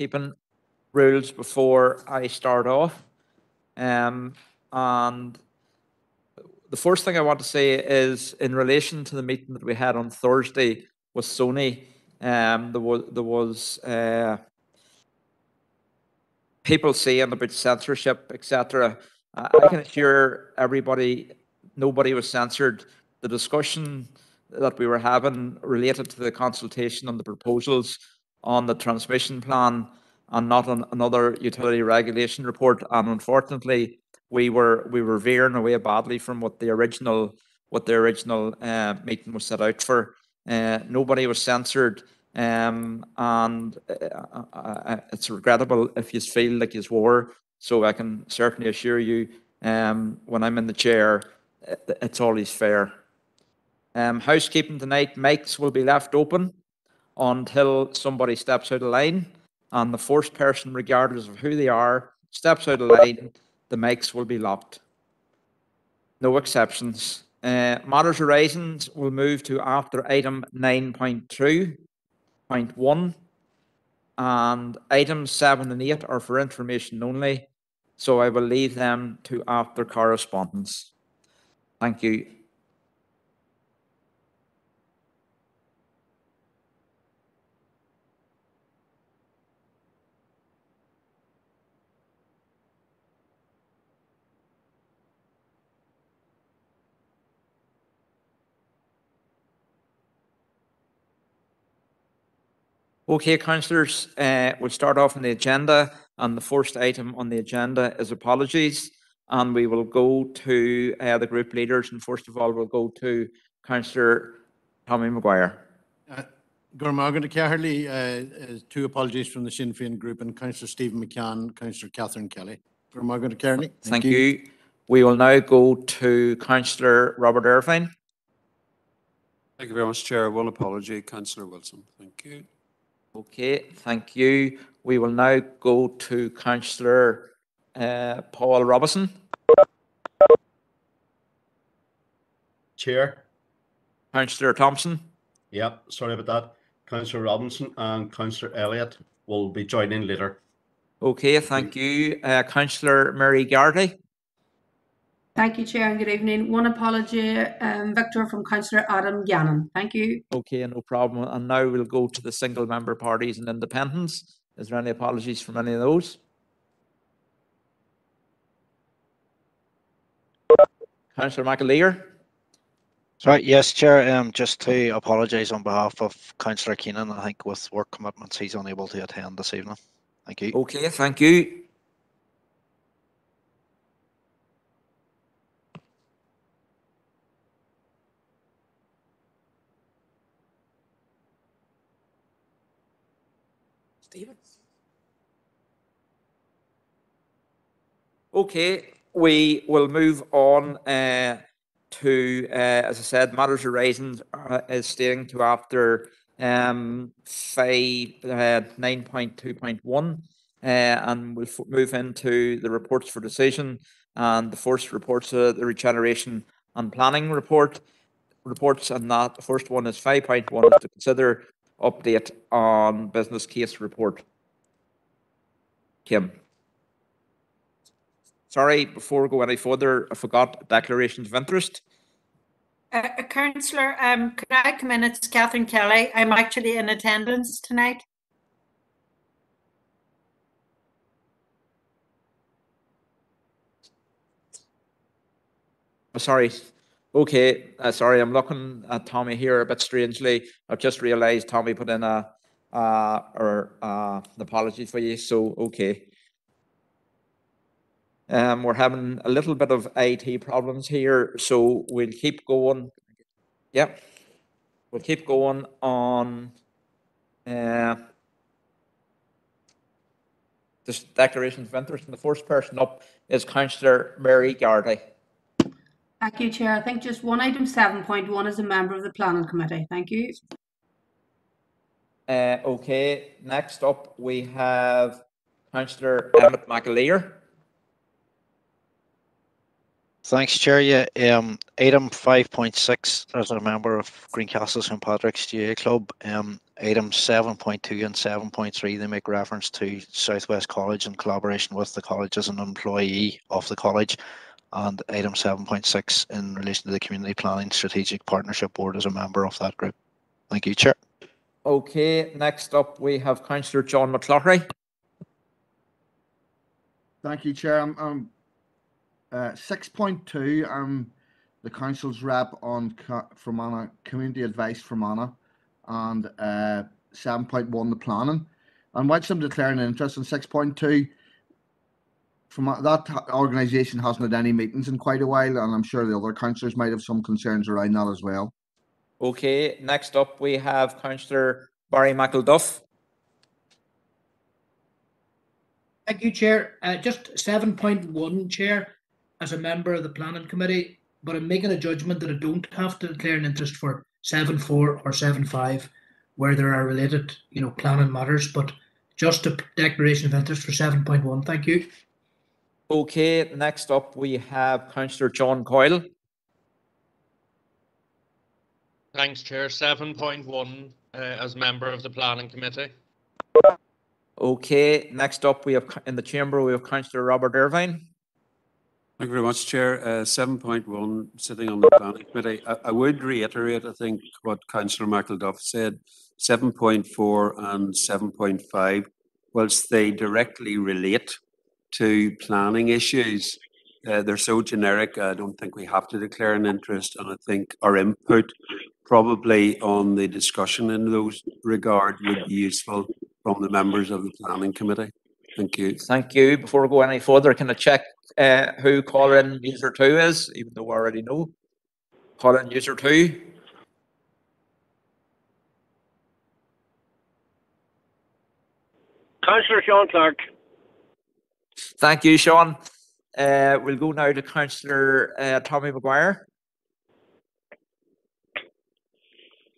housekeeping rules before I start off. Um, and the first thing I want to say is in relation to the meeting that we had on Thursday with SONI, um, there was there was uh, people saying about censorship, etc. I can assure everybody, nobody was censored. The discussion that we were having related to the consultation on the proposals on the transmission plan and not on another utility regulation report. And unfortunately, we were we were veering away badly from what the original what the original uh, meeting was set out for. Uh, nobody was censored, um, and uh, uh, uh, it's regrettable if you feel like you were. So I can certainly assure you, um, when I'm in the chair, it's always fair. Um, housekeeping tonight, mics will be left open until somebody steps out of line, and the first person, regardless of who they are, steps out of line, the mics will be locked. No exceptions. Uh, matters arising will move to after item 9.2.1, and items 7 and 8 are for information only, so I will leave them to after correspondence. Thank you. Okay, councillors, uh, we'll start off on the agenda, and the first item on the agenda is apologies. And we will go to uh, the group leaders, and first of all, we'll go to councillor Tommy Maguire. Gormagan to Caherly, uh, uh, two apologies from the Sinn Féin group and Councillor Stephen McCann, Councillor Catherine Kelly. Gormagan to Caherly. Thank you. We will now go to councillor Robert Irvine. Thank you very much, Chair. One apology, Councillor Wilson. Thank you. Okay, thank you. We will now go to councillor uh, Paul Robinson. Chair. Councillor Thompson. Yep, sorry about that. Councillor Robinson and Councillor Elliott will be joining later. Okay, thank you. Uh, councillor Mary Garrity. Thank you, Chair, and good evening. One apology, um, Victor from Councillor Adam Gannon. Thank you. Okay, no problem. And now we'll go to the single member parties and independents. Is there any apologies from any of those? Councillor McAleer. Sorry, yes, Chair, um, just to apologise on behalf of Councillor Keenan, I think with work commitments, he's unable to attend this evening. Thank you. Okay, thank you. Okay, we will move on uh, to, uh, as I said, matters arising uh, is staying to after um, five, uh, 9.2.1. Uh, and we'll f- move into the reports for decision. And the first reports, uh, the regeneration and planning report reports, and that the first one is 5.1 is to consider update on business case report. Kim. Sorry, before we go any further, I forgot declarations of interest. Uh, uh, Councillor, um, could I come in? It's Catherine Kelly. I'm actually in attendance tonight. Oh, Sorry. Okay, uh, sorry, I'm looking at Tommy here a bit strangely. I've just realised Tommy put in a, uh, or, uh, an apology for you, so, okay. Um, we're having a little bit of IT problems here, so we'll keep going. Yep. We'll keep going on, uh, this declaration of interest, and the first person up is councillor Mary Garrity. Thank you, Chair. I think just one item seven point one is a member of the Planning Committee. Thank you. Uh, okay, next up we have councillor Emmett McAleer. Thanks, Chair. Yeah, um, item five point six, as a member of Greencastle St Patrick's GA Club, um, item seven point two and seven point three, they make reference to Southwest College in collaboration with the college as an employee of the college. And item seven point six in relation to the Community Planning Strategic Partnership Board as a member of that group. Thank you, Chair. Okay, next up, we have councillor John McCloughley. Thank you, Chair. Um, um, uh, six point two, um, the council's rep on co- Fermanagh, community advice Fermanagh, and, uh, seven point one, the planning. And whilst I'm declaring an interest in six point two, from that organisation hasn't had any meetings in quite a while, and I'm sure the other councillors might have some concerns around that as well. Okay, next up, we have councillor Barry McElduff. Thank you, Chair. Uh, just seven point one, Chair, as a member of the planning committee, but I'm making a judgment that I don't have to declare an interest for seven four or seven five, where there are related, you know, planning matters, but just a declaration of interest for seven point one. Thank you. Okay, next up, we have councillor John Coyle. Thanks, Chair. Seven point one, uh, as member of the planning committee. Okay, next up, we have in the chamber, we have councillor Robert Irvine. Thank you very much, Chair. Uh, seven point one, sitting on the planning committee. I, I would reiterate, I think, what councillor McElduff said. Seven point four and seven point five, whilst they directly relate to planning issues, uh, they're so generic, I don't think we have to declare an interest, and I think our input probably on the discussion in those regard would be useful from the members of the planning committee. Thank you. Thank you. Before we go any further, can I check uh, who caller in user two is, even though we already know? Caller in user two. Councillor Sean Clark. Thank you, Sean. Uh, we'll go now to councillor uh, Tommy Maguire.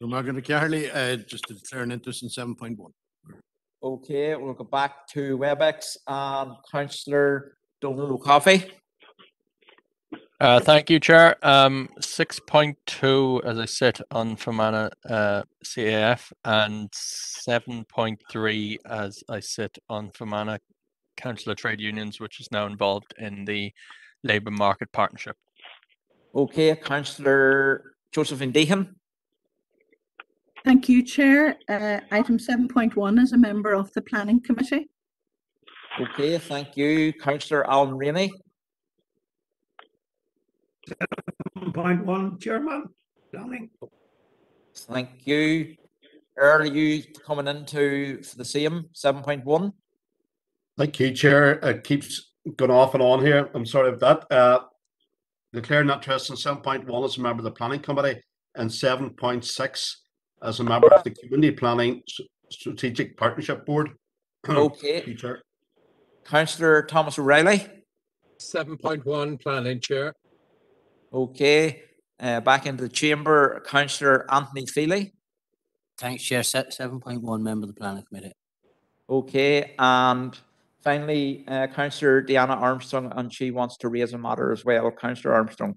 Gurmagan Caherly, uh, just to declare an interest in seven point one. Okay, we'll go back to WebEx and councillor Donal O'Cofaigh. Uh, thank you, Chair. Um, six point two, as I sit on Fermanagh, uh, CAF, and seven point three as I sit on Fermanagh Council of Trade Unions, which is now involved in the Labour Market Partnership. Okay, councillor Josephine Deehan. Thank you, Chair. Uh, item seven point one is a member of the Planning Committee. Okay, thank you. Councillor Alan Rainey. Point one, Chairman. Planning. Thank you. Errol, are you coming into for the same seven point one? Thank you, Chair. It keeps going off and on here. I'm sorry about that. Uh, declaring interest in seven point one as a member of the planning committee and seven point six as a member of the community planning strategic partnership board. Thank Okay, you, Chair. Councillor Thomas O'Reilly. Seven point one, Planning Chair. Okay, uh, back into the chamber, councillor Anthony Feely. Thanks, Chair. Seven point one, member of the planning committee. Okay, and finally, uh, councillor Diana Armstrong, and she wants to raise a matter as well. Councillor Armstrong.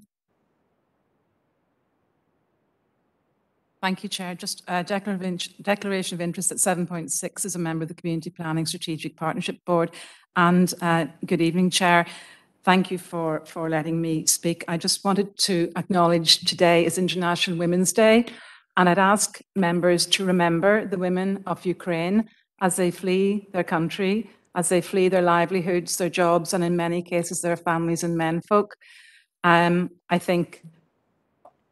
Thank you, Chair. Just a declaration declaration of interest at 7.6 as a member of the Community Planning Strategic Partnership Board. And uh, good evening, Chair. Thank you for, for letting me speak. I just wanted to acknowledge today is International Women's Day, and I'd ask members to remember the women of Ukraine as they flee their country, as they flee their livelihoods, their jobs, and in many cases, their families and menfolk. Um, I think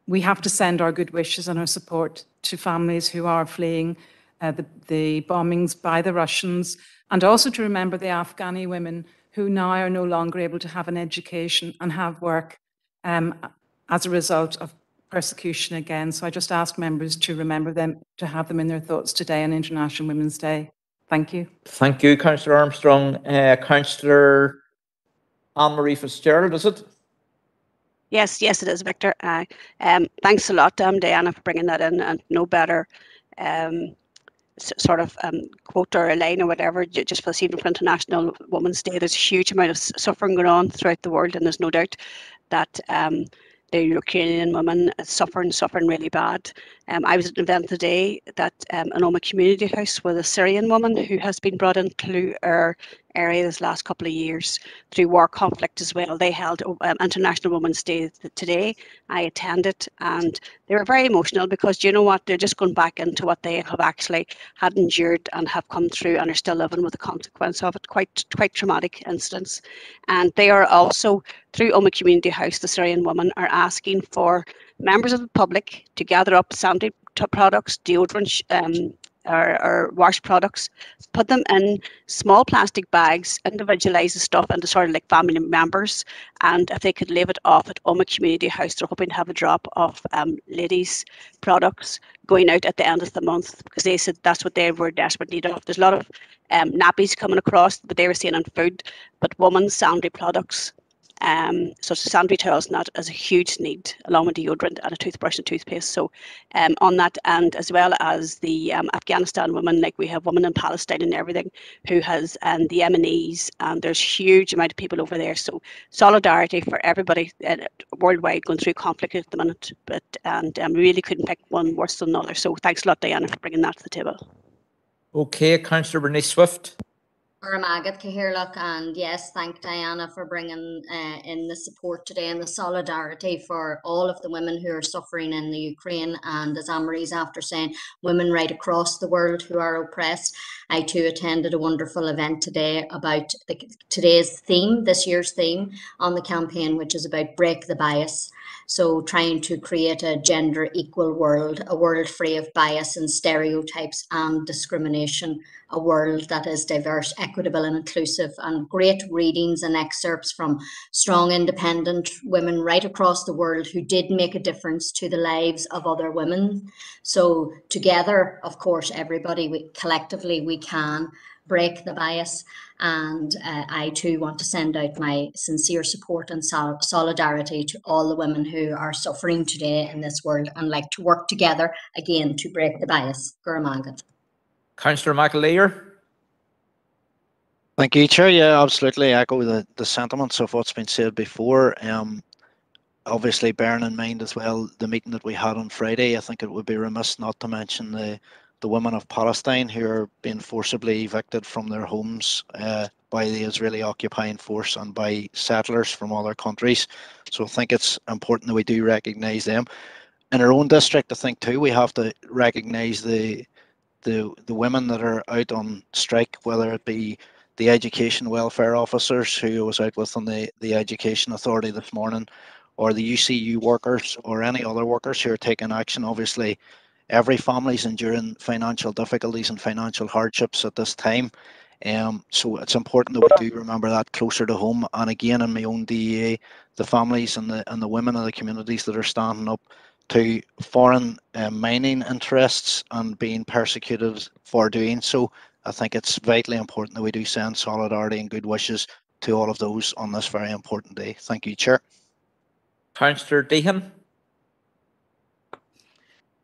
we have to send our good wishes and our support to families who are fleeing uh, the, the bombings by the Russians, and also to remember the Afghani women who now are no longer able to have an education and have work um, as a result of persecution again. So I just ask members to remember them, to have them in their thoughts today on International Women's Day. Thank you. Thank you, councillor Armstrong. Uh, councillor Anne Marie Fitzgerald, is it? Yes, yes, it is, Victor. Uh, um, thanks a lot, um, Diana, for bringing that in, and no better um, s- sort of um, quote or a line or whatever, just for the evening for International Women's Day. There's a huge amount of suffering going on throughout the world, and there's no doubt that um, the Ukrainian women are suffering, suffering really bad. Um, I was at an event today that um, an Omagh community house with a Syrian woman who has been brought into our area this last couple of years through war conflict as well. They held um, International Women's Day today. I attended and they were very emotional because you know what? They're just going back into what they have actually had endured and have come through and are still living with the consequence of it. Quite quite traumatic incidents. And they are also through Omagh Community House, the Syrian women are asking for members of the public to gather up sanitary products, deodorant, um, or, or wash products, put them in small plastic bags, individualise the stuff into sort of like family members. And if they could leave it off at Omagh Community House, they're hoping to have a drop of um, ladies' products going out at the end of the month because they said that's what they were desperate need of. There's a lot of um, nappies coming across, but they were seeing on food, but women's sanitary products um, as sanitary towels that is a huge need, along with deodorant and a toothbrush and toothpaste. So, um, on that, and as well as the um, Afghanistan women, like we have women in Palestine and everything, who has and the and there's huge amount of people over there. So, solidarity for everybody worldwide going through conflict at the minute. But and um, really couldn't pick one worse than another. So, thanks a lot, Diana, for bringing that to the table. Okay, Councillor Bernice Swift. Armagad Cahirlock, and yes, thank Diana for bringing uh, in the support today and the solidarity for all of the women who are suffering in the Ukraine. And as Anne-Marie's after saying, women right across the world who are oppressed. I too attended a wonderful event today about the, today's theme, this year's theme on the campaign, which is about break the bias. So, trying to create a gender equal world, a world free of bias and stereotypes and discrimination, a world that is diverse, equitable, and inclusive. And great readings and excerpts from strong, independent women right across the world who did make a difference to the lives of other women. So, together, of course, everybody, we, collectively, we can break the bias. And uh, I too want to send out my sincere support and sol- solidarity to all the women who are suffering today in this world and like to work together again to break the bias. Gurmagat. Councillor McAleer. Thank you, Chair. Yeah, absolutely I echo the, the sentiments of what's been said before. Um, obviously, bearing in mind as well the meeting that we had on Friday, I think it would be remiss not to mention the the women of Palestine who are being forcibly evicted from their homes uh, by the Israeli occupying force and by settlers from other countries. So I think it's important that we do recognise them. In our own district, I think too, we have to recognise the the the women that are out on strike, whether it be the education welfare officers who I was out with on the, the education authority this morning, or the UCU workers or any other workers who are taking action. Obviously, every family's enduring financial difficulties and financial hardships at this time. Um, so it's important that we do remember that closer to home. And again, in my own DEA, the families and the and the women of the communities that are standing up to foreign uh, mining interests and being persecuted for doing so. I think it's vitally important that we do send solidarity and good wishes to all of those on this very important day. Thank you, Chair. Councillor Deehan.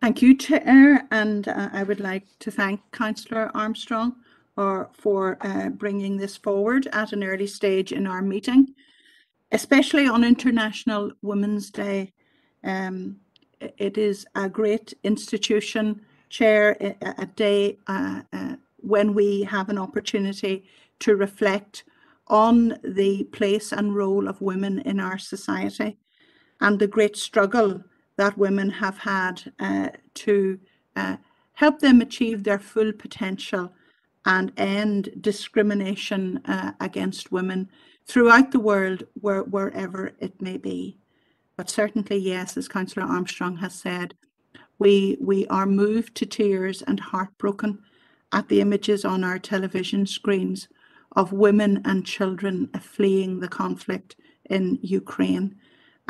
Thank you, Chair, and uh, I would like to thank Councillor Armstrong for, uh, bringing this forward at an early stage in our meeting, especially on International Women's Day. Um, it is a great institution, Chair, a, a day uh, uh, when we have an opportunity to reflect on the place and role of women in our society and the great struggle that women have had uh, to uh, help them achieve their full potential and end discrimination uh, against women throughout the world, where, wherever it may be. But certainly, yes, as Councillor Armstrong has said, we, we are moved to tears and heartbroken at the images on our television screens of women and children fleeing the conflict in Ukraine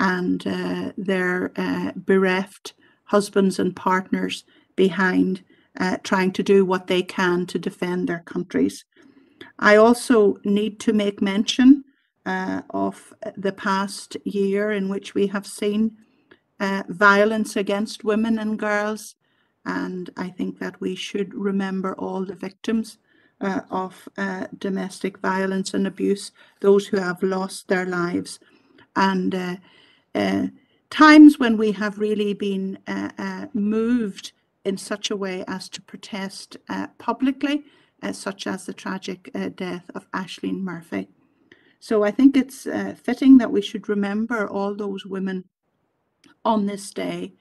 and uh, their uh, bereft husbands and partners behind, uh, trying to do what they can to defend their countries. I also need to make mention uh, of the past year in which we have seen uh, violence against women and girls. And I think that we should remember all the victims uh, of domestic violence and abuse, those who have lost their lives. And uh, times when we have really been uh, uh, moved in such a way as to protest uh, publicly, uh, such as the tragic uh, death of Ashling Murphy. So I think it's uh, fitting that we should remember all those women on this day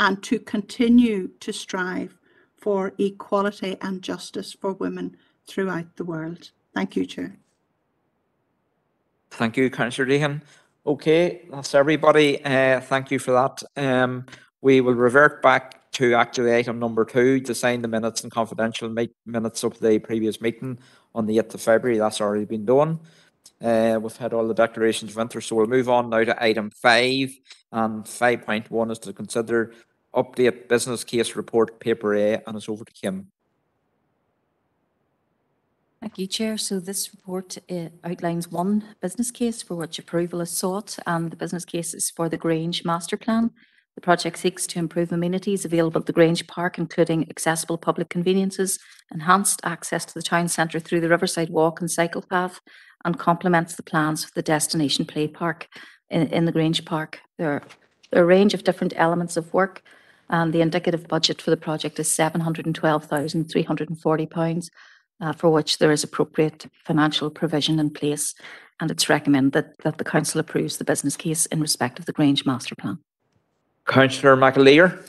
and to continue to strive for equality and justice for women throughout the world. Thank you, Chair. Thank you, Councillor Deehan. Okay, that's everybody. Uh, thank you for that. Um, we will revert back to actually item number two to sign the minutes and confidential mi- minutes of the previous meeting on the 8th of February. That's already been done. Uh, we've had all the declarations of interest, so we'll move on now to item five. And 5.1 is to consider update business case report paper A, and it's over to Kim. Thank you, Chair. So this report uh, outlines one business case for which approval is sought, and the business case is for the Grange Master Plan. The project seeks to improve amenities available at the Grange Park, including accessible public conveniences, enhanced access to the town centre through the Riverside Walk and Cycle Path, and complements the plans for the Destination Play Park in, in the Grange Park. There are, there are a range of different elements of work, and the indicative budget for the project is £712,340 uh, for which there is appropriate financial provision in place. And it's recommended that, that the council approves the business case in respect of the Grange Master Plan. Councillor McAleer.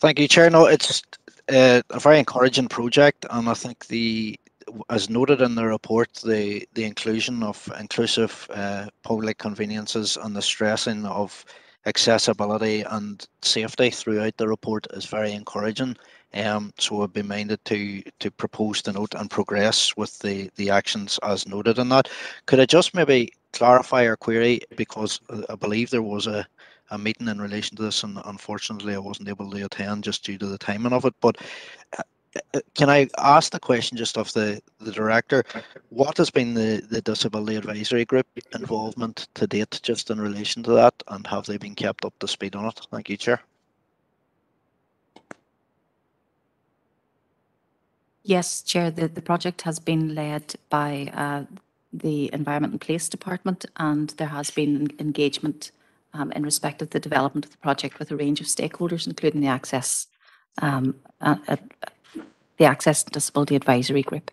Thank you, Chair. No, it's uh, a very encouraging project, and I think the, as noted in the report, the the inclusion of inclusive uh, public conveniences and the stressing of accessibility and safety throughout the report is very encouraging. Um, so I'd be minded to to propose the note and progress with the the actions as noted in that. Could I just maybe clarify or query because I believe there was a a meeting in relation to this, and unfortunately I wasn't able to attend just due to the timing of it. But uh, uh, can I ask the question just of the, the director? What has been the, the disability advisory group involvement to date, just in relation to that, and have they been kept up to speed on it? Thank you, Chair. Yes, Chair, the, the project has been led by uh, the Environment and Place Department, and there has been engagement um, in respect of the development of the project with a range of stakeholders, including the Access, um, uh, uh, the Access and Disability Advisory Group.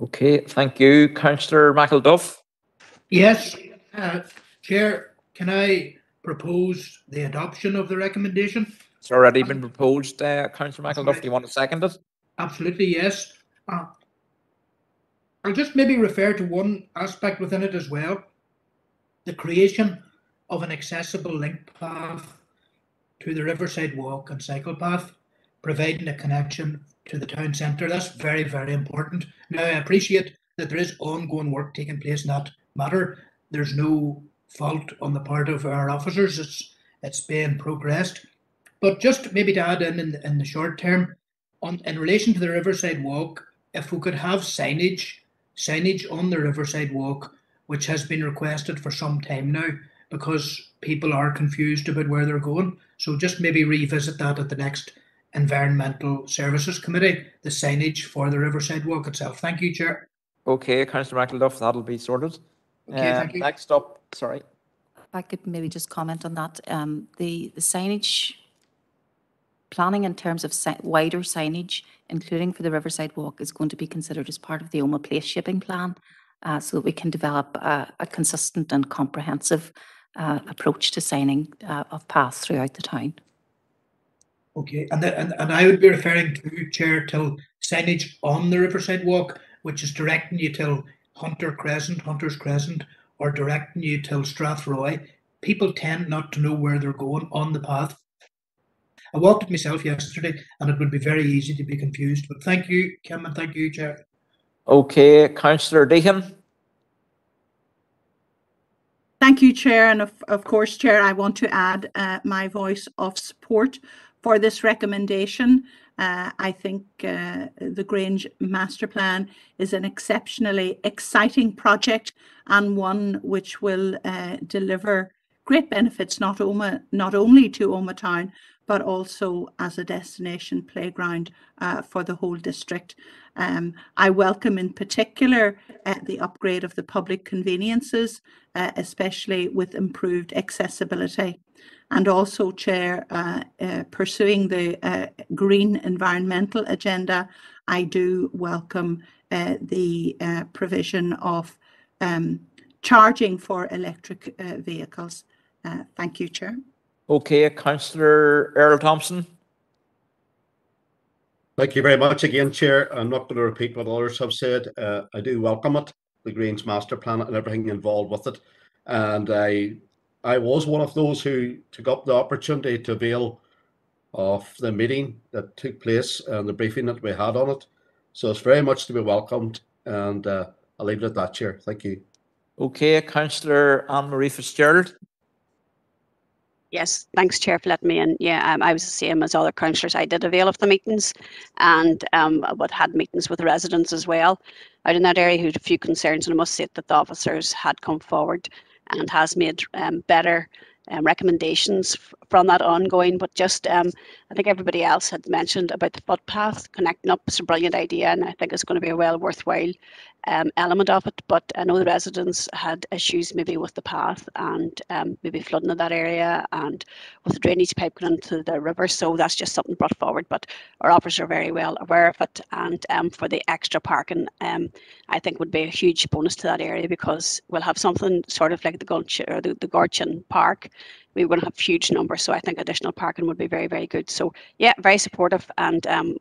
Okay, thank you. Councillor McElduff. Yes, uh, Chair, can I propose the adoption of the recommendation? It's already been proposed, uh, Councillor McElduff. Do you want to second it? Absolutely, yes. Uh, I'll just maybe refer to one aspect within it as well. The creation of an accessible link path to the Riverside Walk and Cycle Path, providing a connection to the town centre. That's very, very important. Now, I appreciate that there is ongoing work taking place in that matter. There's no fault on the part of our officers. It's it's being progressed. But just maybe to add in in in the short term, on in relation to the Riverside Walk, if we could have signage, signage on the Riverside Walk, which has been requested for some time now, because people are confused about where they're going. So just maybe revisit that at the next Environmental Services Committee, the signage for the Riverside Walk itself. Thank you, Chair. Okay, Councillor McElduff, that'll be sorted. Okay, Uh, thank you. Next up, sorry. I could maybe just comment on that, um, the, the signage planning in terms of si- wider signage, including for the Riverside Walk, is going to be considered as part of the Omagh Place Shaping Plan, uh, so that we can develop a, a consistent and comprehensive uh, approach to signing uh, of paths throughout the town. Okay, and, the, and and I would be referring to Chair till signage on the Riverside Walk, which is directing you till Hunter Crescent, Hunter's Crescent, or directing you till Strathroy. People tend not to know where they're going on the path. I walked it myself yesterday, and it would be very easy to be confused. But thank you, Kim, and thank you, Chair. Okay, Councillor Deehan. Thank you, Chair. And of, of course, Chair, I want to add uh, my voice of support for this recommendation. Uh, I think uh, the Grange Master Plan is an exceptionally exciting project and one which will uh, deliver great benefits not, Omagh, not only to Omagh Town, but also as a destination playground uh, for the whole district. Um, I welcome in particular uh, the upgrade of the public conveniences, uh, especially with improved accessibility. And also, Chair, uh, uh, pursuing the uh, green environmental agenda, I do welcome the provision of um, charging for electric vehicles. Thank you, Chair. Okay, Councillor Errol Thompson. Thank you very much again, Chair. I'm not going to repeat what others have said. Uh, I do welcome it, the Grange Master Plan and everything involved with it. And I, I was one of those who took up the opportunity to avail of the meeting that took place and the briefing that we had on it. So it's very much to be welcomed. And uh, I'll leave it at that, Chair. Thank you. Okay, Councillor Anne Marie Fitzgerald. Yes, thanks, Chair, for letting me in. Yeah, um, I was the same as other councillors. I did avail of the meetings and um, but had meetings with residents as well out in that area who had a few concerns. And I must say that the officers had come forward and has made um, better um, recommendations from that ongoing. But just, um, I think everybody else had mentioned about the footpath connecting up. It's a brilliant idea, and I think it's going to be a well worthwhile um, element of it. But I know the residents had issues maybe with the path and um, maybe flooding of that area and with the drainage pipe going into the river. So that's just something brought forward. But our officers are very well aware of it. And um, for the extra parking, um, I think would be a huge bonus to that area because we'll have something sort of like the Gunch or the, the Gorchin Park. Going to have huge numbers. So I think additional parking would be very, very good. So yeah, very supportive and um,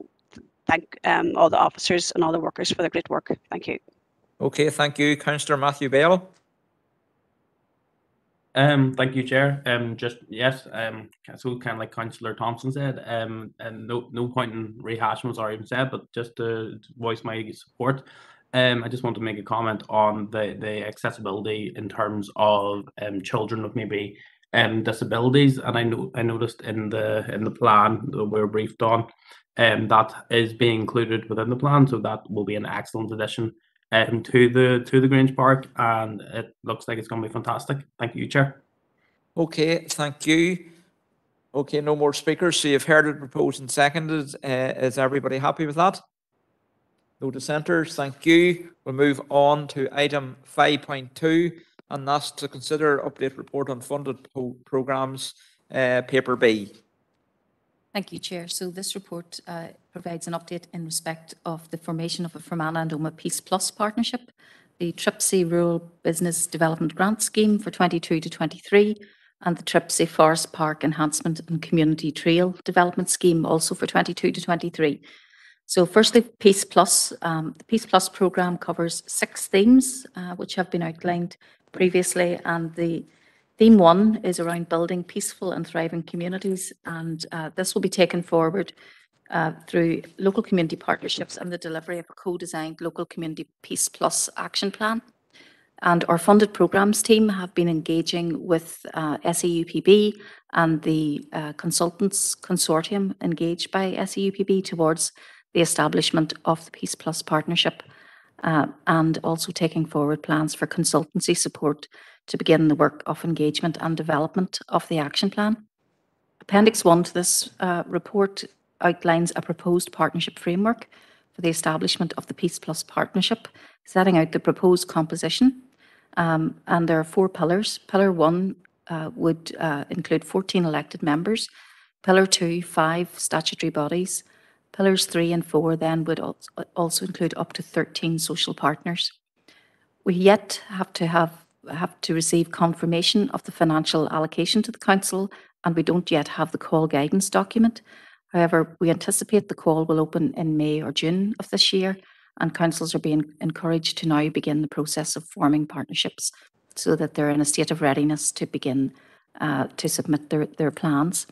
thank um, all the officers and all the workers for the great work. Thank you. Okay, thank you. Councillor Matthew Bell. Um, thank you, Chair. Um, just yes, um, so kind of like Councillor Thompson said, um, and no, no point in rehashing what's already been said, but just to voice my support. Um, I just want to make a comment on the the accessibility in terms of um children with maybe um disabilities, and I know I noticed in the in the plan that we were briefed on, um, that is being included within the plan, so that will be an excellent addition um, to the to the Grange Park, and it looks like it's going to be fantastic. Thank you, Chair. Okay, thank you. Okay, no more speakers. So you've heard it proposed and seconded. Uh, is everybody happy with that? No dissenters. Thank you. We'll move on to item 5.2, and that's to consider update report on funded po- programs, uh, paper B. Thank you, Chair. So this report uh, provides an update in respect of the formation of a Fermanagh and Omagh Peace Plus partnership, the TRPSI Rural Business Development Grant Scheme for 22 to 23, and the TRPSI Forest Park Enhancement and Community Trail Development Scheme also for 22 to 23. So firstly, Peace Plus. Um, the Peace Plus programme covers six themes, uh, which have been outlined previously, and the Theme one is around building peaceful and thriving communities, and uh, this will be taken forward uh, through local community partnerships and the delivery of a co-designed local community Peace Plus action plan. And our funded programs team have been engaging with uh, SEUPB and the uh, consultants consortium engaged by SEUPB towards the establishment of the Peace Plus partnership uh, and also taking forward plans for consultancy support to begin the work of engagement and development of the action plan. Appendix 1 to this uh, report outlines a proposed partnership framework for the establishment of the Peace Plus partnership, setting out the proposed composition. Um, and there are four pillars. Pillar 1 uh, would uh, include 14 elected members. Pillar 2, five statutory bodies. Pillars 3 and 4 then would also include up to 13 social partners. We yet have to have have to receive confirmation of the financial allocation to the council, and we don't yet have the call guidance document. However, we anticipate the call will open in May or June of this year, and councils are being encouraged to now begin the process of forming partnerships so that they're in a state of readiness to begin uh, to submit their, their plans.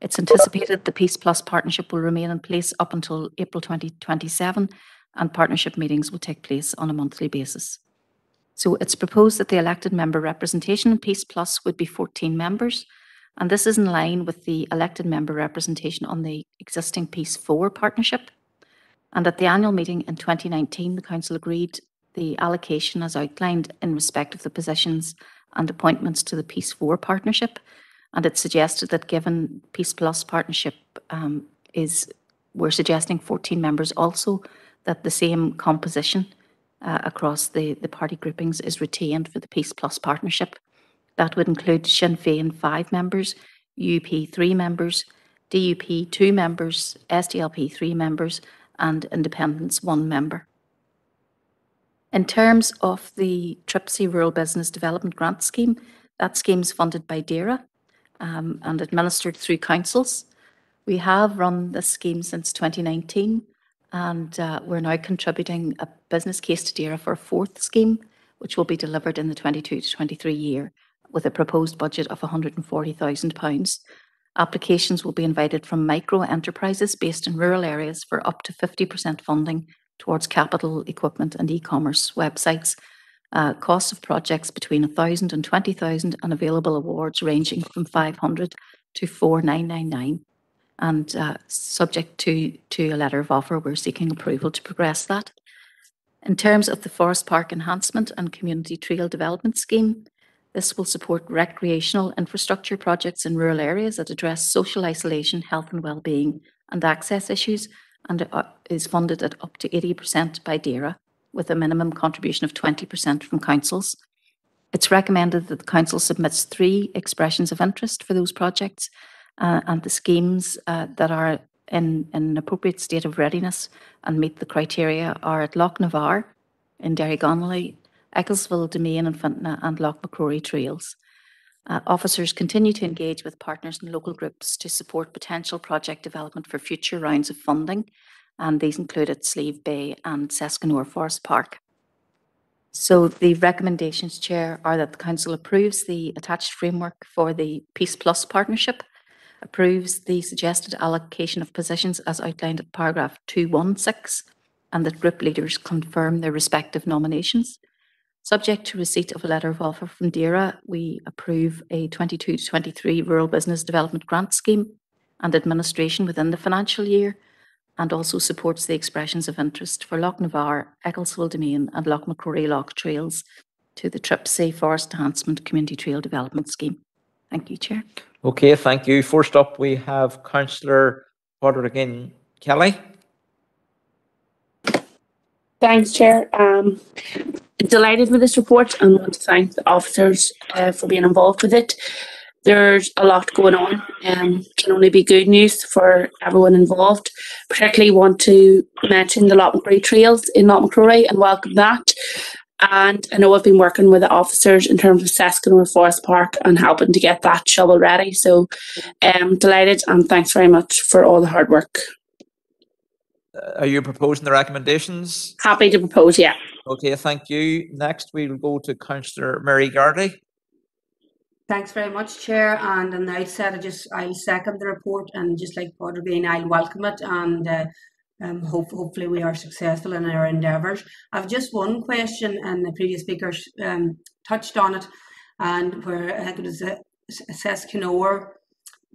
It's anticipated the Peace Plus partnership will remain in place up until April 2027, and partnership meetings will take place on a monthly basis. So it's proposed that the elected member representation in Peace Plus would be 14 members, and this is in line with the elected member representation on the existing Peace 4 partnership. And at the annual meeting in 2019, the council agreed the allocation as outlined in respect of the positions and appointments to the Peace 4 partnership. And it suggested that given Peace Plus partnership um, is, we're suggesting 14 members also, that the same composition uh, across the, the party groupings is retained for the Peace Plus partnership. That would include Sinn Féin five members, UP three members, DUP two members, SDLP three members, and Independents one member. In terms of the TRPSI Rural Business Development Grant Scheme, that scheme is funded by DAERA um, and administered through councils. We have run this scheme since 2019 and uh, we're now contributing a business case to DAERA for a fourth scheme, which will be delivered in the 22 to 23 year with a proposed budget of £140,000. Applications will be invited from micro enterprises based in rural areas for up to 50% funding towards capital, equipment and e-commerce websites. Uh, costs of projects between 1,000 and 20,000 and available awards ranging from 500 to 4999. And uh, subject to, to a letter of offer, we're seeking approval to progress that. In terms of the Forest Park Enhancement and Community Trail Development Scheme, this will support recreational infrastructure projects in rural areas that address social isolation, health and well-being and access issues and is funded at up to 80% by DAERA with a minimum contribution of 20% from councils. It's recommended that the council submits three expressions of interest for those projects uh, and the schemes uh, that are in, in an appropriate state of readiness and meet the criteria are at Lough Navar in Derrygonnelly, Ecclesville, Demesne and Fintona and Lough Macrory Trails. Uh, officers continue to engage with partners and local groups to support potential project development for future rounds of funding, and these included Slieve Beagh and Seskinore Forest Park. So the recommendations, Chair, are that the Council approves the attached framework for the Peace Plus partnership, approves the suggested allocation of positions as outlined at paragraph 216, and that group leaders confirm their respective nominations. Subject to receipt of a letter of offer from DAERA, we approve a 22 to 23 Rural Business Development Grant Scheme and administration within the financial year, and also supports the expressions of interest for Lough Navar, Ecclesville Demesne and Lough Macrory Loch Trails to the TRPSI Forest Enhancement Community Trail Development Scheme. Thank you, Chair. Okay, thank you. First up, we have Councillor Padraig Kelly. Thanks, Chair. Um, delighted with this report and want to thank the officers uh, for being involved with it. There's a lot going on and um, can only be good news for everyone involved. Particularly want to mention the Lough Macrory Trails in Lough Macrory and welcome that. And I know I've been working with the officers in terms of Seskinore Forest Park and helping to get that shovel ready. So um delighted and thanks very much for all the hard work. Uh, are you proposing the recommendations? Happy to propose, yeah. Okay, thank you. Next, we'll go to Councillor Mary Garrity. Thanks very much, Chair. And on the outset, I just I'll second the report and just like Padraig, I'll welcome it and uh, um, hope, hopefully we are successful in our endeavours. I've just one question, and the previous speakers um, touched on it, and where I think it was a Seskinore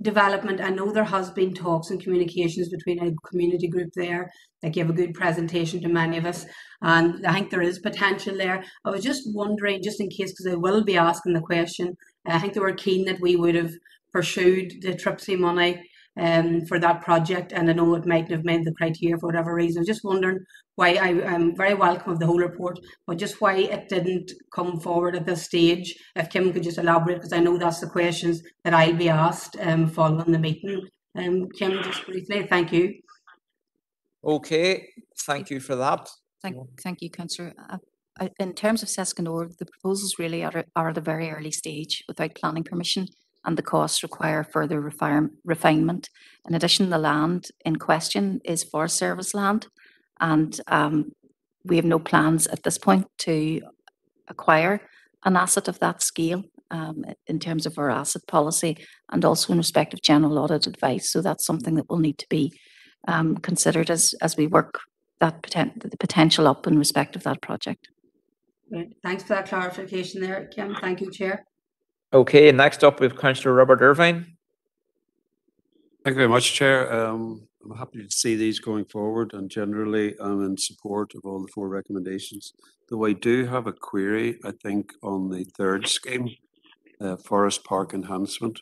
development. I know there has been talks and communications between a community group there that gave a good presentation to many of us, and I think there is potential there. I was just wondering, just in case, because I will be asking the question, I think they were keen that we would have pursued the TRPSI money um, for that project. And I know it mightn't have made the criteria for whatever reason. I was just wondering why I, am very welcome of the whole report, but just why it didn't come forward at this stage. If Kim could just elaborate, because I know that's the questions that I'll be asked um, following the meeting. Um, Kim, just briefly, thank you. Okay, thank you for that. Thank, thank you, Councillor. Uh, in terms of Seskinore, the proposals really are, are at a very early stage without planning permission and the costs require further refinement. In addition, the land in question is Forest Service land, and um, we have no plans at this point to acquire an asset of that scale um, in terms of our asset policy and also in respect of general audit advice. So that's something that will need to be um, considered as as we work that poten- the potential up in respect of that project. Right. Thanks for that clarification there, Kim. Thank you, Chair. Okay, next up we have Councillor Robert Irvine. Thank you very much, Chair. Um, I'm happy to see these going forward and generally I'm in support of all the four recommendations. Though I do have a query, I think, on the third scheme, uh, Forest Park Enhancement.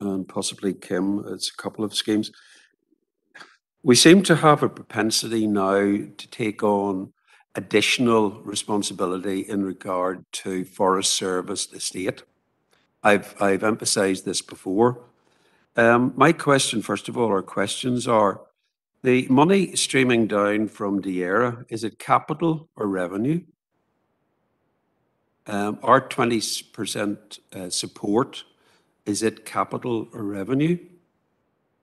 and possibly Kim, it's a couple of schemes. We seem to have a propensity now to take on additional responsibility in regard to Forest Service estate. I've, I've emphasized this before. Um, my question, first of all, or questions are, the money streaming down from DAERA, is it capital or revenue? Um, our 20% uh, support, is it capital or revenue?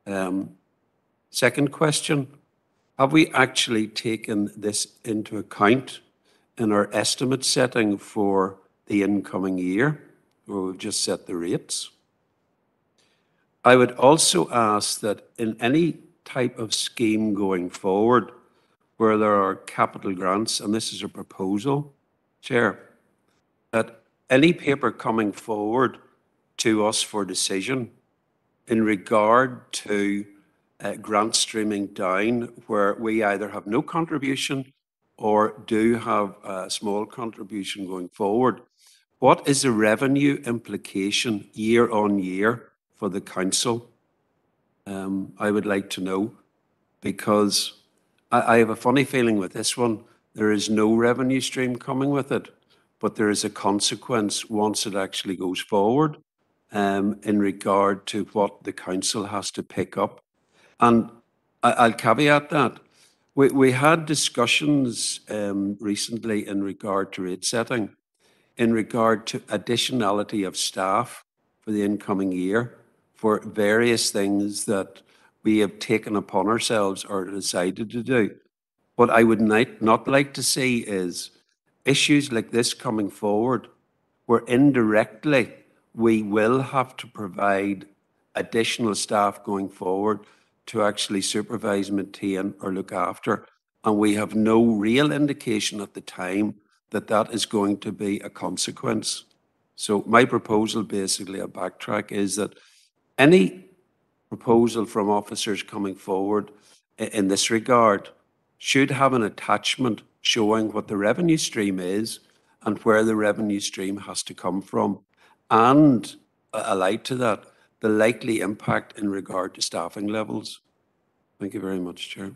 Um, second question, have we actually taken this into account in our estimate setting for the incoming year, where we've just set the rates? I would also ask that in any type of scheme going forward, where there are capital grants, and this is a proposal, Chair, that any paper coming forward to us for decision in regard to uh, grant streaming down, where we either have no contribution or do have a small contribution going forward, what is the revenue implication year on year for the council? Um, I would like to know because I, I have a funny feeling with this one. There is no revenue stream coming with it but there is a consequence once it actually goes forward um, in regard to what the council has to pick up. And I, I'll caveat that. We, we had discussions um, recently in regard to rate setting, in regard to additionality of staff for the incoming year for various things that we have taken upon ourselves or decided to do. What I would not, like to see is issues like this coming forward, where indirectly we will have to provide additional staff going forward to actually supervise, maintain, or look after. And we have no real indication at the time that that is going to be a consequence. So my proposal, basically, a backtrack, is that any proposal from officers coming forward in this regard should have an attachment showing what the revenue stream is and where the revenue stream has to come from. And allied to that, the likely impact in regard to staffing levels. Thank you very much, Chair.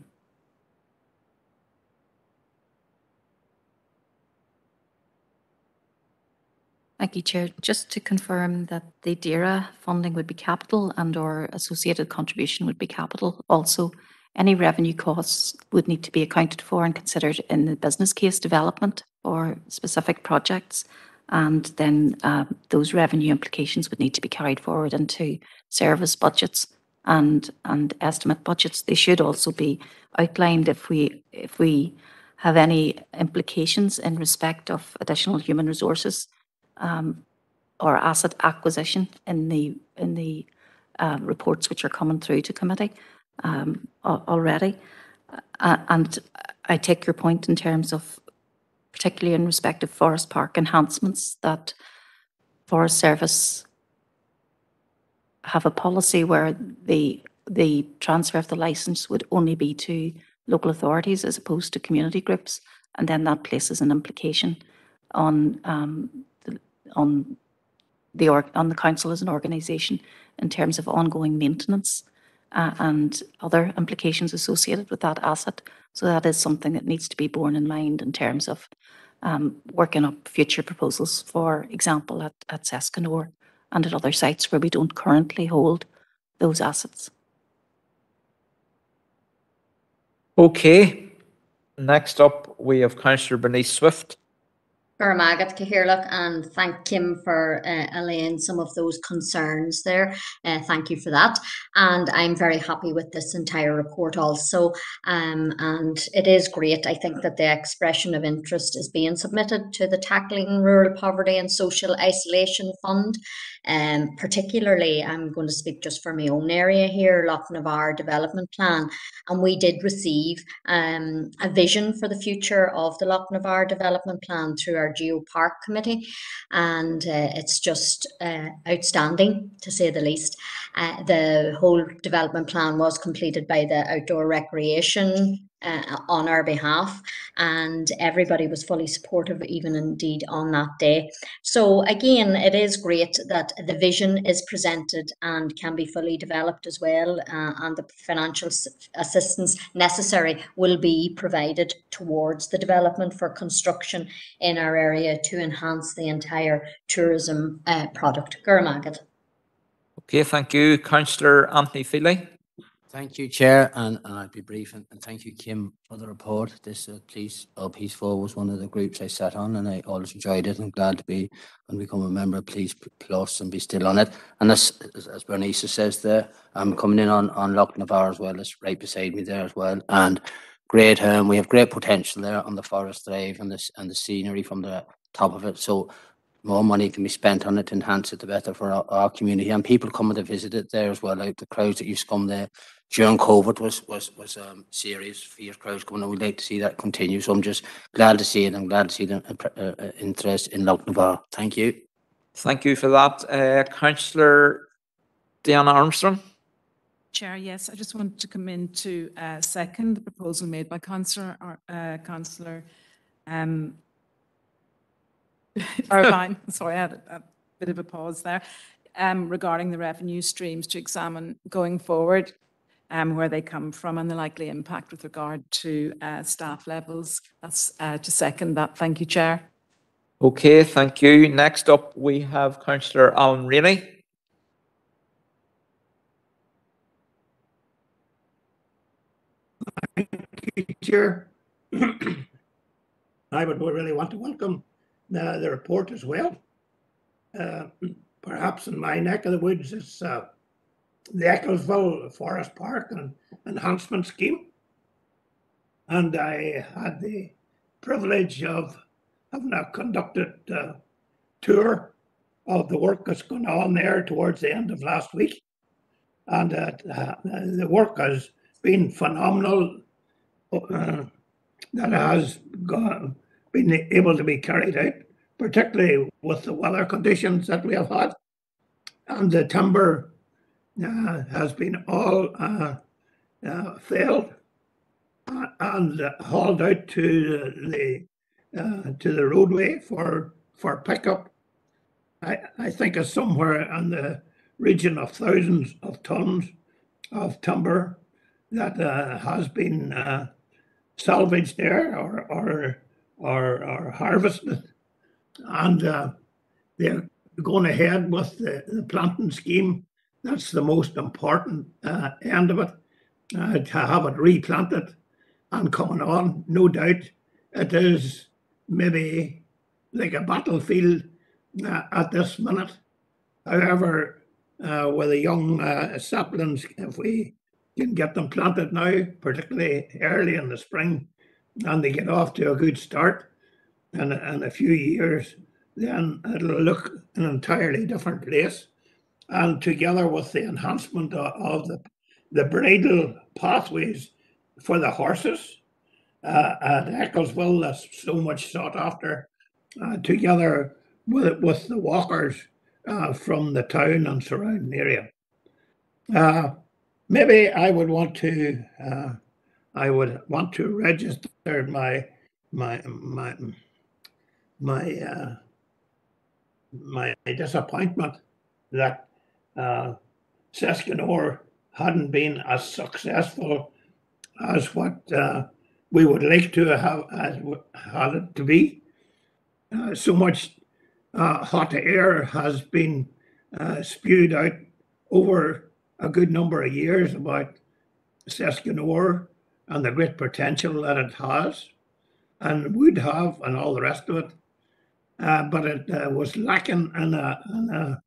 Thank you, Chair. Just to confirm that the DAERA funding would be capital and or associated contribution would be capital also. Any revenue costs would need to be accounted for and considered in the business case development or specific projects. And then um, those revenue implications would need to be carried forward into service budgets and and estimate budgets. They should also be outlined if we if we have any implications in respect of additional human resources um, or asset acquisition in the in the uh, reports which are coming through to committee um, already. Uh, and I take your point in terms of, particularly in respect of Forest Park enhancements, that Forest Service have a policy where the the transfer of the license would only be to local authorities as opposed to community groups, and then that places an implication on um, on the on the council as an organisation in terms of ongoing maintenance uh, and other implications associated with that asset. So that is something that needs to be borne in mind in terms of um, working up future proposals, for example, at, at and at other sites where we don't currently hold those assets. Okay. Next up, we have Councillor Bernice Swift. Gurmagat Cahirlock and thank Kim for uh, allaying some of those concerns there. Uh, thank you for that. And I'm very happy with this entire report also. Um, and it is great. I think that the expression of interest is being submitted to the Tackling Rural Poverty and Social Isolation Fund. Um, particularly, I'm going to speak just for my own area here, Lough Navar Development Plan. And we did receive um, a vision for the future of the Lough Navar Development Plan through our Geo Park Committee. And uh, it's just uh, outstanding, to say the least. Uh, the whole development plan was completed by the Outdoor Recreation uh, on our behalf, and everybody was fully supportive, even indeed on that day. So again, it is great that the vision is presented and can be fully developed as well, uh, and the financial assistance necessary will be provided towards the development for construction in our area to enhance the entire tourism uh, product. Gurmagad. Okay, thank you. Councillor Anthony Feely. Thank you, Chair, and, and I'll be brief, and, and thank you, Kim, for the report. This uh, Police uh, Peace Four was one of the groups I sat on, and I always enjoyed it. and glad to be and become a member of Peace Plus and be still on it. And as as, Bernice says there, I'm coming in on on Lough Navar as well. It's right beside me there as well, and great. Um, we have great potential there on the Forest Drive and this and the scenery from the top of it. So more money can be spent on it to enhance it the better for our, our community and people coming to visit it there as well. Like the crowds that used to come there during COVID was was was um serious. Fierce crowds coming, and we'd like to see that continue. So I'm just glad to see it. I'm glad to see the uh, uh, uh, interest in Lough Navar. Thank you. Thank you for that. Uh, Councillor Diana Armstrong. Chair, yes, I just wanted to come in to uh, second the proposal made by Councillor, uh, Councillor um, Irvine. Sorry, I had a, a bit of a pause there. Um, regarding the revenue streams to examine going forward, um, where they come from and the likely impact with regard to uh, staff levels. That's uh, to second that. Thank you, Chair. Okay, thank you. Next up, we have Councillor Alan Rainey. Chair. I would really want to welcome uh, the report as well. Uh, Perhaps in my neck of the woods it's uh, the Ecclesville Forest Park and Enhancement Scheme. And I had the privilege of having a conducted uh, tour of the work that's going on there towards the end of last week. And uh, the work has been phenomenal uh, that has gone, been able to be carried out, particularly with the weather conditions that we have had. And the timber has been all uh, uh, felled uh, and hauled out to the uh, to the roadway for for pickup. I, I think it's somewhere in the region of thousands of tons of timber that uh, has been uh, salvaged there or or or, or harvested, and uh, they're going ahead with the, the planting scheme. That's the most important uh, end of it. Uh, to have it replanted and coming on, no doubt, it is maybe like a battlefield uh, at this minute. However, uh, with the young uh, saplings, if we can get them planted now, particularly early in the spring, and they get off to a good start, in, in a few years, then it'll look an entirely different place. And together with the enhancement of, the, the bridle pathways for the horses uh, at Ecclesville, that's so much sought after, uh, together with, with the walkers uh, from the town and surrounding area. Uh, maybe I would want to, uh, I would want to register my, my, my, my, uh, my disappointment that uh, hadn't been as successful as what uh, we would like to have had it to be. Uh, so much uh, hot air has been uh, spewed out over a good number of years about Seskinore and the great potential that it has and would have, and all the rest of it. Uh, but it uh, was lacking in a, in, a,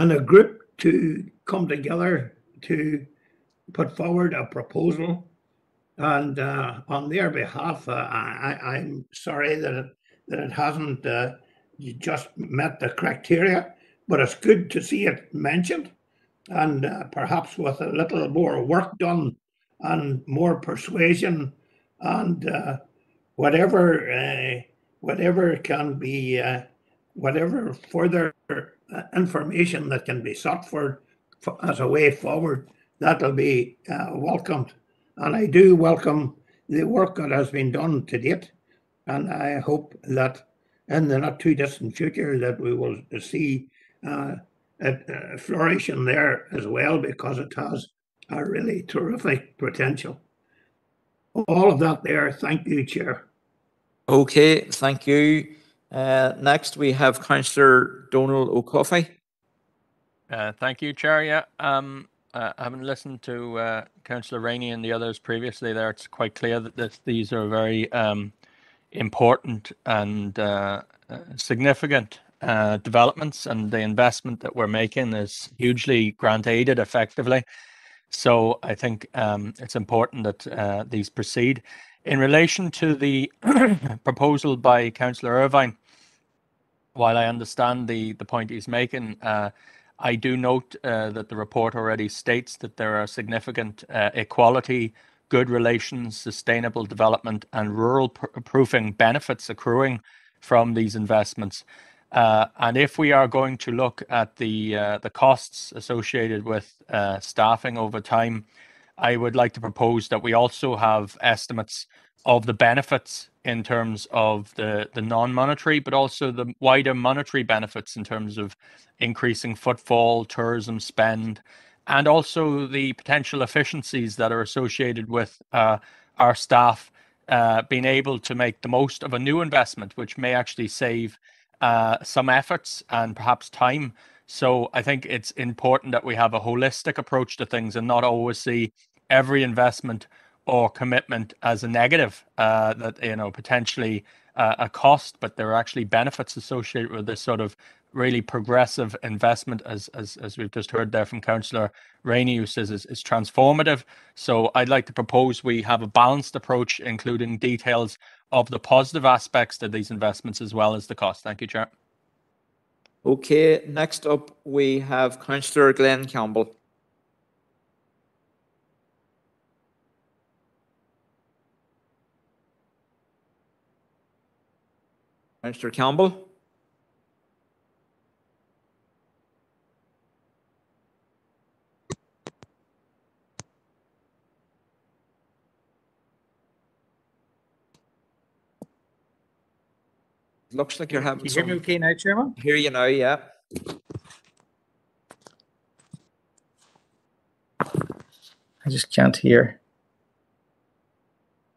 in a group to come together to put forward a proposal. And uh, on their behalf, uh, I, I'm sorry that it, that it hasn't uh, just met the criteria, but it's good to see it mentioned. And uh, perhaps with a little more work done and more persuasion and uh, whatever uh, whatever can be whatever further information that can be sought for, as a way forward that'll be uh, welcomed and i do welcome the work that has been done to date. And I hope that in the not too distant future that we will see uh, a, a flourishing there as well because it has a really terrific potential. All of that there. Thank you, Chair. Okay, thank you. Uh, next, we have Councillor Donal O'Cofaigh. Uh, thank you, Chair. Yeah, um, uh, having listened to uh, Councillor Rainey and the others previously, there it's quite clear that this, these are very um, important and uh, uh, significant uh, developments, and the investment that we're making is hugely grant aided effectively. So I think um, it's important that these proceed. In relation to the proposal by Councillor Irvine, while I understand the the point he's making, uh, I do note uh, that the report already states that there are significant uh, equality, good relations, sustainable development, and rural pr- proofing benefits accruing from these investments. Uh, and if we are going to look at the uh, the costs associated with uh, staffing over time, I would like to propose that we also have estimates of the benefits in terms of the, the non-monetary, but also the wider monetary benefits in terms of increasing footfall, tourism spend, and also the potential efficiencies that are associated with uh, our staff uh, being able to make the most of a new investment, which may actually save uh, some efforts and perhaps time. So I think it's important that we have a holistic approach to things and not always see every investment or commitment as a negative uh, that you know potentially uh, a cost, but there are actually benefits associated with this sort of really progressive investment, as as as we've just heard there from Councillor Rainey, who says is, is transformative. So I'd like to propose we have a balanced approach, including details of the positive aspects to these investments as well as the cost. Thank you, Chair. Okay, next up, we have Councillor Glenn Campbell. Councillor Campbell? Looks like you're having Can you hear me okay now, Chairman? Hear you now, yeah. I just can't hear.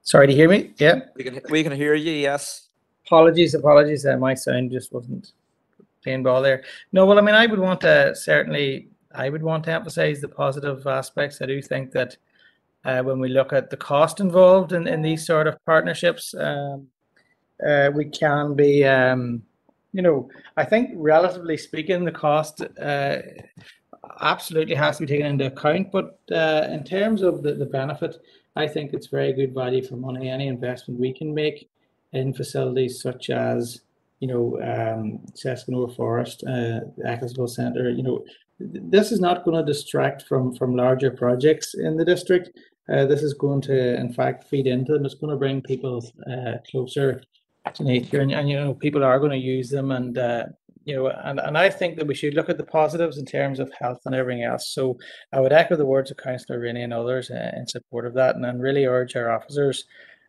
Sorry to hear me? Yeah. We can, we can hear you, yes. Apologies, apologies. Uh, my sound just wasn't playing ball there. No, well, I mean, I would want to certainly, I would want to emphasize the positive aspects. I do think that uh, when we look at the cost involved in, in these sort of partnerships, um, uh, we can be, um, you know, I think relatively speaking, the cost uh, absolutely has to be taken into account. But uh, in terms of the, the benefit, I think it's very good value for money. Any investment we can make in facilities such as, you know, um, Forest, uh, Ecclesville Centre, you know, this is not going to distract from from larger projects in the district. Uh, this is going to, in fact, feed into them. It's going to bring people uh, closer to nature, and, and you know, people are going to use them, and uh, you know, and, and I think that we should look at the positives in terms of health and everything else. So I would echo the words of Councillor Rainey and others uh, in support of that, and, and really urge our officers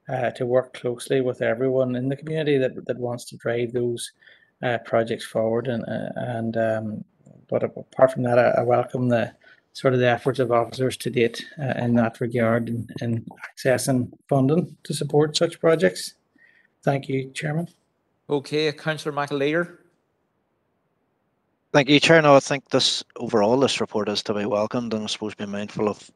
uh, to work closely with everyone in the community that, that wants to drive those uh, projects forward. And uh, and um, but apart from that, I, I welcome the sort of the efforts of officers to date uh, in that regard in, in accessing funding to support such projects. Thank you, Chairman. Okay, Councillor McAleer. Thank you, Chair. No, I think this overall this report is to be welcomed, and I suppose be mindful of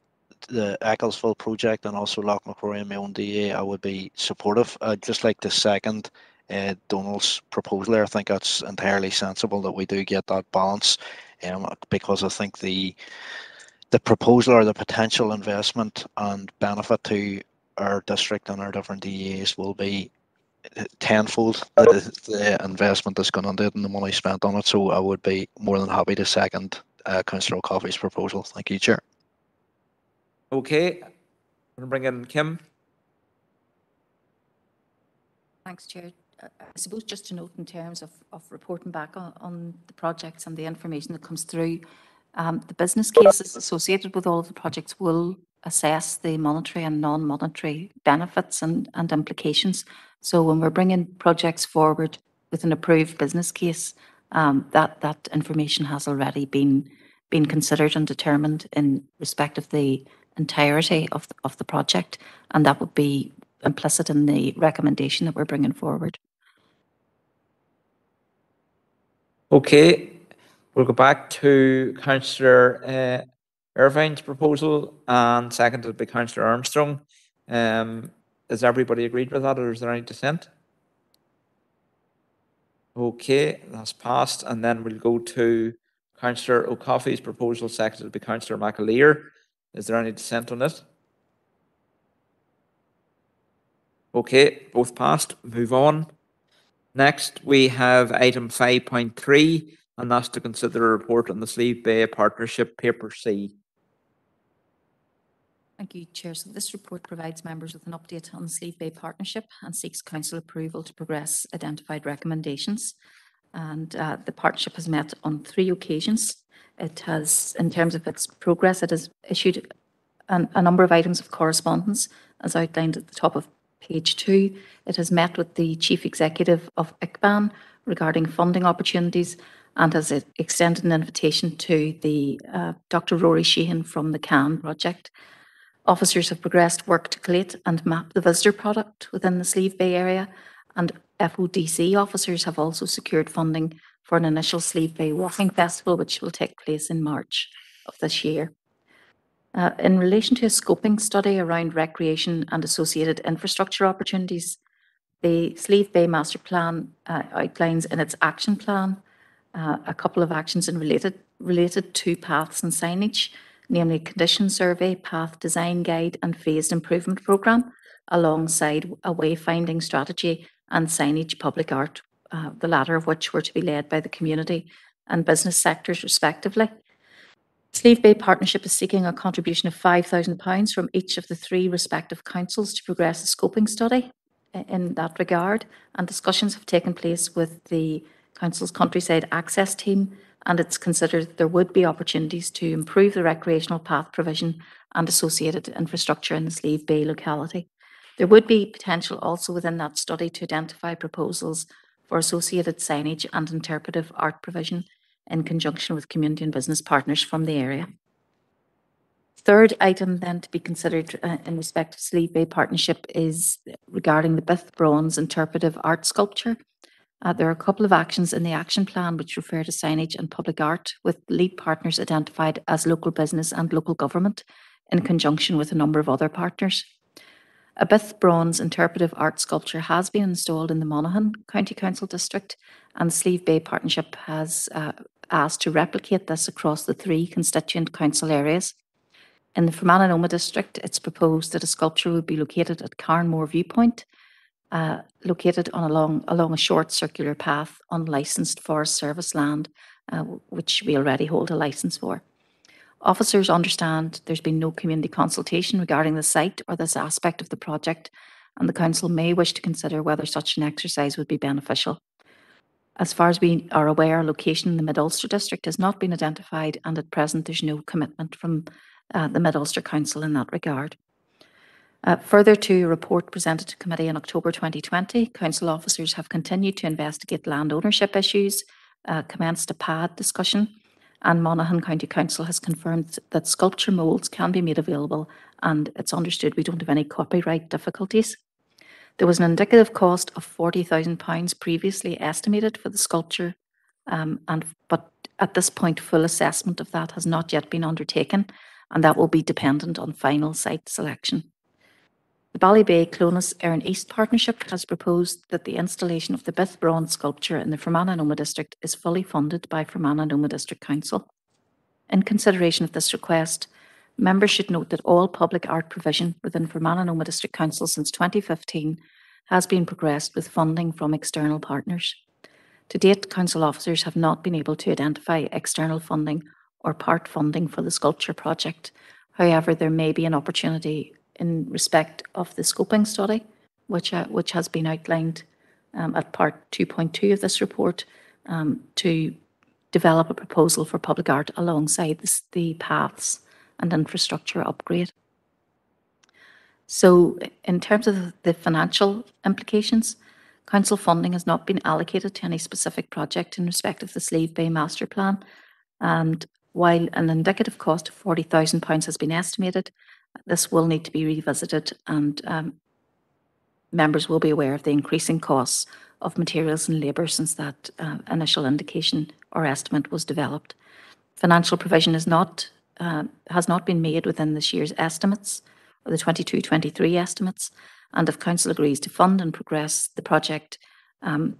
the Ecclesville project and also Lough Macrory and my own DA. I would be supportive. I'd just like to second uh, Donal's proposal there. I think that's entirely sensible that we do get that balance, um, because I think the the proposal or the potential investment and benefit to our district and our different DAs will be tenfold the, the investment that's gone into it and the money spent on it. So I would be more than happy to second uh, Councillor O'Cofaigh's proposal. Thank you, Chair. Okay, I'm gonna bring in Kim. Thanks, Chair. Uh, I suppose just to note in terms of, of reporting back on, on the projects and the information that comes through, um, the business cases associated with all of the projects will assess the monetary and non-monetary benefits and, and implications. So when we're bringing projects forward with an approved business case, um, that, that information has already been, been considered and determined in respect of the entirety of, the- of the project. And that would be implicit in the recommendation that we're bringing forward. Okay, we'll go back to councillor uh, Irvine's proposal and seconded by councillor Armstrong. Um, is everybody agreed with that or is there any dissent? Okay, that's passed and then we'll go to councillor O'Cofaigh's proposal seconded by councillor McAleer. Is there any dissent on it? Okay, both passed. Move on. Next, we have item five point three, and that's to consider a report on the Slieve Beagh Partnership Paper C. Thank you, Chair. So this report provides members with an update on the Slieve Beagh Partnership and seeks council approval to progress identified recommendations. And uh, the partnership has met on three occasions. It has, in terms of its progress, it has issued an, a number of items of correspondence as outlined at the top of page two. It has met with the Chief Executive of ICBAN regarding funding opportunities and has extended an invitation to the uh, Dr. Rory Sheehan from the CAN project. Officers have progressed work to collate and map the visitor product within the Slieve Beagh area, and FODC officers have also secured funding for an initial Slieve Beagh Walking Festival, which will take place in March of this year. Uh, in relation to a scoping study around recreation and associated infrastructure opportunities, the Slieve Beagh Master Plan uh, outlines in its action plan uh, a couple of actions in related related to paths and signage, namely condition survey, path design guide, and phased improvement program, alongside a wayfinding strategy and signage public art, uh, the latter of which were to be led by the community and business sectors respectively. Slieve Beagh Partnership is seeking a contribution of £5,000 from each of the three respective councils to progress a scoping study in that regard, and discussions have taken place with the council's countryside access team, and it's considered that there would be opportunities to improve the recreational path provision and associated infrastructure in the Slieve Beagh locality. There would be potential also within that study to identify proposals for associated signage and interpretive art provision in conjunction with community and business partners from the area. Third item then to be considered uh, in respect of Slieve Beagh Partnership is regarding the Bith Bronze interpretive art sculpture. Uh, there are a couple of actions in the action plan which refer to signage and public art with lead partners identified as local business and local government in conjunction with a number of other partners. A Bith Bronze interpretive art sculpture has been installed in the Monaghan County Council District and the Slieve Beagh Partnership has uh, asked to replicate this across the three constituent council areas. In the Fermanagh district, it's proposed that a sculpture would be located at Carnmore Viewpoint, uh, located on along along a short circular path on licensed Forest Service land, uh, which we already hold a license for. Officers understand there's been no community consultation regarding the site or this aspect of the project, and the council may wish to consider whether such an exercise would be beneficial. As far as we are aware, location in the Mid Ulster district has not been identified, and at present there's no commitment from uh, the Mid Ulster Council in that regard. Uh, further to a report presented to committee in October 2020, council officers have continued to investigate land ownership issues, uh, commenced a PAD discussion, and Monaghan County Council has confirmed that sculpture moulds can be made available, and it's understood we don't have any copyright difficulties. There was an indicative cost of £40,000 previously estimated for the sculpture, um, and but at this point, full assessment of that has not yet been undertaken, and that will be dependent on final site selection. The Ballybay Clones Erne East Partnership has proposed that the installation of the Bith Bronze sculpture in the Fermanagh and Omagh District is fully funded by Fermanagh and Omagh District Council. In consideration of this request, members should note that all public art provision within Fermanagh and Omagh District Council since 2015 has been progressed with funding from external partners. To date, council officers have not been able to identify external funding or part funding for the sculpture project. However, there may be an opportunity in respect of the scoping study, which, uh, which has been outlined um, at part 2.2 of this report, um, to develop a proposal for public art alongside the paths and infrastructure upgrade. So in terms of the financial implications, council funding has not been allocated to any specific project in respect of the Slieve Beagh Master Plan. And while an indicative cost of £40,000 has been estimated, this will need to be revisited and um, members will be aware of the increasing costs of materials and labour since that uh, initial indication or estimate was developed. Financial provision is not, uh, has not been made within this year's estimates or the 22-23 estimates. And if council agrees to fund and progress the project um,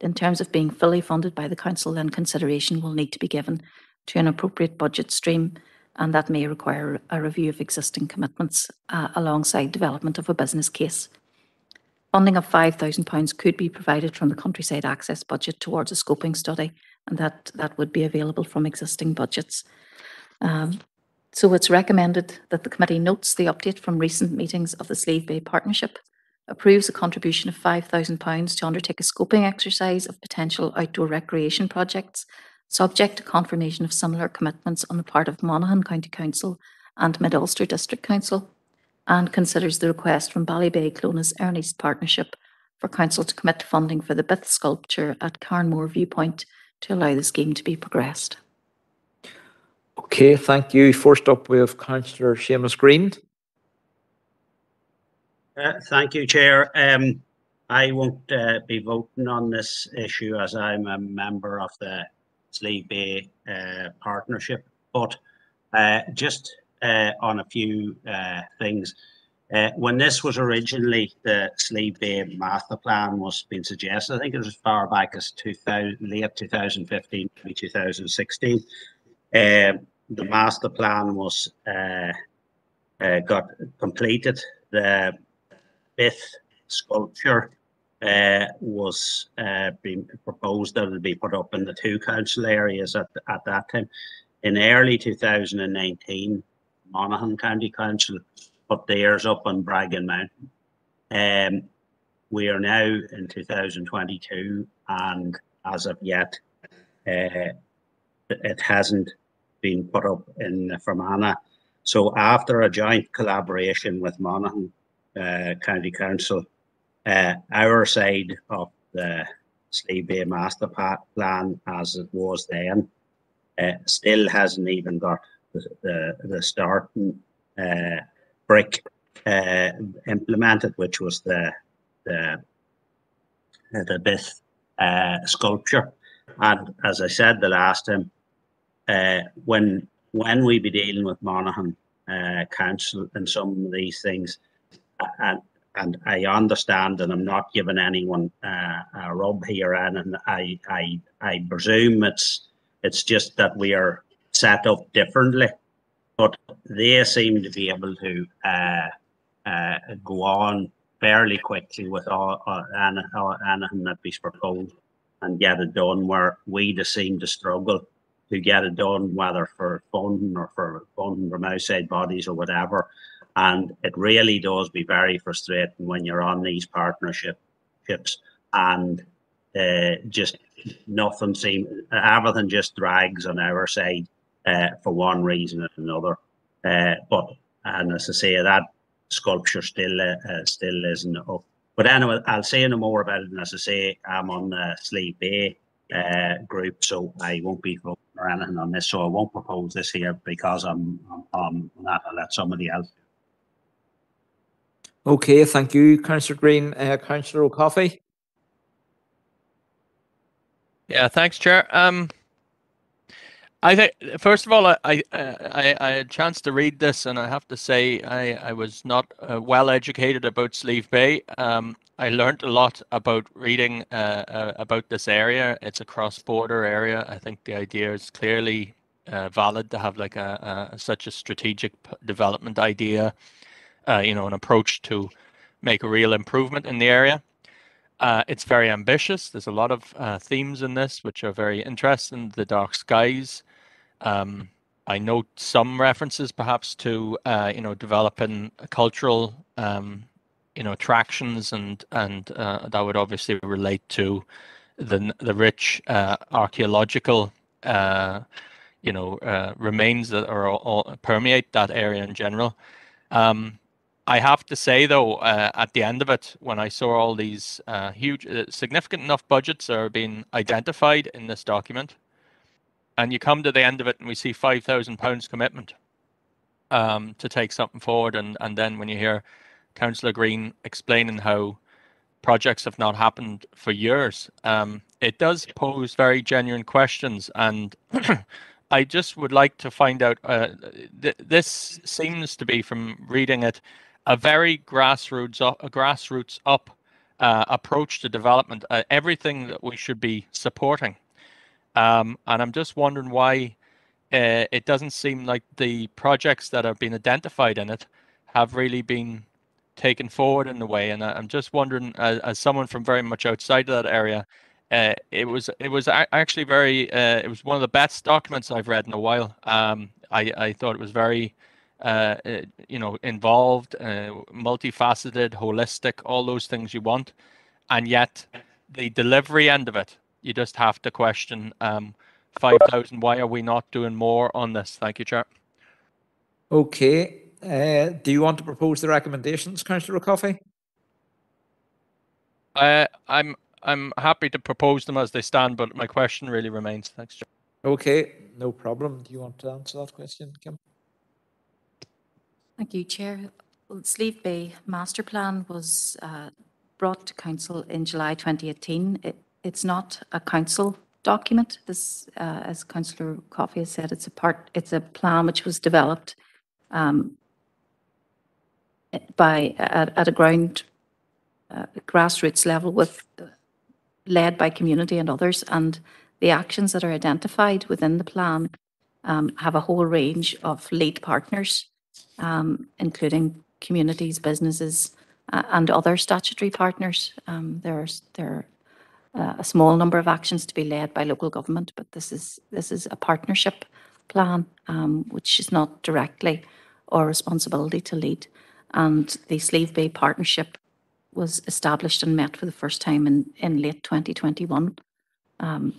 in terms of being fully funded by the council, then consideration will need to be given to an appropriate budget stream and that may require a review of existing commitments uh, alongside development of a business case. Funding of £5,000 could be provided from the Countryside Access budget towards a scoping study, and that, that would be available from existing budgets. Um, so it's recommended that the committee notes the update from recent meetings of the Slieve Beagh Partnership, approves a contribution of £5,000 to undertake a scoping exercise of potential outdoor recreation projects, subject to confirmation of similar commitments on the part of Monaghan County Council and Mid Ulster District Council, and considers the request from Ballybay Clones Erne East Partnership for Council to commit funding for the Bith sculpture at Carnmore Viewpoint to allow the scheme to be progressed. Okay, thank you. First up, we have Councillor Seamus Green. Uh, thank you, Chair. Um, I won't uh, be voting on this issue as I'm a member of the Slieve Beagh uh, Partnership, but uh, just uh, on a few things. When this was originally the Slieve Beagh Master Plan was being suggested, I think it was as far back as 2000, late 2015, maybe 2016. the Master Plan was got completed. The Bith sculpture uh, was uh, being proposed that it be put up in the two council areas at, at that time. In early 2019, Monaghan County Council put theirs up on Bragan Mountain. Um, we are now in 2022, and as of yet, uh, it hasn't been put up in Fermanagh. So, after a joint collaboration with Monaghan uh, County Council, uh, our side of the Slieve Beagh Master Plan, as it was then, uh, still hasn't even got the, the, starting uh, brick uh, implemented, which was the the the Bith uh, sculpture. And as I said the last time, uh, when when we be dealing with Monaghan uh, Council and some of these things, and and I understand, and I'm not giving anyone uh, a rub here, and I I I presume it's it's just that we are set up differently, but they seem to be able to uh, uh, go on fairly quickly with all, uh, anything that be proposed and get it done. Where we just seem to struggle to get it done, whether for funding or for funding from outside bodies or whatever. And it really does be very frustrating when you're on these partnerships and uh, just nothing seems, everything just drags on our side uh, for one reason or another. Uh, but and as I say, that sculpture still uh, uh, still isn't up. But anyway, I'll say no more about it. And as I say, I'm on the Slieve Beagh uh, group, so I won't be voting or anything on this. So I won't propose this here because I'm, I'm, I'm not. I'll let somebody else. Okay, thank you, Councillor Green. Uh, Councillor O'Cofaigh. Yeah, thanks, Chair. Um, I think first of all, I, I I, had a chance to read this, and I have to say I, I was not uh, well educated about Slieve Beagh. Um, I learned a lot about reading uh, uh, about this area. It's a cross-border area. I think the idea is clearly uh, valid to have like a, a such a strategic development idea, uh, you know, an approach to make a real improvement in the area. Uh, it's very ambitious. There's a lot of uh, themes in this which are very interesting. The dark skies. Um, I note some references perhaps to uh, you know developing cultural um, you know attractions and and uh, that would obviously relate to the the rich uh, archaeological you know remains that are all, all permeate that area in general. Um, I have to say though, uh, at the end of it, when I saw all these uh, huge, uh, significant enough budgets are being identified in this document, and you come to the end of it and we see five thousand pounds commitment um, to take something forward, and and then when you hear Councillor Green explaining how projects have not happened for years, um, it does pose very genuine questions, and I just would like to find out. Uh, th- this seems to be, from reading it, a very grassroots up, a grassroots up uh, approach to development. Uh, everything that we should be supporting, um, and I'm just wondering why uh, it doesn't seem like the projects that have been identified in it have really been taken forward in the way. And I- I'm just wondering, as, as someone from very much outside of that area, uh, it was it was actually very uh, it was one of the best documents I've read in a while. Um, I I thought it was very uh, uh, you know involved, uh, multifaceted, holistic, all those things you want, and yet the delivery end of it, you just have to question. Um, Five thousand. Why are we not doing more on this? Thank you, Chair. Okay, uh, do you want to propose the recommendations, Councillor Cofaigh? Uh, I'm I'm happy to propose them as they stand, but my question really remains. Thanks, Chair. Okay, no problem. Do you want to answer that question, Kim? Thank you, Chair. Well, Slieve Beagh Master Plan was uh, brought to Council in July 2018. It, it's not a council document. This, uh, as Councillor Cofaigh has said, it's a part. It's a plan which was developed um, by at, at a ground uh, grassroots level with led by community and others. And the actions that are identified within the plan um, have a whole range of lead partners, um, including communities, businesses, uh, and other statutory partners. Um, there's there are uh, a small number of actions to be led by local government, but this is this is a partnership plan, um, which is not directly our responsibility to lead. And the Slieve Beagh Partnership was established and met for the first time in, in late 2021. Um,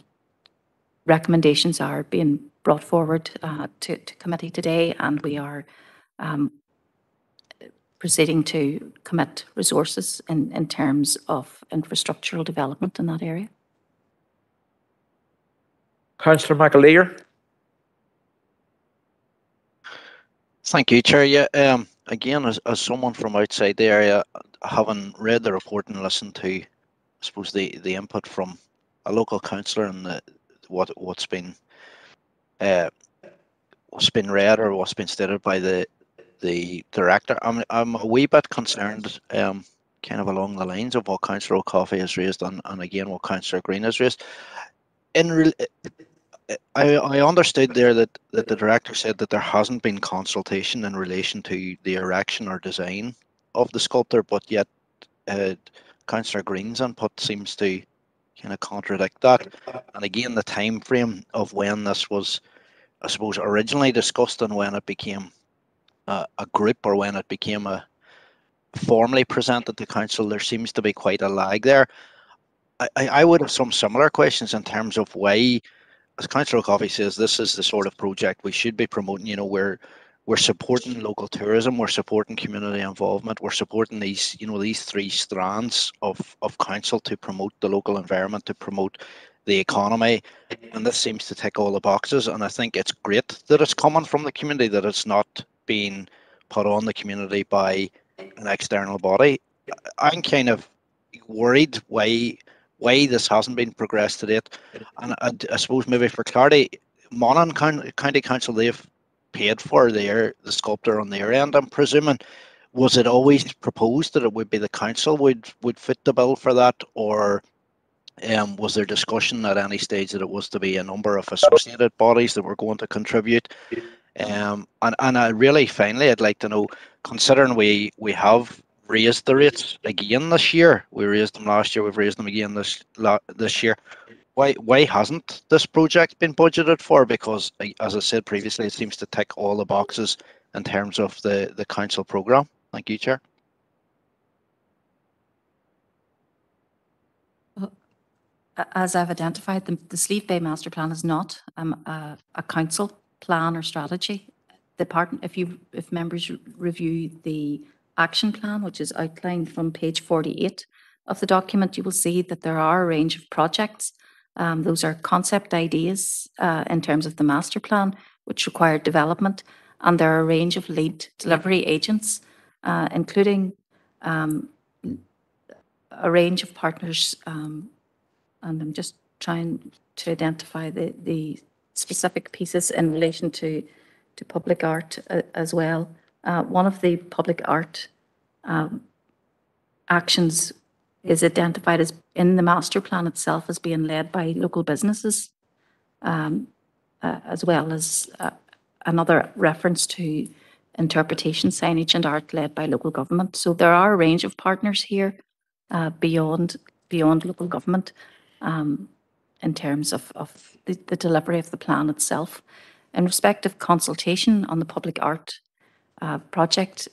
recommendations are being brought forward uh, to, to committee today, and we are um, proceeding to commit resources in, in terms of infrastructural development in that area. Councillor McAleer? Thank you, Chair. Yeah, um, again, as, as someone from outside the area, having read the report and listened to, I suppose, the, the input from a local councillor and the, what what's been uh, what's been read or what's been stated by the the director, I'm I'm a wee bit concerned, um, kind of along the lines of what Councillor O'Cofaigh has raised and, and again what Councillor Green has raised. In real, I, I understood there that, that the director said that there hasn't been consultation in relation to the erection or design of the sculpture, but yet uh, Councillor Green's input seems to kind of contradict that. And again, the time frame of when this was, I suppose, originally discussed and when it became a, a group or when it became a formally presented to council, there seems to be quite a lag there. I, I would have some similar questions in terms of why as Councillor Cofaigh says, this is the sort of project we should be promoting. You know, we're we're supporting local tourism, we're supporting community involvement, we're supporting these, you know, these three strands of of council to promote the local environment, to promote the economy, and this seems to tick all the boxes. And I think it's great that it's coming from the community, that it's not being put on the community by an external body. I'm kind of worried why why this hasn't been progressed to date. And I, I suppose maybe for clarity, Monaghan County Council, they've paid for their the sculptor on their end, I'm presuming. Was it always proposed that it would be the council would would fit the bill for that, or um, was there discussion at any stage that it was to be a number of associated bodies that were going to contribute? Um, and and I really finally, I'd like to know, considering we we have raised the rates again this year. We raised them last year. We've raised them again this this year. Why why hasn't this project been budgeted for? Because as I said previously, it seems to tick all the boxes in terms of the the council program. Thank you, Chair. As I've identified, the, the Slieve Beagh Master Plan is not um, a, a council plan or strategy. The part, if you if members review the action plan, which is outlined from page 48 of the document, you will see that there are a range of projects. Um, those are concept ideas uh, in terms of the master plan, which require development, and there are a range of lead delivery agents, uh, including um, a range of partners. Um, and I'm just trying to identify the, the specific pieces in relation to, to public art uh, as well. Uh, one of the public art um, actions is identified as in the master plan itself as being led by local businesses, um, uh, as well as uh, another reference to interpretation signage and art led by local government. So there are a range of partners here uh, beyond beyond local government um, in terms of, of the, the delivery of the plan itself. In respect of consultation on the public art uh, project,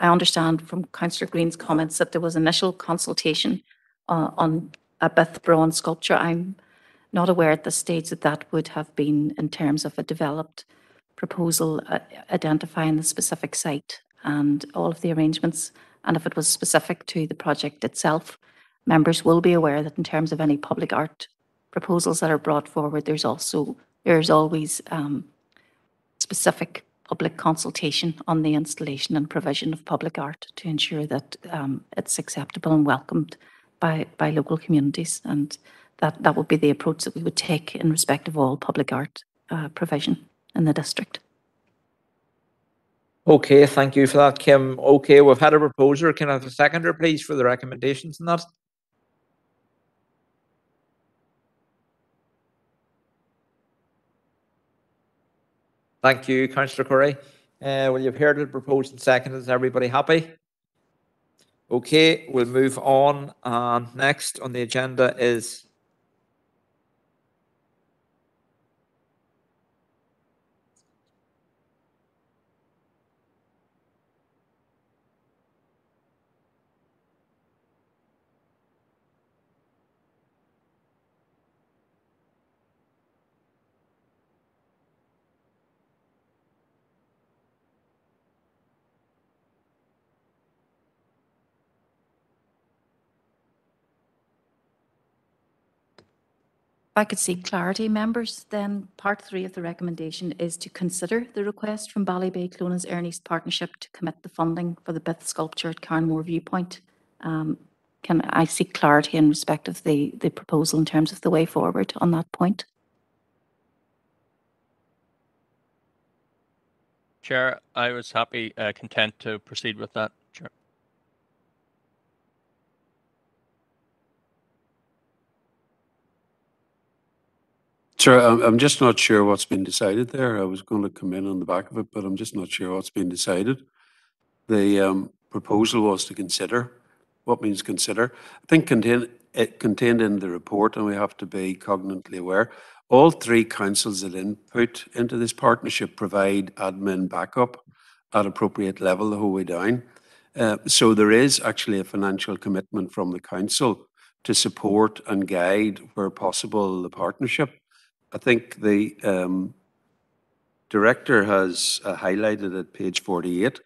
I understand from Councillor Green's comments that there was initial consultation uh, on a Bith bronze sculpture. I'm not aware at this stage that that would have been in terms of a developed proposal uh, identifying the specific site and all of the arrangements. And if it was specific to the project itself, members will be aware that in terms of any public art proposals that are brought forward, there's also, there's always um, specific public consultation on the installation and provision of public art to ensure that um, it's acceptable and welcomed by, by local communities. And that, that would be the approach that we would take in respect of all public art uh, provision in the district. Okay, thank you for that, Kim. Okay, we've had a proposer. Can I have a seconder, please, for the recommendations on that? Thank you, Councillor Curry. Uh, well, you've heard it proposed and seconded. Is everybody happy? Okay, we'll move on. And next on the agenda is If I could seek clarity, members, then part three of the recommendation is to consider the request from Ballybay Clones Erne East Partnership to commit the funding for the Bith sculpture at Carnmore Viewpoint. Um, can I seek clarity in respect of the, the proposal in terms of the way forward on that point? Chair, I was happy, uh, content to proceed with that. Chair. Sure, I'm, just not sure what's been decided there. I was going to come in on the back of it, but I'm just not sure what's been decided. The um, proposal was to consider. What means consider? I think contain, it contained in the report, and we have to be cognizantly aware. All three councils that input into this partnership provide admin backup at appropriate level the whole way down. Uh, so there is actually a financial commitment from the council to support and guide where possible the partnership. I think the um, director has uh, highlighted at page 48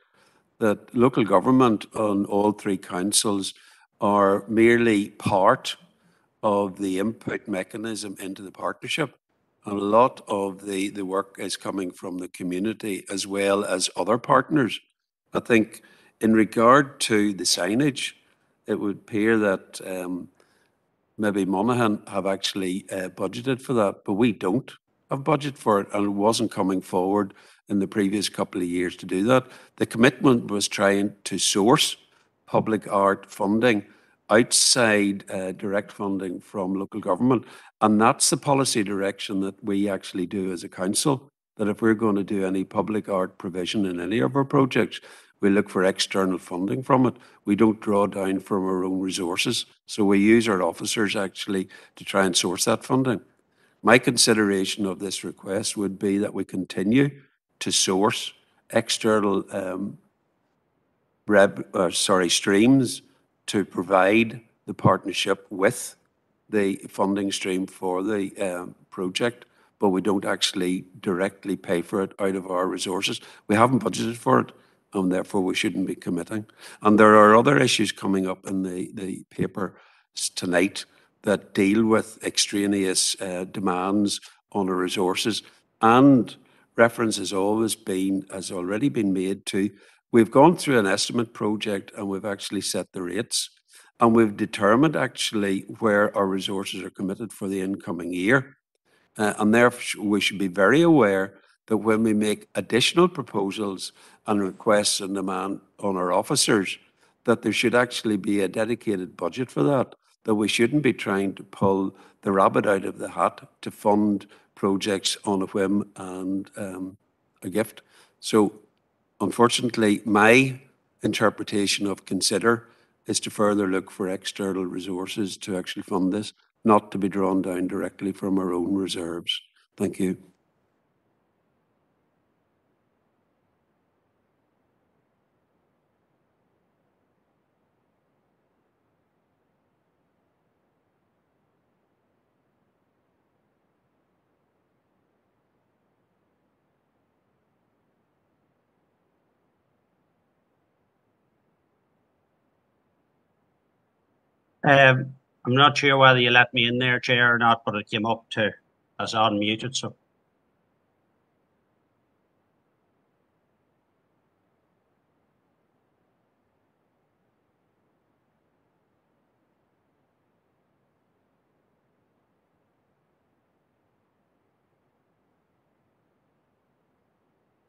that local government on all three councils are merely part of the input mechanism into the partnership. And a lot of the, the work is coming from the community as well as other partners. I think in regard to the signage, it would appear that um, maybe Monaghan have actually uh, budgeted for that, but we don't have budget for it, and it wasn't coming forward in the previous couple of years to do that. The commitment was trying to source public art funding outside uh, direct funding from local government, and that's the policy direction that we actually do as a council. That if we're going to do any public art provision in any of our projects, we look for external funding from it. We don't draw down from our own resources. So we use our officers actually to try and source that funding. My consideration of this request would be that we continue to source external um, uh, sorry, streams to provide the partnership with the funding stream for the um, project, but we don't actually directly pay for it out of our resources. We haven't budgeted for it and therefore we shouldn't be committing. And there are other issues coming up in the, the paper tonight that deal with extraneous uh, demands on our resources. And reference has always been, has already been made to, we've gone through an estimate project and we've actually set the rates. And we've determined actually where our resources are committed for the incoming year. Uh, and therefore, we should be very aware that when we make additional proposals and requests and demand on our officers, that there should actually be a dedicated budget for that, that we shouldn't be trying to pull the rabbit out of the hat to fund projects on a whim and um, a gift. So unfortunately, my interpretation of consider is to further look for external resources to actually fund this, not to be drawn down directly from our own reserves. Thank you. Um, I'm not sure whether you let me in there, Chair, or not, but it came up to as unmuted, so.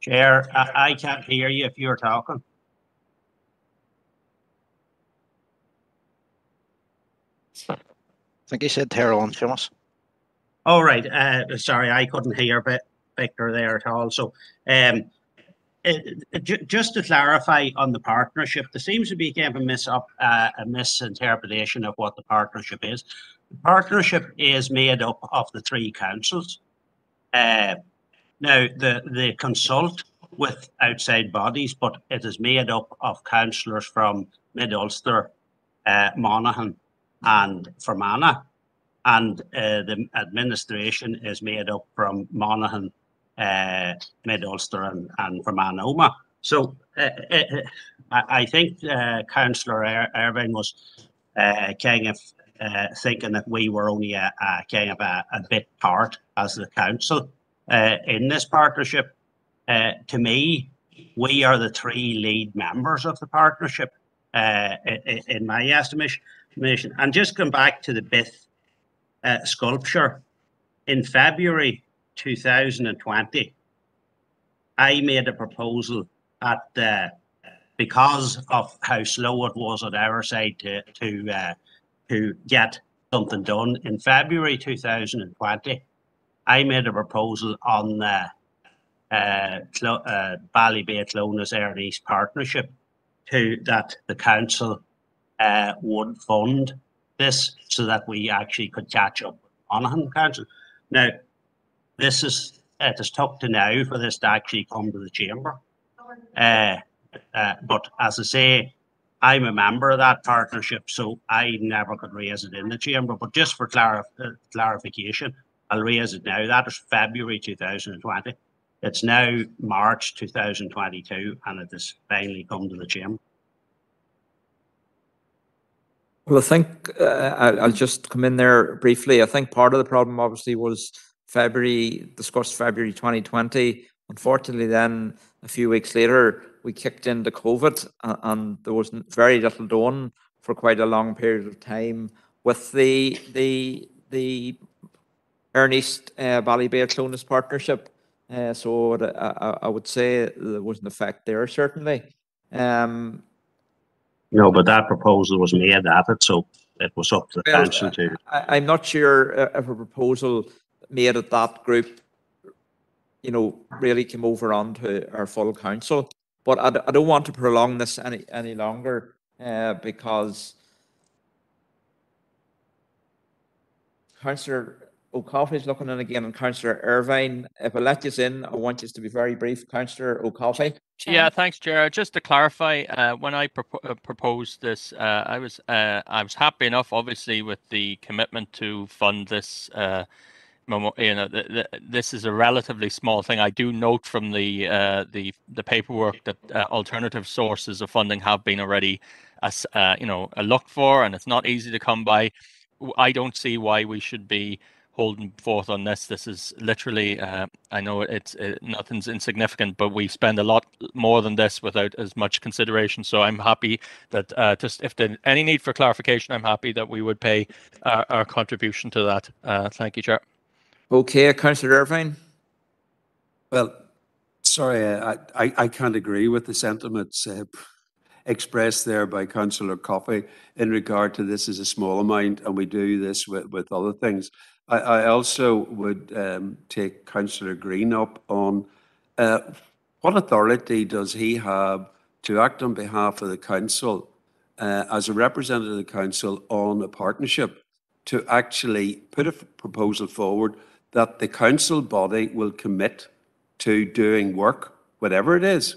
Chair, I, I can't hear you if you're talking. I think he said on, Seamus. All right, uh, sorry, I couldn't hear Victor there at all. So, um, it, it- just to clarify on the partnership, there seems to be kind of a miss up, uh, a misinterpretation of what the partnership is. The partnership is made up of the three councils. Uh, now, the, they consult with outside bodies, but it is made up of councillors from Mid Ulster, uh, Monaghan, and Fermanagh and uh, the administration is made up from Monaghan, uh, Mid Ulster, and, and from Anoma. So uh, uh, I, I think uh, Councillor Ir- Irvine was uh, kind of uh, thinking that we were only a, a kind of a, a bit part as the council uh, in this partnership. Uh, to me, we are the three lead members of the partnership, uh, i- i- in my estimation. And just come back to the Bith uh, sculpture. In February 2020, I made a proposal at uh, because of how slow it was on our side to to uh, to get something done. In February 2020, I made a proposal on the uh, Clo- uh, Ballybay Clones Erne East partnership to that the council uh, would fund this so that we actually could catch up on Monaghan Council. Now, this is it is tough to now for this to actually come to the chamber. Uh, uh, but as I say, I'm a member of that partnership, so I never could raise it in the chamber. But just for clarif- uh, clarification, I'll raise it now. That is February 2020. It's now March 2022, and it has finally come to the chamber. Well, I think uh, I'll, I'll just come in there briefly. I think part of the problem obviously was February, discussed February 2020. Unfortunately, then a few weeks later, we kicked into COVID and there was very little done for quite a long period of time with the, the, the Erne East uh, Ballybay Clones partnership. Uh, so I, I- I would say there was an effect there certainly. Um, No, but that proposal was made at it, so it was up to the Well, council to. I, I'm not sure uh, if a proposal made at that group, you know, really came over onto our full council. But I, d- I don't want to prolong this any, any longer, uh, because Councillor O'Cofaigh is looking in again and Councillor Irvine. If I let you in, I want you to be very brief. Councillor O'Cofaigh. Yeah, thanks, Chair. Just to clarify, uh, when I propo- uh, proposed this, uh, I was uh, I was happy enough, obviously, with the commitment to fund this uh, memo- you know, th- th- this is a relatively small thing. I do note from the uh, the the paperwork that uh, alternative sources of funding have been already, as uh, you know, looked for, and it's not easy to come by. I don't see why we should be holding forth on this. This is literally, uh, I know it's uh, nothing's insignificant, but we spend a lot more than this without as much consideration. So I'm happy that uh, just if there's any need for clarification, I'm happy that we would pay our, our contribution to that. Uh, thank you, Chair. Okay, Councillor Irvine. Well, sorry, I, I, I can't agree with the sentiments uh, expressed there by Councillor Cofaigh in regard to this is a small amount and we do this with, with other things. I, I also would um, take Councillor Green up on uh, what authority does he have to act on behalf of the council uh, as a representative of the council on a partnership to actually put a proposal forward that the council body will commit to doing work, whatever it is.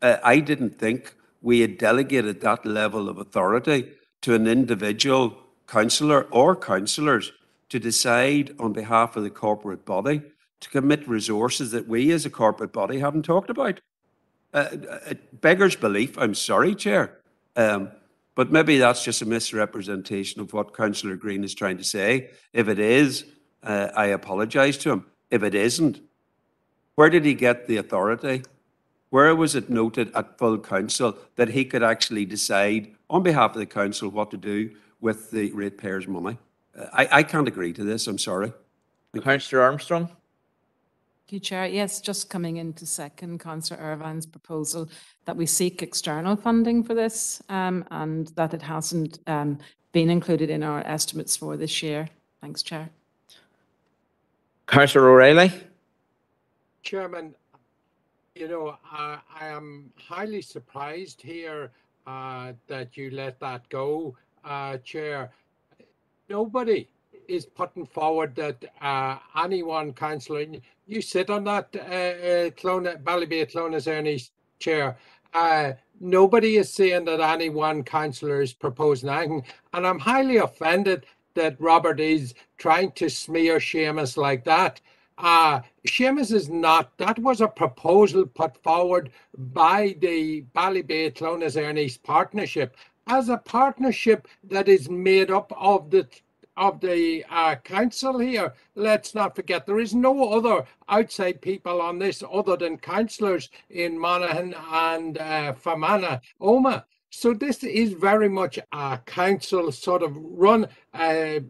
Uh, I didn't think we had delegated that level of authority to an individual councillor or councillors to decide on behalf of the corporate body to commit resources that we as a corporate body haven't talked about. Uh, it beggars belief, I'm sorry, Chair. Um, but maybe that's just a misrepresentation of what Councillor Green is trying to say. If it is, uh, I apologise to him. If it isn't, where did he get the authority? Where was it noted at full council that he could actually decide on behalf of the council what to do with the ratepayers' money? Uh, I, I can't agree to this, I'm sorry. Councillor Armstrong. Thank you, Chair. Yes, just coming in to second Councillor Irvine's proposal that we seek external funding for this um, and that it hasn't um, been included in our estimates for this year. Thanks, Chair. Councillor O'Reilly. Chairman, you know, I, I am highly surprised here uh, that you let that go, uh, Chair. Nobody is putting forward that uh, any one councillor, you sit on that uh, uh, Clona, Ballybay Clones Erne East chair. Uh, nobody is saying that any one councillor is proposing anything, and I'm highly offended that Robert is trying to smear Seamus like that. Uh, Seamus is not, that was a proposal put forward by the Ballybay Clones Erne East partnership as a partnership that is made up of the of the uh, council here. Let's not forget there is no other outside people on this other than councillors in Monaghan and uh, Omagh. So this is very much a council sort of run, uh,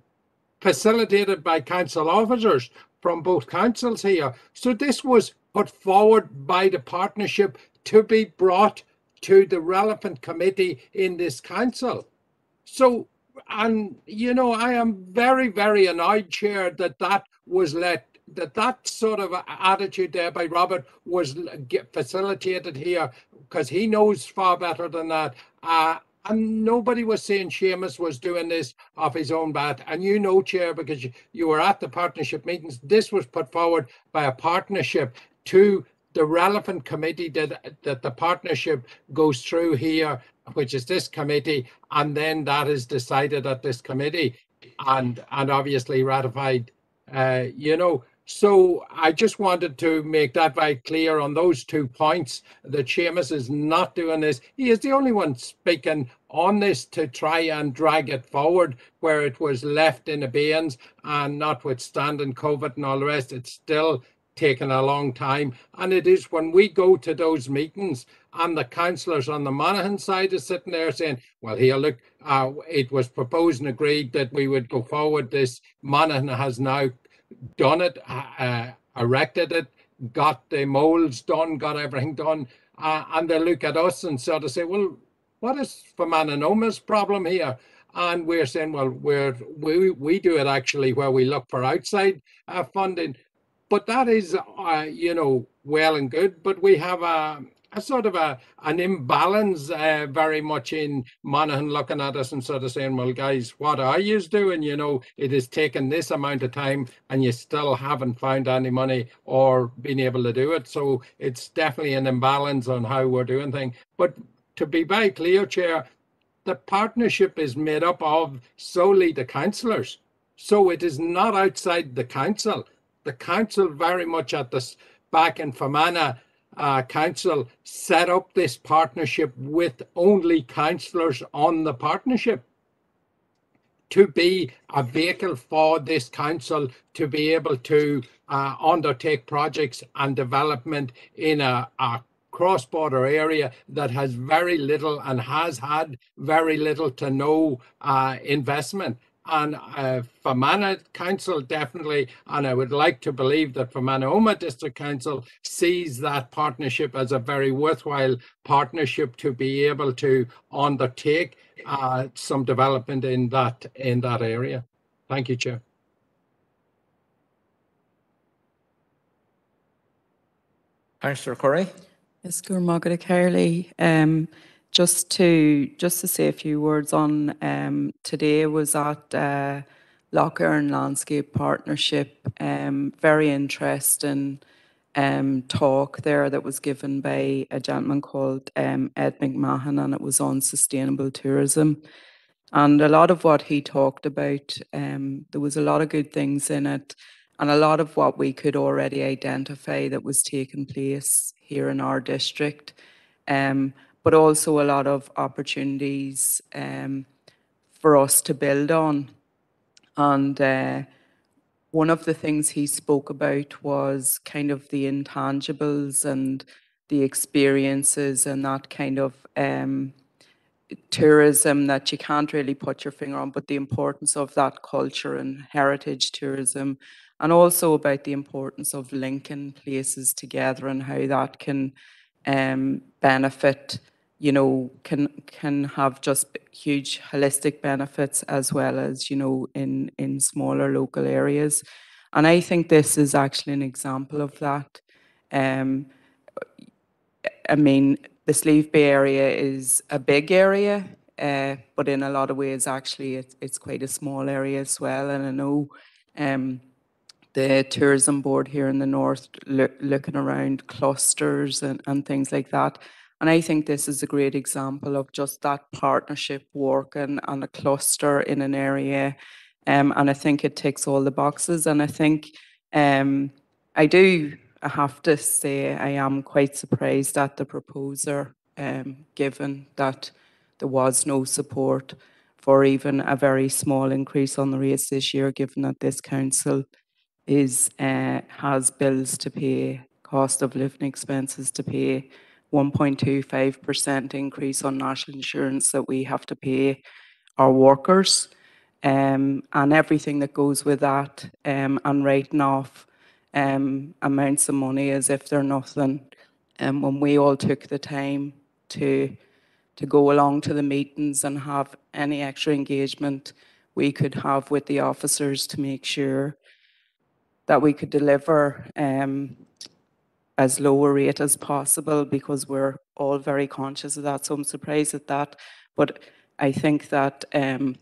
facilitated by council officers from both councils here. So this was put forward by the partnership to be brought to the relevant committee in this council. So and you know i am very very annoyed chair that that was let that that sort of attitude there by robert was facilitated here because he knows far better than that uh, and nobody was saying Seamus was doing this off his own bat. And you know, Chair, because you, you were at the partnership meetings, this was put forward by a partnership to the relevant committee that, that the partnership goes through here which is this committee, and then that is decided at this committee and and obviously ratified. Uh, you know, so I just wanted to make that very clear on those two points that Seamus is not doing this. He is the only one speaking on this to try and drag it forward where it was left in abeyance and notwithstanding COVID and all the rest, it's still taken a long time. And it is when we go to those meetings and the councillors on the Monaghan side are sitting there saying, well, here, look, uh, it was proposed and agreed that we would go forward. This Monaghan has now done it, uh, erected it, got the molds done, got everything done. Uh, and they look at us and sort of say, well, what is Fermanagh problem here? And we're saying, well, we're, we, we do it actually where we look for outside uh, funding. But that is, uh, you know, well and good. But we have a, a sort of a an imbalance uh, very much in Monaghan looking at us and sort of saying, well, guys, what are you doing? You know, it has taken this amount of time and you still haven't found any money or been able to do it. So it's definitely an imbalance on how we're doing things. But to be very clear, Chair, the partnership is made up of solely the councillors. So it is not outside the council. The council very much at this back in Fermanagh uh, council set up this partnership with only councillors on the partnership to be a vehicle for this council to be able to uh, undertake projects and development in a, a cross-border area that has very little and has had very little to no uh, investment. And uh, Fermanagh Council definitely, and I would like to believe that Fermanagh District Council sees that partnership as a very worthwhile partnership to be able to undertake uh, some development in that in that area. Thank you, Chair. Councillor Curry. Yes, Gurmagada Carley. Um, just to just to say a few words on um, today was at uh, Lough Erne Landscape Partnership. Um, very interesting um, talk there that was given by a gentleman called um, Ed McMahon, and it was on sustainable tourism. And a lot of what he talked about, um, there was a lot of good things in it, and a lot of what we could already identify that was taking place here in our district. Um, but also a lot of opportunities um, for us to build on. And uh, one of the things he spoke about was kind of the intangibles and the experiences and that kind of um, tourism that you can't really put your finger on, but the importance of that culture and heritage tourism, and also about the importance of linking places together and how that can um, benefit you know, can can have just huge holistic benefits as well as you know in in smaller local areas, and I think this is actually an example of that. Um, I mean, the Slieve Beagh area is a big area, uh, but in a lot of ways, actually, it's it's quite a small area as well. And I know um, the tourism board here in the north look, looking around clusters and, and things like that and I think this is a great example of just that partnership working on a cluster in an area. Um, and I think it ticks all the boxes. And I think um, I do, I have to say, I am quite surprised at the proposer, um, given that there was no support for even a very small increase on the rates this year, given that this council is uh, has bills to pay, cost of living expenses to pay, 1.25% increase on national insurance that we have to pay our workers um, and everything that goes with that um, and writing off um, amounts of money as if they're nothing. And um, when we all took the time to to go along to the meetings and have any extra engagement we could have with the officers to make sure that we could deliver um, as low a rate as possible because we're all very conscious of that. So I'm surprised at that. But I think that um,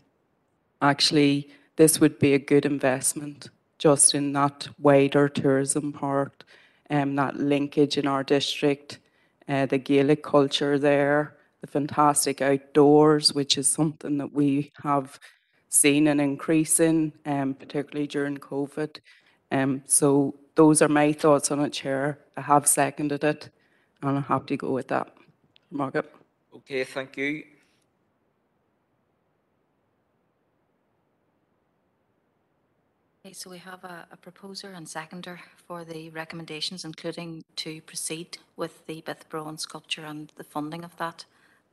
actually this would be a good investment just in that wider tourism part, um, that linkage in our district, uh, the Gaelic culture there, the fantastic outdoors, which is something that we have seen an increase in, um, particularly during COVID. Um, so those are my thoughts on it, Chair. I have seconded it, and I'm happy to go with that. Margaret. Okay, thank you. Okay, so we have a, a proposer and seconder for the recommendations, including to proceed with the Bith bronze sculpture and the funding of that.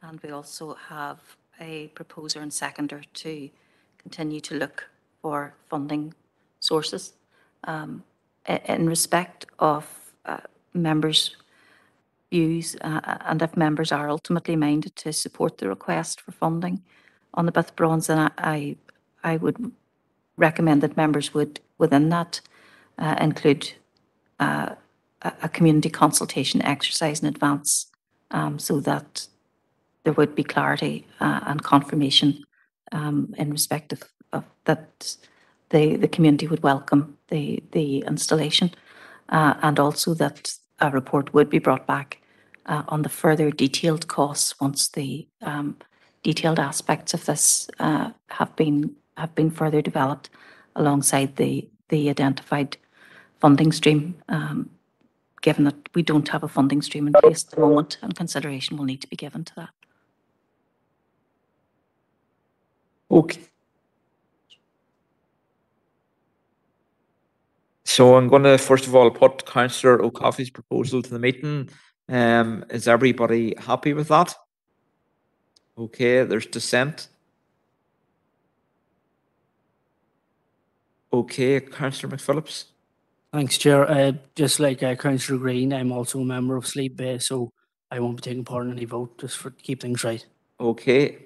And we also have a proposer and seconder to continue to look for funding sources. Um, in respect of uh, members' views uh, and if members are ultimately minded to support the request for funding on the Bith Brauns, then I, I would recommend that members would, within that, uh, include uh, a, community consultation exercise in advance um, so that there would be clarity uh, and confirmation um, in respect of, of that the, the community would welcome the, the installation. uh, and also that a report would be brought back uh, on the further detailed costs once the um, detailed aspects of this uh, have been have been further developed, alongside the, the identified funding stream, um, given that we don't have a funding stream in place at the moment and consideration will need to be given to that. Okay. So I'm going to first of all put Councillor O'Cofaigh's proposal to the meeting. Um, is everybody happy with that? Okay, there's dissent. Okay, Councillor McPhillips. Thanks, Chair. Uh, just like uh, Councillor Green, I'm also a member of Slieve Beagh, so I won't be taking part in any vote just for to keep things right. Okay.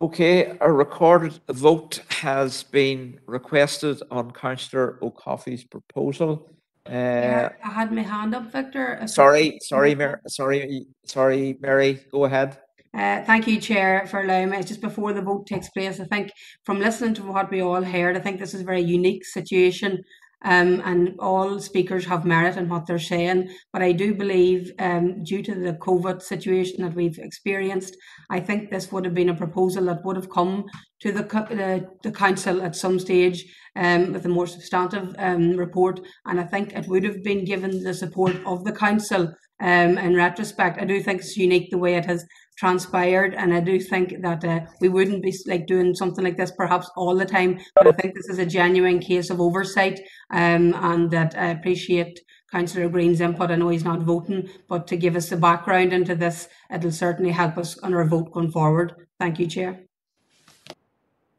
Okay, a recorded vote has been requested on Councillor O'Cofaigh's proposal. Uh, I had my hand up, Victor. sorry, sorry, Mary, sorry, sorry, Mary, go ahead. Uh, thank you, Chair, for allowing me. It's Just before the vote takes place, I think from listening to what we all heard, I think this is a very unique situation. Um, and all speakers have merit in what they're saying. But I do believe, um, due to the COVID situation that we've experienced, I think this would have been a proposal that would have come to the the, the council at some stage um, with a more substantive um, report. And I think it would have been given the support of the council. Um, in retrospect, I do think it's unique the way it has transpired, and I do think that uh, we wouldn't be like doing something like this perhaps all the time. But I think this is a genuine case of oversight, um, and that I appreciate Councillor Green's input. I know he's not voting, but to give us the background into this, it'll certainly help us on our vote going forward. Thank you, Chair.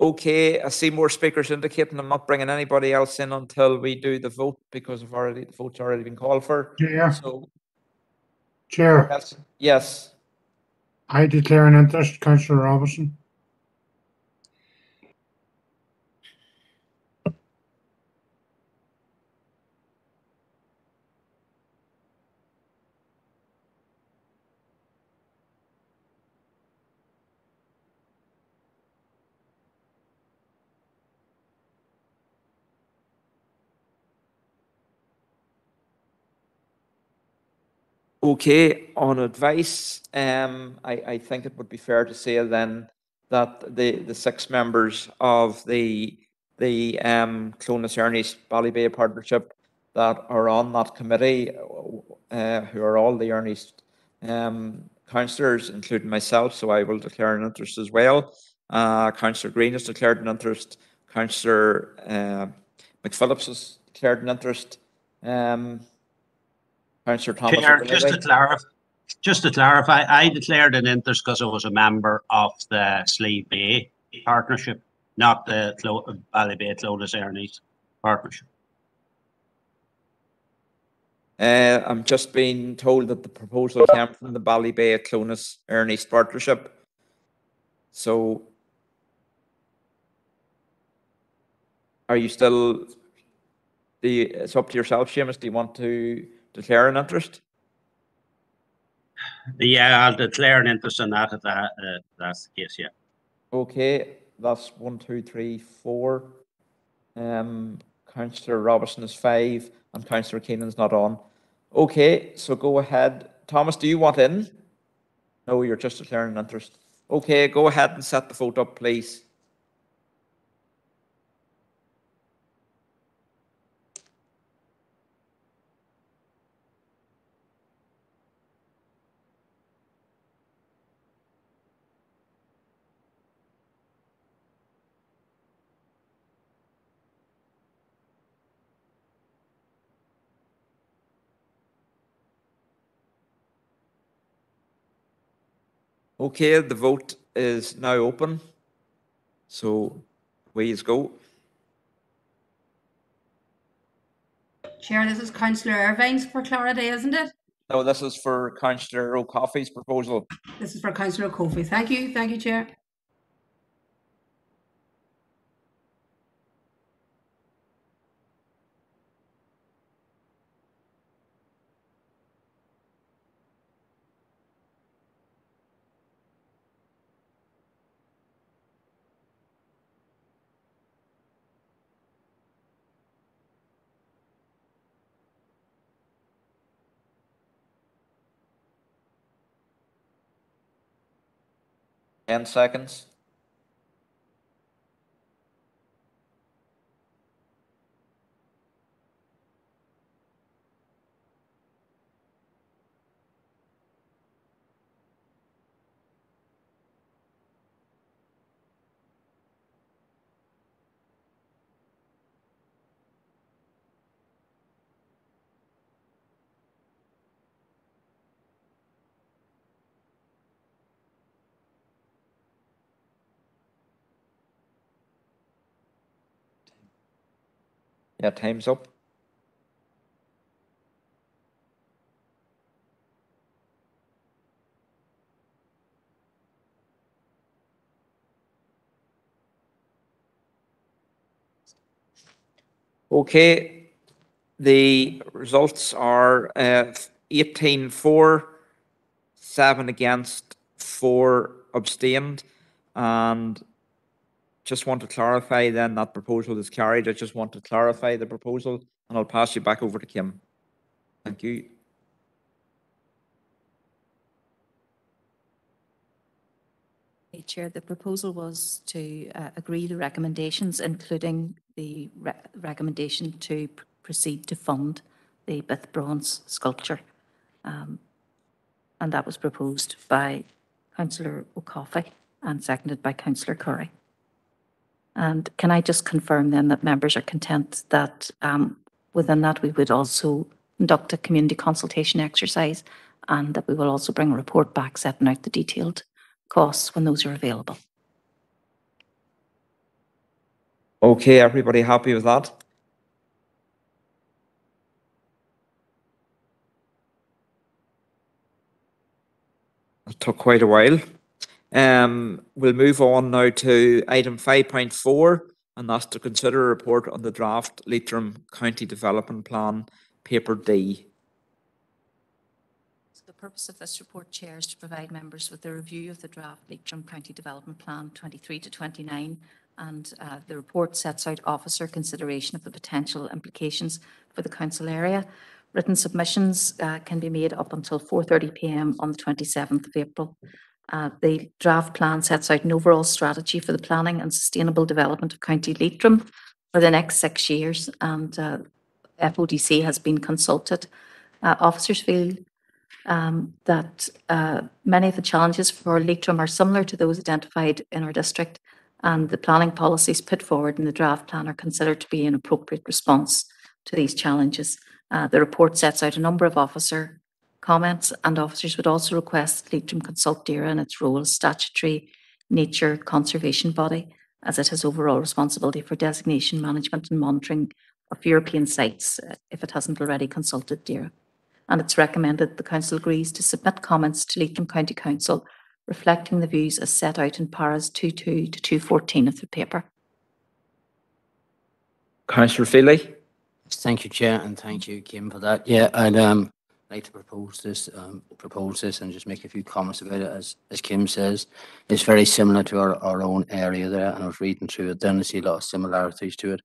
Okay, I see more speakers indicating I'm not bringing anybody else in until we do the vote because of already, the vote's already been called for. Chair. So, Chair, yes, yes. I declare an interest, Councillor Robinson. Okay, on advice, um, I, I think it would be fair to say then that the, the six members of the, the, um, Clones Erne East Ballybay Partnership that are on that committee, uh, who are all the Ernie's, um, councillors, including myself, so I will declare an interest as well. Uh, Councillor Green has declared an interest, Councillor, uh, McPhillips has declared an interest. Um, Councillor Thomas. Chair, just to clarify, just to clarify, I declared an interest because I was a member of the Slieve Beagh Partnership, not the Clo- Ballybay Clones Erne East Partnership. Uh, I'm just being told that the proposal came from the Ballybay Clones Erne East partnership. So are you still, the, it's up to yourself, Seamus, do you want to declare an interest? Yeah, I'll declare an interest in that if that, uh, that's the case, yeah. Okay, that's one, two, three, four. Um, Councillor Robertson is five and Councillor Keenan's not on. Okay, so go ahead. Thomas, do you want in? No, you're just declaring an interest. Okay, go ahead and set the vote up, please. Okay, the vote is now open. So, please go. Chair, this is Councillor Irvine's for clarity, isn't it? No, this is for Councillor O'Cofaigh's proposal. This is for Councillor Cofaigh. Thank you, thank you, Chair. Ten seconds. Yeah, time's up. Okay, the results are uh, 18 for, 7 against, 4 abstained. And just want to clarify then that proposal is carried. I just want to clarify the proposal and I'll pass you back over to Kim. Thank you. Chair, the proposal was to uh, agree the recommendations, including the re- recommendation to pr- proceed to fund the Bith bronze sculpture. Um, And that was proposed by councillor O'Cofaigh and seconded by councillor Curry. And can I just confirm then that members are content that um, within that we would also conduct a community consultation exercise and that we will also bring a report back setting out the detailed costs when those are available. Okay, everybody happy with that? It took quite a while. Um, we'll move on now to item five point four, and that's to consider a report on the draft Leitrim County Development Plan, paper D. So the purpose of this report, Chair, is to provide members with a review of the draft Leitrim County Development Plan 23 to 29. And uh, the report sets out officer consideration of the potential implications for the council area. Written submissions uh, can be made up until 4:30 PM on the 27th of April. Uh, The draft plan sets out an overall strategy for the planning and sustainable development of County Leitrim for the next six years, and uh, FODC has been consulted. Uh, Officers feel um, that uh, many of the challenges for Leitrim are similar to those identified in our district, and the planning policies put forward in the draft plan are considered to be an appropriate response to these challenges. Uh, the report sets out a number of officer comments, and officers would also request that Leitrim consult DAERA in its role as statutory nature conservation body, as it has overall responsibility for designation, management, and monitoring of European sites, uh, if it hasn't already consulted DAERA and it's recommended the council agrees to submit comments to Leitrim County Council reflecting the views as set out in paras 22 to 214 of the paper. Councillor Feely? Thank you, Chair, and thank you, Kim, for that. Yeah, I'd um, like to propose this, um, propose this and just make a few comments about it. As, as Kim says, it's very similar to our, our own area there, and I was reading through it, then I see a lot of similarities to it.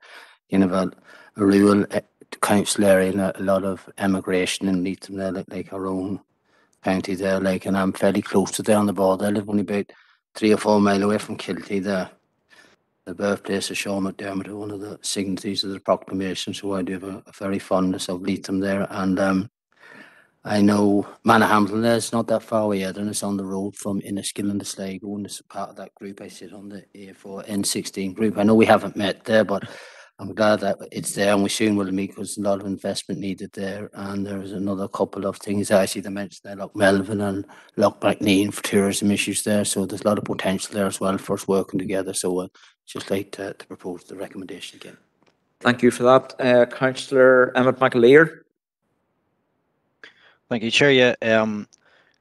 You know, about a rural eh, council area and a, a lot of emigration in Leitrim there, like, like our own county there, like, and I'm fairly close to there on the border. I live only about three or four mile away from Kilty there. The birthplace of Sean McDermott, one of the signatories of the proclamation, so I do have a, a very fondness of Leitrim there. And um, I know there, it's not that far away and it's on the road from Enniskillen to Sligo, and it's part of that group. I sit on the A4 N16 group. I know we haven't met there, but I'm glad that it's there and we soon will meet because a lot of investment needed there. And there's another couple of things I see they mentioned there, like Melvin and Loch Blackneen for tourism issues there. So there's a lot of potential there as well for us working together. So uh, just like to, to propose the recommendation again. Thank you for that. Uh, Councillor Emmett McAleer? Thank you, Chair. Yeah, um,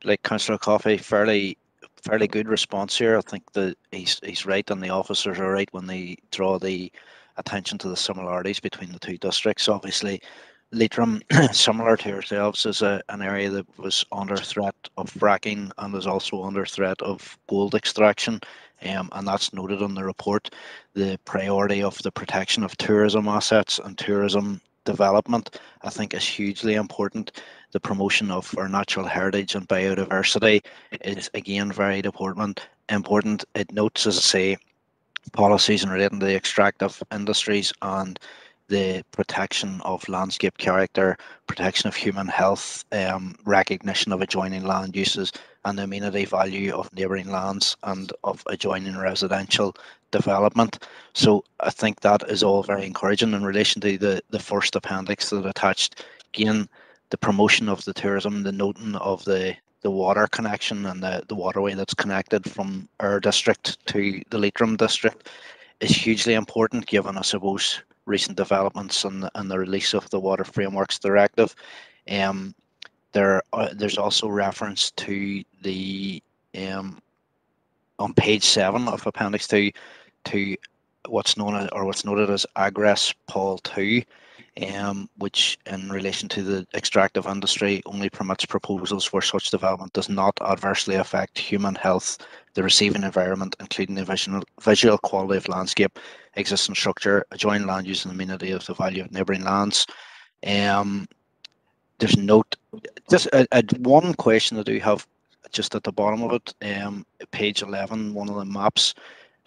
like Councillor Coffey, fairly fairly good response here. I think that he's he's right, and the officers are right when they draw the attention to the similarities between the two districts. Obviously, Leitrim, similar to yourselves, is a, an area that was under threat of fracking and is also under threat of gold extraction. Um, and that's noted in the report. The priority of the protection of tourism assets and tourism development, I think, is hugely important. The promotion of our natural heritage and biodiversity is again very important. Important. It notes, as I say, policies in relating to the extractive industries and the protection of landscape character, protection of human health, um, recognition of adjoining land uses, and the amenity value of neighbouring lands and of adjoining residential development. So I think that is all very encouraging in relation to the, the first appendix that attached. Again, the promotion of the tourism, the noting of the the water connection and the, the waterway that's connected from our district to the Leitrim district is hugely important given, I suppose, recent developments and, and the release of the Water Frameworks Directive. Um, there, uh, there's also reference to the um, on page seven of Appendix Two to what's known as, or what's noted as Agress Paul Two, um, which in relation to the extractive industry only permits proposals where such development does not adversely affect human health, the receiving environment, including the visual, visual quality of landscape, existing structure, adjoining land use and amenity of the value of neighbouring lands. Um, there's note, just uh, uh, one question that do have just at the bottom of it, um, page 11, one of the maps,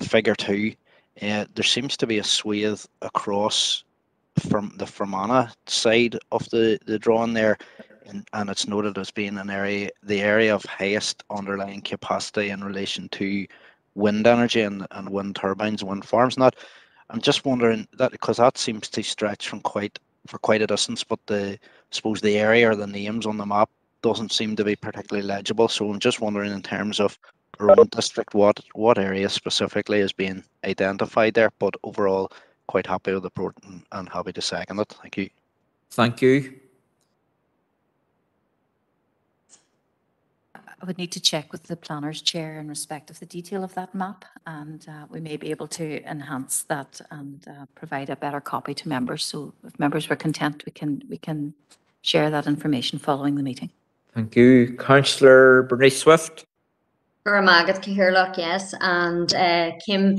figure two, uh, there seems to be a swathe across from the Fermanagh side of the, the drawing there, and, and it's noted as being an area, the area of highest underlying capacity in relation to wind energy and, and wind turbines, wind farms. Not, I'm just wondering that because that seems to stretch from quite for quite a distance, but the I suppose the area or the names on the map doesn't seem to be particularly legible. So I'm just wondering in terms of our own district, what what area specifically is being identified there. But overall, quite happy with the report and, and happy to second it. Thank you. Thank you. I would need to check with the planner's chair in respect of the detail of that map, and uh, we may be able to enhance that and uh, provide a better copy to members. So if members were content, we can we can share that information following the meeting. Thank you. Councillor Bernice Swift. Guramagat Cahirlock, yes. And uh, Kim,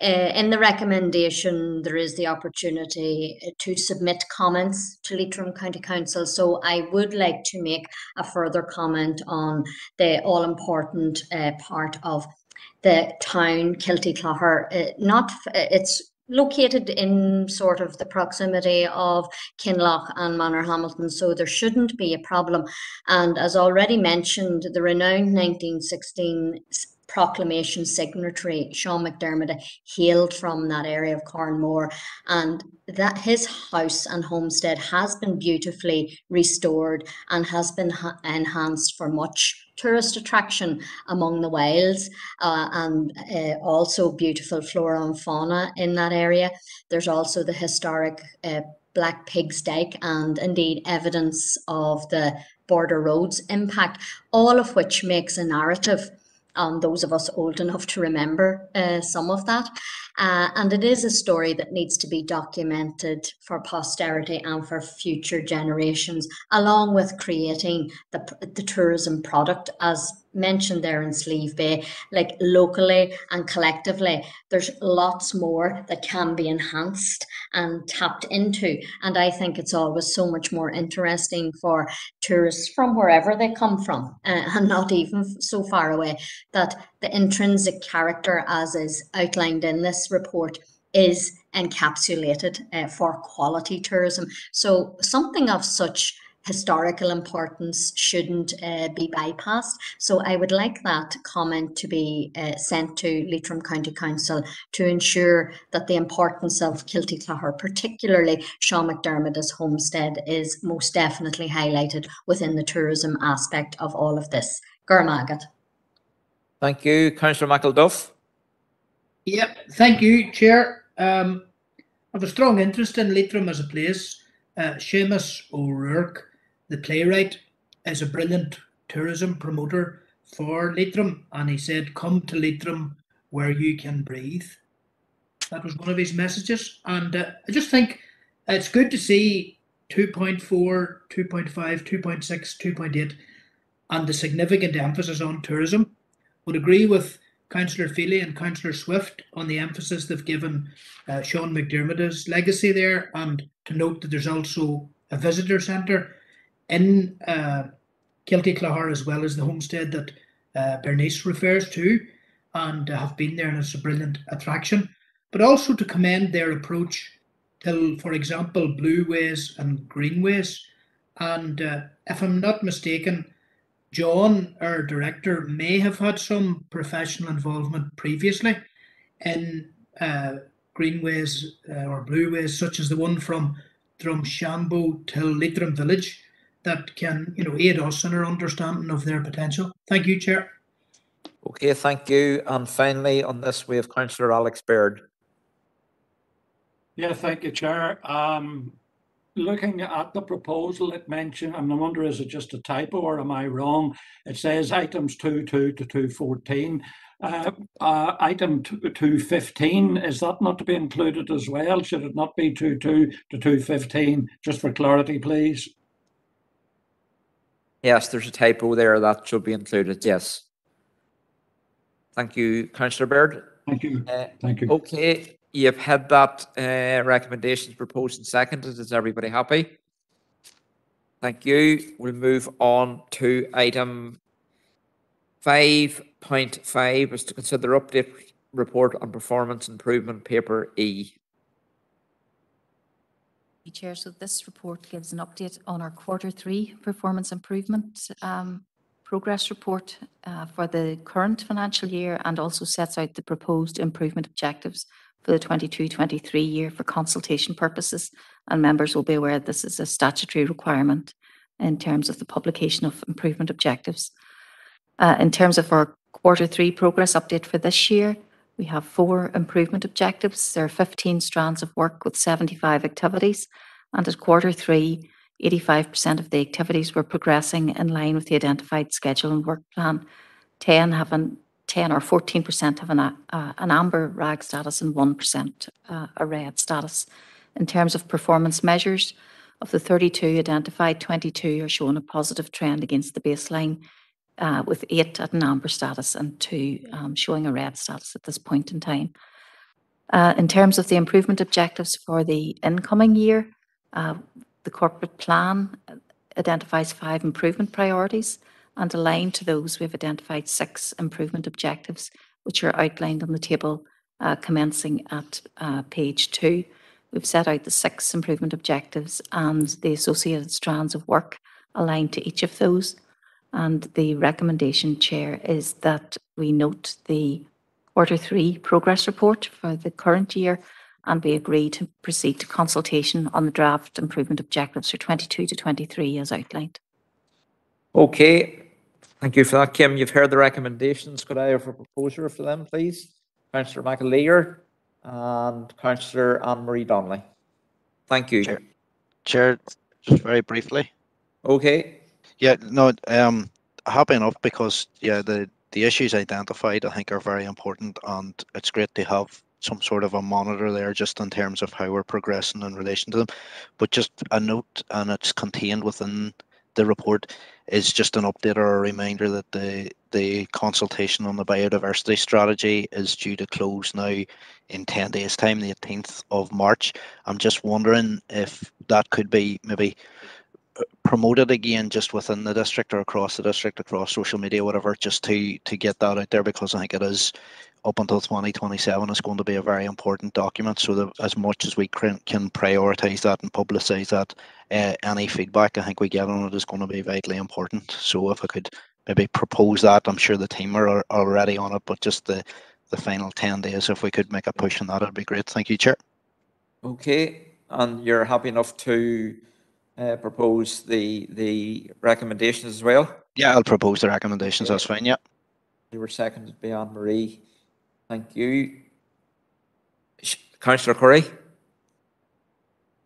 uh, in the recommendation, there is the opportunity uh, to submit comments to Leitrim County Council. So I would like to make a further comment on the all important uh, part of the town, Kiltyclogher. Uh, not, it's located in sort of the proximity of Kinlough and Manorhamilton, so there shouldn't be a problem. And as already mentioned, the renowned 1916 proclamation signatory Sean McDermott hailed from that area of Corranmore and that his house and homestead has been beautifully restored and has been enhanced for much tourist attraction among the wilds uh, and uh, also beautiful flora and fauna in that area. There's also the historic uh, Black Pigs Dyke and indeed evidence of the border roads impact, all of which makes a narrative on those of us old enough to remember uh, some of that. Uh, and it is a story that needs to be documented for posterity and for future generations, along with creating the, the tourism product as mentioned there in Slieve Beagh, like locally and collectively, there's lots more that can be enhanced and tapped into. And I think it's always so much more interesting for tourists from wherever they come from, uh, and not even so far away, that the intrinsic character, as is outlined in this report, is encapsulated uh, for quality tourism. So something of such historical importance shouldn't uh, be bypassed. So I would like that comment to be uh, sent to Leitrim County Council to ensure that the importance of Kiltyclogher, particularly Sean McDermott's homestead, is most definitely highlighted within the tourism aspect of all of this. Gurmagat. Thank you. Councillor McElduff. Yep, thank you, Chair. Um, I have a strong interest in Leitrim as a place. Uh, Seamus O'Rourke the playwright is a brilliant tourism promoter for Leitrim, and he said, "Come to Leitrim where you can breathe." That was one of his messages, and uh, I just think it's good to see 2.4, 2.5, 2.6, 2.8, and the significant emphasis on tourism. Would agree with Councillor Feely and Councillor Swift on the emphasis they've given uh, Sean McDermott's legacy there, and to note that there's also a visitor centre in uh, Kiltyclogher as well as the homestead that uh, Bernice refers to and uh, have been there and it's a brilliant attraction. But also to commend their approach to, for example, blue ways and green ways. And uh, if I'm not mistaken, John, our director, may have had some professional involvement previously in uh, greenways uh, or blueways, such as the one from Drumshanbo to Leitrim Village, that can, you know, aid us in our understanding of their potential. Thank you, Chair. Okay, thank you. And finally, on this, we have Councillor Alex Baird. Yeah, thank you, Chair. Um, looking at the proposal, it mentioned, and I wonder is it just a typo or am I wrong? It says items two two to two fourteen. Uh, uh, item two, two fifteen, is that not to be included as well? Should it not be two two to two fifteen? Just for clarity, please. Yes, there's a typo there that should be included, yes. Thank you, councillor Baird. Thank you. Uh, Thank you. Okay, you've had that uh, recommendations proposed and seconded. Is everybody happy? Thank you. We'll move on to item five point five is to consider update report on performance improvement paper E. Chair, so this report gives an update on our quarter three performance improvement um, progress report uh, for the current financial year and also sets out the proposed improvement objectives for the 22-23 year for consultation purposes. And members will be aware this is a statutory requirement in terms of the publication of improvement objectives. Uh, in terms of our quarter three progress update for this year, we have four improvement objectives. There are 15 strands of work with 75 activities. And at quarter three, 85% of the activities were progressing in line with the identified schedule and work plan. 10 have an 10 or 14% have an, uh, an amber rag status and 1% uh, a red status. In terms of performance measures, of the 32 identified, 22 are showing a positive trend against the baseline, uh, with eight at an amber status and two um, showing a red status at this point in time. Uh, in terms of the improvement objectives for the incoming year, uh, the corporate plan identifies five improvement priorities, and aligned to those, we've identified six improvement objectives, which are outlined on the table uh, commencing at uh, page two. We've set out the six improvement objectives and the associated strands of work aligned to each of those. And the recommendation, Chair, is that we note the quarter three progress report for the current year and we agree to proceed to consultation on the draft improvement objectives for 22 to 23 as outlined. Okay, thank you for that, Kim. You've heard the recommendations. Could I have a proposal for them, please? Councillor McAleer and Councillor Anne Marie Donnelly. Thank you. Chair, Chair, just very briefly. Okay. Yeah, no, um, happy enough because yeah, the the issues identified I think are very important, and it's great to have some sort of a monitor there just in terms of how we're progressing in relation to them. But just a note, and it's contained within the report, is just an update or a reminder that the the consultation on the biodiversity strategy is due to close now in 10 days time the 18th of march. I'm just wondering if that could be maybe uh, promoted again just within the district or across the district across social media whatever just to to get that out there because i think it is up until 2027 is going to be a very important document so that as much as we can, can prioritize that and publicize that uh, any feedback i think we get on it is going to be vitally important. So if i could maybe propose that i'm sure the team are already on it but just the the final 10 days if we could make a push on that it'd be great. Thank you chair. Okay, and you're happy enough to uh, propose the the recommendations as well? yeah i'll propose the recommendations that's fine yeah. You were seconded by Anne Marie. Thank you. Councillor Curry?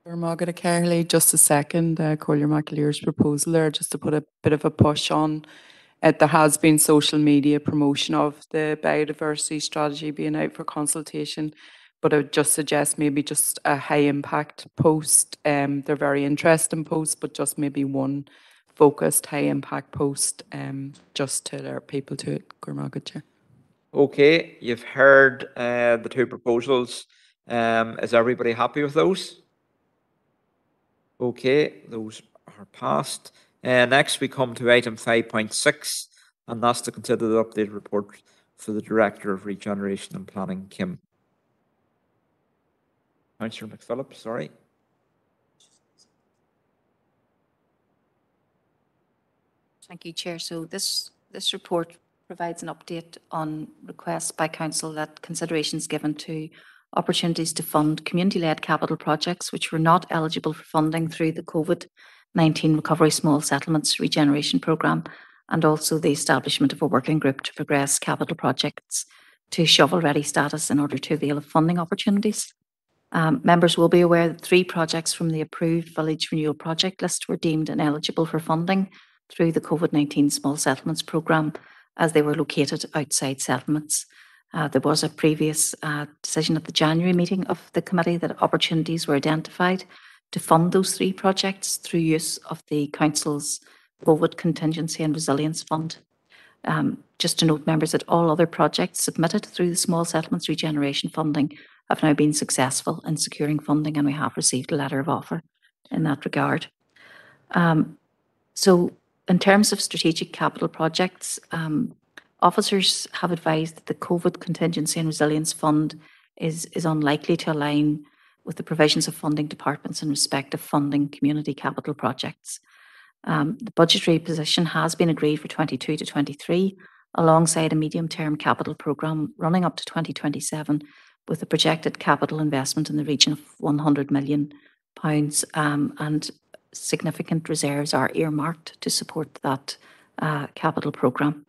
Margaret Carley, just a second, uh, Collier McAleer's proposal there, just to put a bit of a push on. It, there has been social media promotion of the biodiversity strategy being out for consultation, but I would just suggest maybe just a high impact post. Um, they're very interesting posts, but just maybe one focused high impact post, um, just to alert people to it. Gormagat Chair. Okay, you've heard uh, the two proposals. Um, Is everybody happy with those? Okay, those are passed. Uh, Next, we come to item 5.6, and that's to consider the updated report for the Director of Regeneration and Planning, Kim. Councillor McPhillips, sorry. Thank you, Chair. So this, this report provides an update on requests by council that consideration is given to opportunities to fund community-led capital projects which were not eligible for funding through the COVID-19 Recovery Small Settlements Regeneration Programme and also the establishment of a working group to progress capital projects to shovel-ready status in order to avail of funding opportunities. Um, members will be aware that three projects from the approved village renewal project list were deemed ineligible for funding through the COVID-19 small settlements programme as they were located outside settlements. Uh, there was a previous uh, decision at the January meeting of the committee that opportunities were identified to fund those three projects through use of the council's COVID contingency and resilience fund. Um, just to note, members, that all other projects submitted through the small settlements regeneration funding have now been successful in securing funding, and we have received a letter of offer in that regard. Um, so, in terms of strategic capital projects, um, officers have advised that the COVID contingency and resilience fund is, is unlikely to align with the provisions of funding departments in respect of funding community capital projects. Um, the budgetary position has been agreed for 22 to 23 alongside a medium-term capital programme running up to 2027 with a projected capital investment in the region of 100 million pounds um, and significant reserves are earmarked to support that uh, capital programme.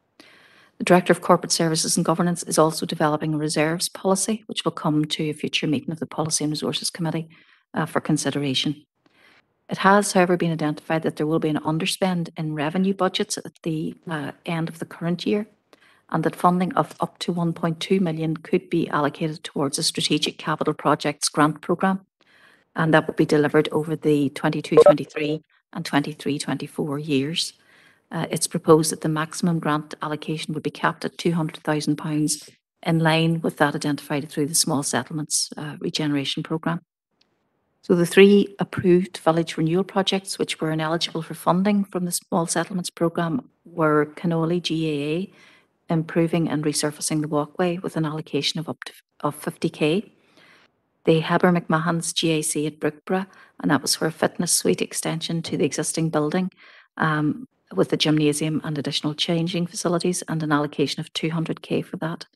The Director of Corporate Services and Governance is also developing a reserves policy, which will come to a future meeting of the Policy and Resources Committee uh, for consideration. It has, however, been identified that there will be an underspend in revenue budgets at the uh, end of the current year, and that funding of up to 1.2 million could be allocated towards a strategic capital projects grant programme, and that will be delivered over the 22-23 and 23-24 years. Uh, it's proposed that the maximum grant allocation would be capped at £200,000 in line with that identified through the Small Settlements uh, Regeneration Programme. So the three approved village renewal projects which were ineligible for funding from the Small Settlements Programme were Kinawley GAA, improving and resurfacing the walkway with an allocation of up to of 50k. The Heber McMahon's GAC at Brookeborough, and that was for a fitness suite extension to the existing building. Um, with the gymnasium and additional changing facilities and an allocation of 200k for that.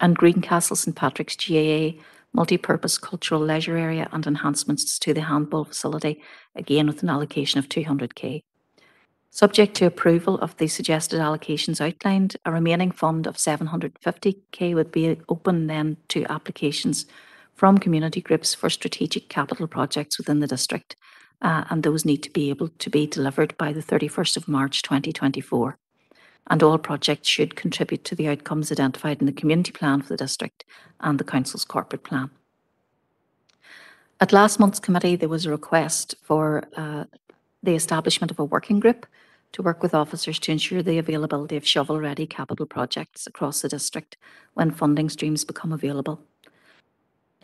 And Greencastle St Patrick's GAA multi-purpose cultural leisure area and enhancements to the handball facility, again with an allocation of 200k. Subject to approval of the suggested allocations outlined, a remaining fund of 750k would be open then to applications from community groups for strategic capital projects within the district uh, and those need to be able to be delivered by the 31st of March 2024. And all projects should contribute to the outcomes identified in the community plan for the district and the council's corporate plan. At last month's committee, there was a request for uh, the establishment of a working group to work with officers to ensure the availability of shovel-ready capital projects across the district when funding streams become available.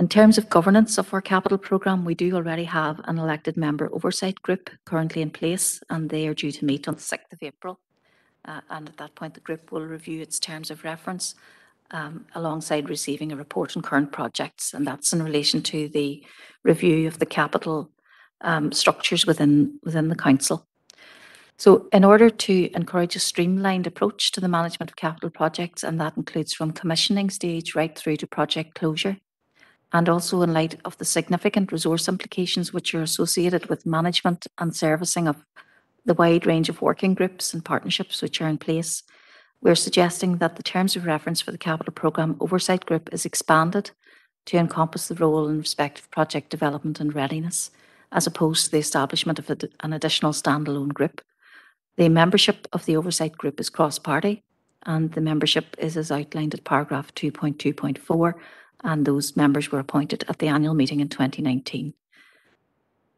In terms of governance of our capital programme, we do already have an elected member oversight group currently in place, and they are due to meet on the 6th of April. Uh, and at that point, the group will review its terms of reference um, alongside receiving a report on current projects, and that's in relation to the review of the capital um, structures within within the council. So, in order to encourage a streamlined approach to the management of capital projects, and that includes from commissioning stage right through to project closure, and also in light of the significant resource implications which are associated with management and servicing of the wide range of working groups and partnerships which are in place, we're suggesting that the terms of reference for the Capital Programme Oversight Group is expanded to encompass the role in respect of project development and readiness, as opposed to the establishment of an additional standalone group. The membership of the Oversight Group is cross-party, and the membership is as outlined at paragraph 2.2.4 and those members were appointed at the annual meeting in 2019.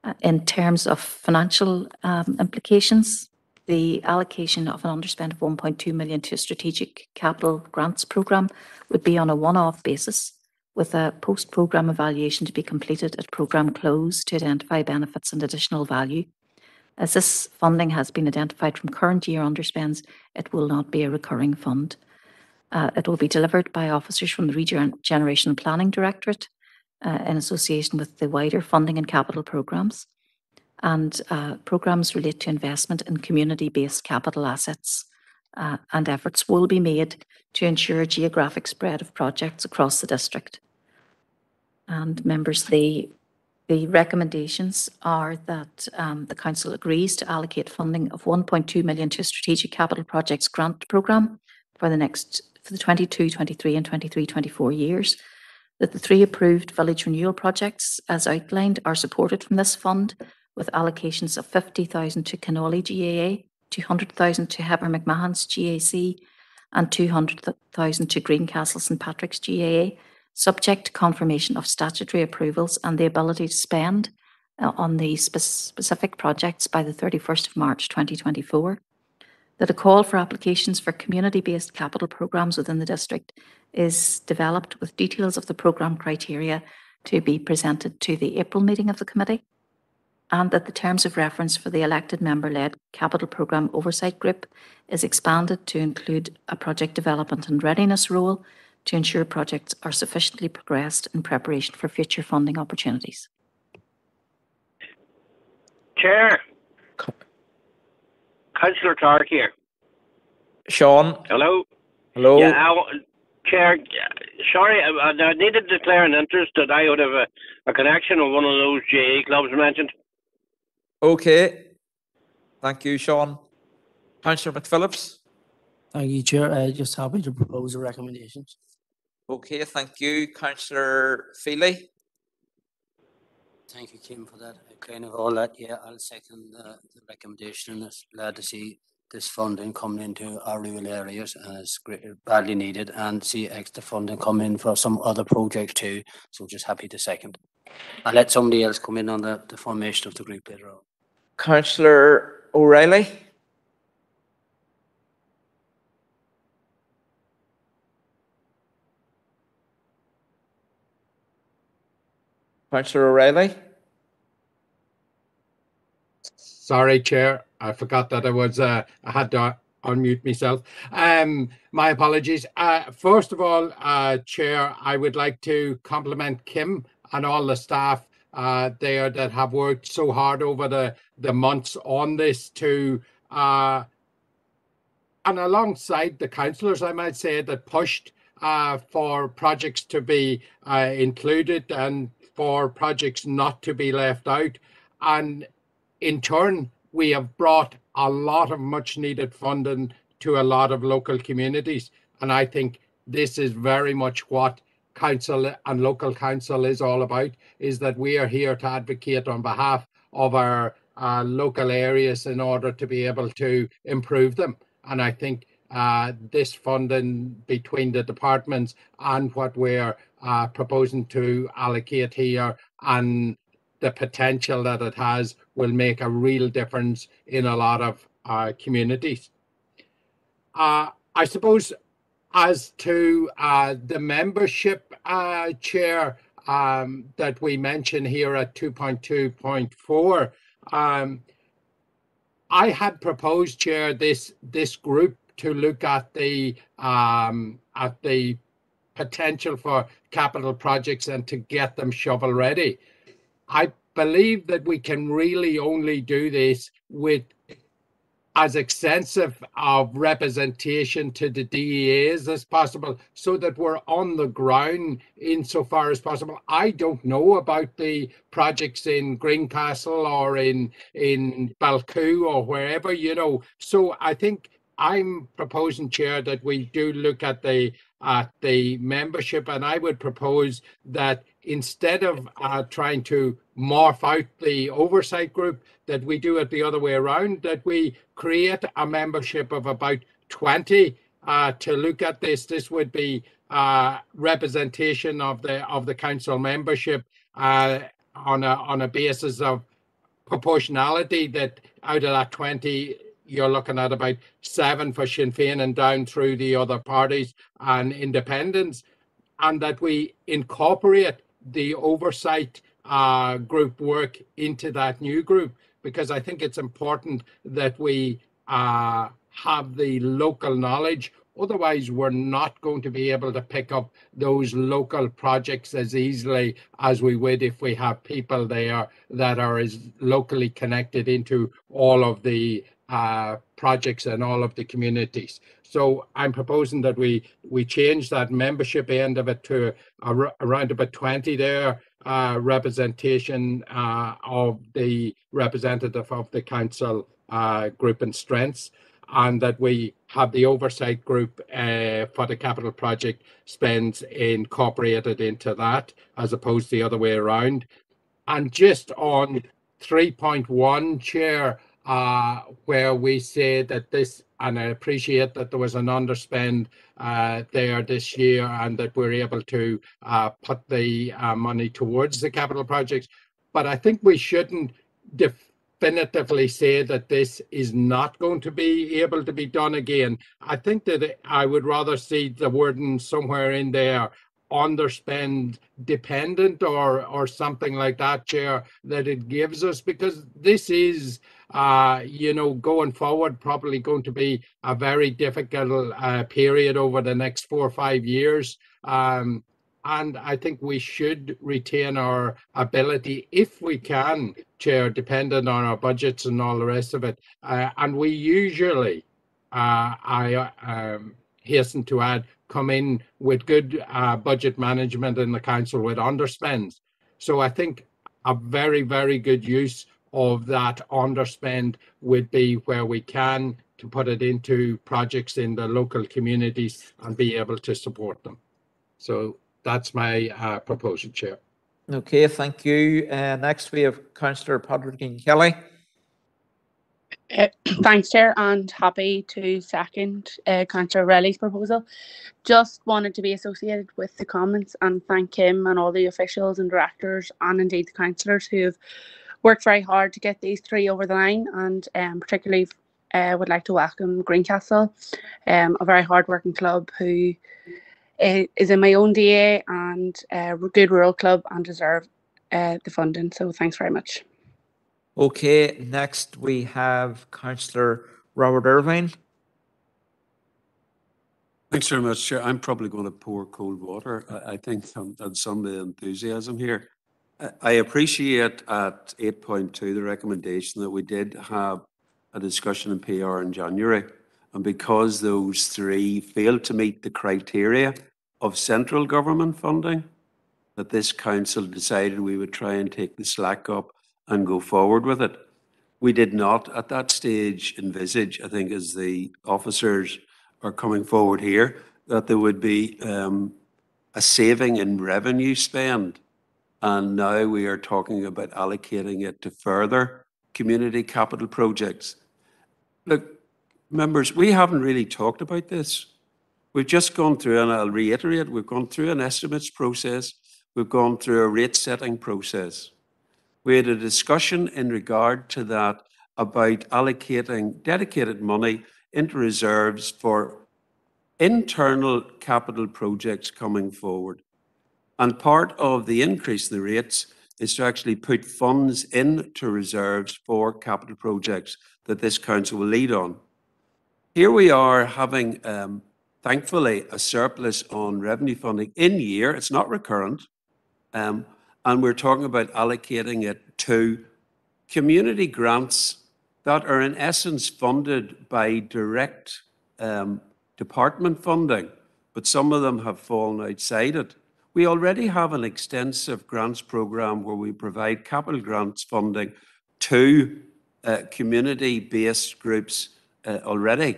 Uh, in terms of financial um, implications, the allocation of an underspend of 1.2 million to a strategic capital grants programme would be on a one-off basis with a post-programme evaluation to be completed at programme close to identify benefits and additional value. As this funding has been identified from current year underspends, it will not be a recurring fund. Uh, it will be delivered by officers from the Regeneration Planning Directorate uh, in association with the wider funding and capital programmes. And uh, programmes relate to investment in community-based capital assets uh, and efforts will be made to ensure geographic spread of projects across the district. And members, the, the recommendations are that um, the council agrees to allocate funding of 1.2 million to a strategic capital projects grant programme for the next for the 22, 23 and 23, 24 years. that the three approved village renewal projects as outlined are supported from this fund with allocations of 50,000 to Kinawley GAA, 200,000 to Heber McMahon's GAC and 200,000 to Greencastle St Patrick's GAA, subject to confirmation of statutory approvals and the ability to spend uh, on spe- specific projects by the 31st of March 2024. That a call for applications for community-based capital programs within the district is developed with details of the program criteria to be presented to the April meeting of the committee. And that the terms of reference for the elected member-led capital program oversight group is expanded to include a project development and readiness role to ensure projects are sufficiently progressed in preparation for future funding opportunities. Chair. Councillor Clark here. Sean. Hello. Hello. Yeah, I, Chair. Sorry, I, I I needed to declare an interest that I would have a, a connection with one of those GAA clubs mentioned. Okay. Thank you, Sean. Councillor McPhillips. Thank you, Chair. Uh, just happy to propose the recommendations. Okay, thank you. Councillor Feely. Thank you, Kim, for that. Kind of all that. Yeah, I'll second the, the recommendation. It's glad to see this funding coming into our rural areas and it's badly needed and see extra funding come in for some other projects too. So just happy to second. I'll let somebody else come in on the, the formation of the group later on. Councillor O'Reilly. Councillor O'Reilly. Sorry, Chair. I forgot that I was, uh, I had to unmute myself. Um, my apologies. Uh, first of all, uh, Chair, I would like to compliment Kim and all the staff uh, there that have worked so hard over the, the months on this to, uh, and alongside the councillors, I might say, that pushed uh, for projects to be uh, included and for projects not to be left out. And in turn, we have brought a lot of much needed funding to a lot of local communities. And I think this is very much what council and local council is all about, is that we are here to advocate on behalf of our uh, local areas in order to be able to improve them. And I think uh, this funding between the departments and what we're uh, proposing to allocate here and the potential that it has will make a real difference in a lot of uh, communities. Uh, I suppose as to uh, the membership uh, chair um, that we mention here at 2.2.4, um, I had proposed, Chair, this this group to look at the um, at the potential for capital projects and to get them shovel ready. I believe that we can really only do this with as extensive of representation to the DEAs as possible so that we're on the ground insofar as possible. I don't know about the projects in Greencastle or in in Belcoo or wherever, you know. So I think I'm proposing, Chair, that we do look at the at the membership, and I would propose that instead of uh, trying to morph out the oversight group, that we do it the other way around, that we create a membership of about 20 uh, to look at this. This would be uh, representation of the of the council membership uh, on a on a basis of proportionality. That out of that 20, you're looking at about seven for Sinn Féin and down through the other parties and independents, and that we incorporate the oversight uh, group work into that new group because I think it's important that we uh, have the local knowledge. Otherwise, we're not going to be able to pick up those local projects as easily as we would if we have people there that are as locally connected into all of the uh, projects and all of the communities. So I'm proposing that we we change that membership end of it to ar- around about 20 there uh, representation uh, of the representative of the council uh, group and strengths. and that we have the oversight group uh, for the capital project spends incorporated into that as opposed to the other way around. And just on 3.1, Chair, uh, where we say that this, and I appreciate that there was an underspend uh, there this year and that we're able to uh, put the uh, money towards the capital projects. But I think we shouldn't definitively say that this is not going to be able to be done again. I think that I would rather see the wording somewhere in there underspend dependent or or something like that chair that it gives us because this is uh you know going forward probably going to be a very difficult uh, period over the next four or five years um and I think we should retain our ability, if we can, Chair, dependent on our budgets and all the rest of it. Uh, and we usually, uh, I um, hasten to add, come in with good uh, budget management in the council with underspends. So I think a very, very good use of that underspend would be where we can to put it into projects in the local communities and be able to support them. So that's my uh, proposal, Chair. Okay, thank you. Uh, next, we have Councillor Patrick Kelly. Uh, thanks, Chair, and happy to second uh, Councillor Reilly's proposal. Just wanted to be associated with the comments and thank him and all the officials and directors and indeed the councillors who have worked very hard to get these three over the line and um, particularly uh, would like to welcome Greencastle, um, a very hard-working club who uh, in my own DA and a good rural club and deserve uh, the funding. So thanks very much. Okay, next we have Councillor Robert Irvine. Thanks very much, Chair. I'm probably going to pour cold water. I, I think some, and some of the enthusiasm here. I, appreciate at 8.2 the recommendation that we did have a discussion in PR in January. And because those three failed to meet the criteria of central government funding, that this council decided we would try and take the slack up and go forward with it. We did not at that stage envisage, I think, as the officers are coming forward here, that there would be um, a saving in revenue spend. Uh, and now we are talking about allocating it to further community capital projects. Look, members, we haven't really talked about this. We've just gone through, and I'll reiterate, we've gone through an estimates process, we've gone through a rate setting process. We had a discussion in regard to that about allocating dedicated money into reserves for internal capital projects coming forward. And part of the increase in the rates is to actually put funds into reserves for capital projects that this council will lead on. Here we are having, um, thankfully, a surplus on revenue funding in year. It's not recurrent. Um, and we're talking about allocating it to community grants that are in essence funded by direct um, department funding, but some of them have fallen outside it. We already have an extensive grants program where we provide capital grants funding to uh, community-based groups uh, already.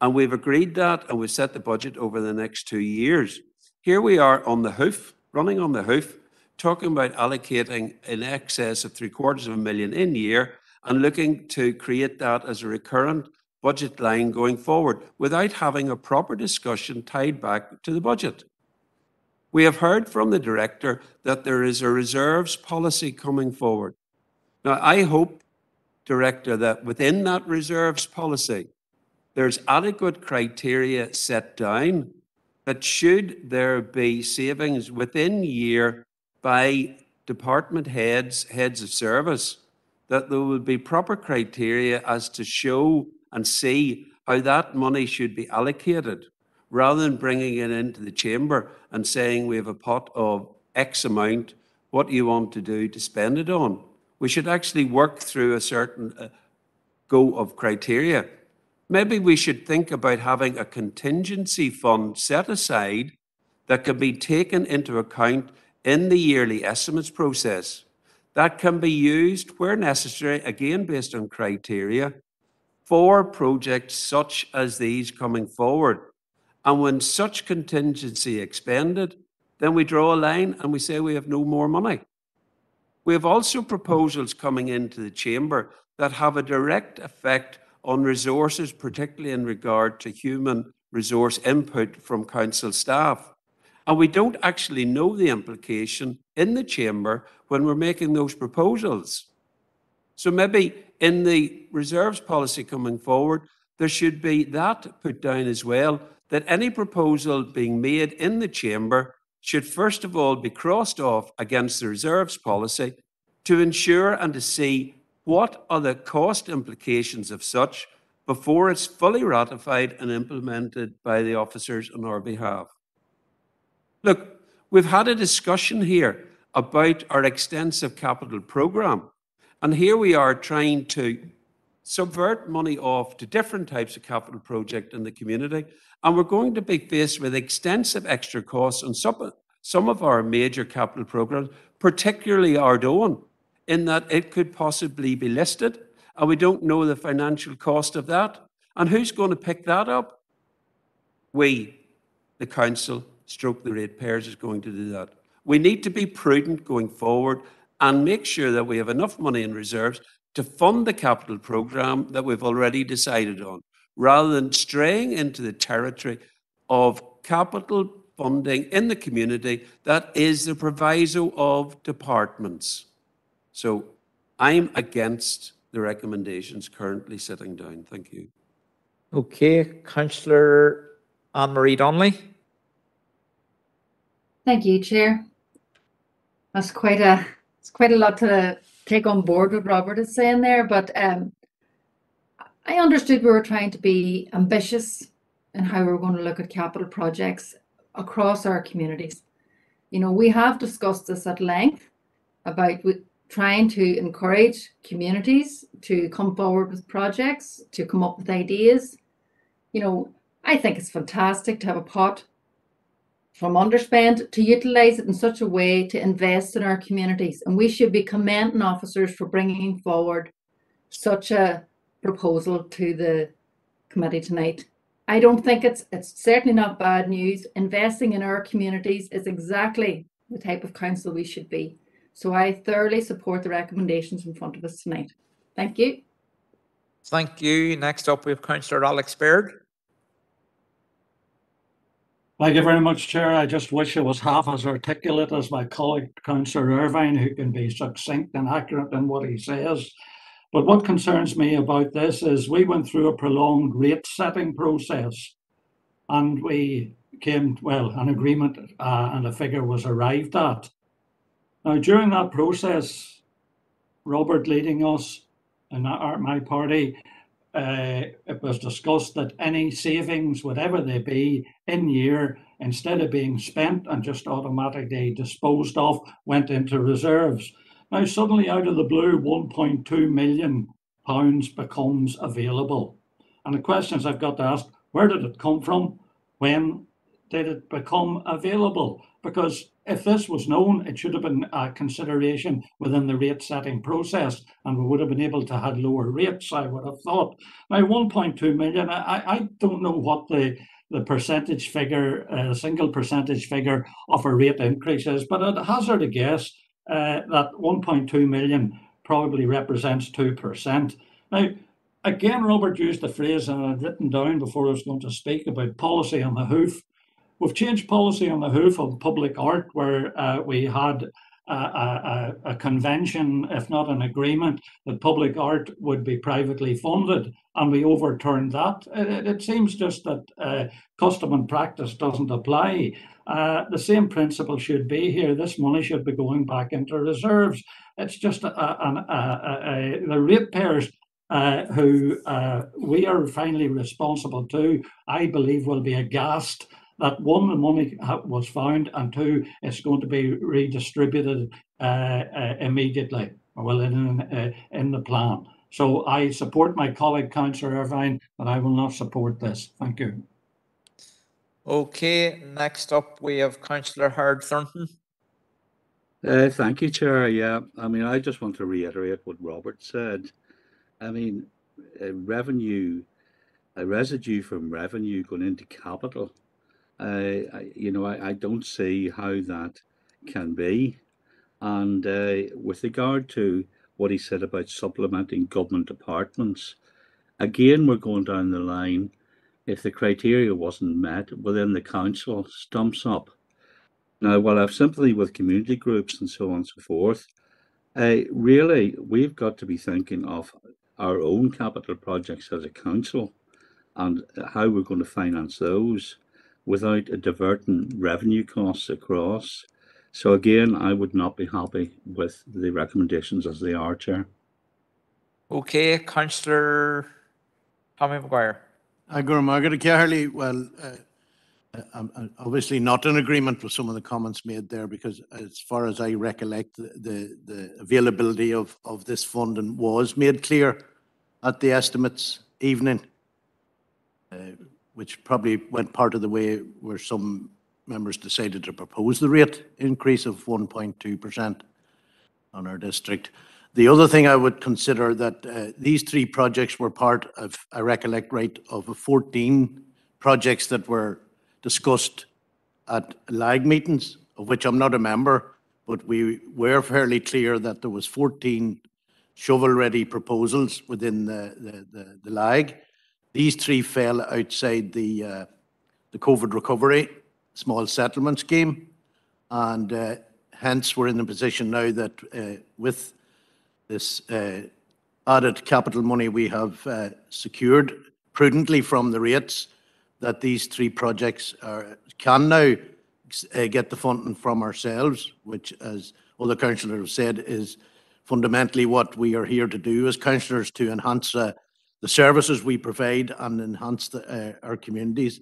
And we've agreed that and we've set the budget over the next two years. Here we are on the hoof, running on the hoof, talking about allocating in excess of three quarters of a million in year and looking to create that as a recurrent budget line going forward without having a proper discussion tied back to the budget. We have heard from the director that there is a reserves policy coming forward. Now, I hope, Director, that within that reserves policy, there's adequate criteria set down that should there be savings within year by department heads, heads of service, that there will be proper criteria as to show and see how that money should be allocated rather than bringing it into the chamber and saying we have a pot of X amount, what do you want to do to spend it on? We should actually work through a certain uh, go of criteria. Maybe we should think about having a contingency fund set aside that can be taken into account in the yearly estimates process. That can be used where necessary, again based on criteria, for projects such as these coming forward. And when such contingency expended, then we draw a line and we say we have no more money. We have also proposals coming into the chamber that have a direct effect on resources, particularly in regard to human resource input from council staff. And we don't actually know the implication in the chamber when we're making those proposals. So maybe in the reserves policy coming forward, there should be that put down as well, that any proposal being made in the chamber should first of all be crossed off against the reserves policy to ensure and to see what are the cost implications of such before it's fully ratified and implemented by the officers on our behalf. Look, we've had a discussion here about our extensive capital programme, and here we are trying to subvert money off to different types of capital project in the community, and we're going to be faced with extensive extra costs on some, some of our major capital programmes, particularly Ardhowen, in that it could possibly be listed, and we don't know the financial cost of that. And who's going to pick that up? We, the council, stroke the ratepayers, is going to do that. We need to be prudent going forward and make sure that we have enough money in reserves to fund the capital programme that we've already decided on, rather than straying into the territory of capital funding in the community that is the proviso of departments. So I'm against the recommendations currently sitting down. Thank you. Okay, Councillor Anne Marie Donnelly. Thank you, Chair. That's quite a it's quite a lot to take on board what Robert is saying there, but um, I understood we were trying to be ambitious in how we are going to look at capital projects across our communities. You know, we have discussed this at length about trying to encourage communities to come forward with projects, to come up with ideas. You know, I think it's fantastic to have a pot from underspend to utilise it in such a way to invest in our communities. And we should be commending officers for bringing forward such a proposal to the committee tonight. I don't think it's it's certainly not bad news. Investing in our communities is exactly the type of council we should be. So I thoroughly support the recommendations in front of us tonight. Thank you. Thank you. Next up, we have Councillor Alex Baird. Thank you very much, Chair. I just wish I was half as articulate as my colleague, Councillor Irvine, who can be succinct and accurate in what he says. But what concerns me about this is we went through a prolonged rate setting process and we came, well, an agreement uh, and a figure was arrived at. Now, during that process, Robert leading us and our, my party, uh, it was discussed that any savings, whatever they be, in year, instead of being spent and just automatically disposed of, went into reserves. Now, suddenly out of the blue, 1.2 million pounds becomes available. And the questions I've got to ask, where did it come from? When did it become available? Because if this was known, it should have been a consideration within the rate setting process, and we would have been able to have lower rates, I would have thought. Now, 1.2 million, I, I don't know what the, the percentage figure, uh, single percentage figure of a rate increase is, but I'd hazard a guess uh, that 1.2 million probably represents 2%. Now, again, Robert used the phrase, and I'd written down before I was going to speak about policy on the hoof. We've changed policy on the hoof of public art, where uh, we had a, a, a, convention, if not an agreement, that public art would be privately funded, and we overturned that. It, it seems just that uh, custom and practice doesn't apply. Uh, the same principle should be here. This money should be going back into reserves. It's just a, the ratepayers uh, who uh, we are finally responsible to, I believe, will be aghast that one, the money was found, and two, it's going to be redistributed uh, uh, immediately, well, in, uh, in the plan. So I support my colleague, Councillor Irvine, but I will not support this. Thank you. Okay, next up we have Councillor Howard Thornton. Uh, thank you, Chair. Yeah, I mean, I just want to reiterate what Robert said. I mean, a revenue, a residue from revenue going into capital. You know, I, I don't see how that can be. And uh, with regard to what he said about supplementing government departments, again, we're going down the line. If the criteria wasn't met, within the council stumps up. Now, while I have sympathy with community groups and so on and so forth, uh, really, we've got to be thinking of our own capital projects as a council and how we're going to finance those without a diverting revenue costs across. So again, I would not be happy with the recommendations as they are, Chair. Okay, Councillor Tommy Maguire. I go Margaret Carley. Well, uh, I'm, I'm obviously not in agreement with some of the comments made there because as far as I recollect, the, the, the availability of, of this funding was made clear at the estimates evening, uh, which probably went part of the way where some members decided to propose the rate increase of 1.2% on our district. The other thing I would consider that uh, these three projects were part of, I recollect right, of 14 projects that were discussed at LAG meetings, of which I'm not a member, but we were fairly clear that there was 14 shovel-ready proposals within the, the, the, the LAG. These three fell outside the, uh, the COVID recovery small settlement scheme, and uh, hence we're in the position now that uh, with this added capital money we have secured prudently from the rates, that these three projects can now get the funding from ourselves, which, as other councillors have said, is fundamentally what we are here to do as councillors to enhance the services we provide and enhance the, uh, our communities.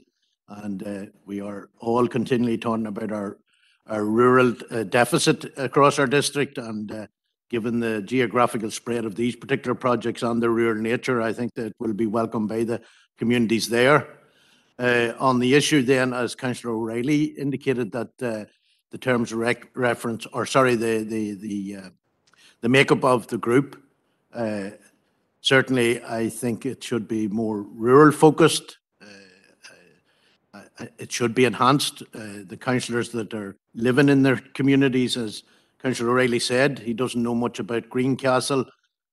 And uh, we are all continually talking about our, our rural uh, deficit across our district. And uh, given the geographical spread of these particular projects and their rural nature, I think that will be welcomed by the communities there. Uh, on the issue then, as Councillor O'Reilly indicated that uh, the terms of rec- reference, or sorry, the the the the makeup of the group, uh, certainly I think it should be more rural focused. Uh, uh, it should be enhanced. the councillors that are living in their communities, as Councillor O'Reilly said, he doesn't know much about Greencastle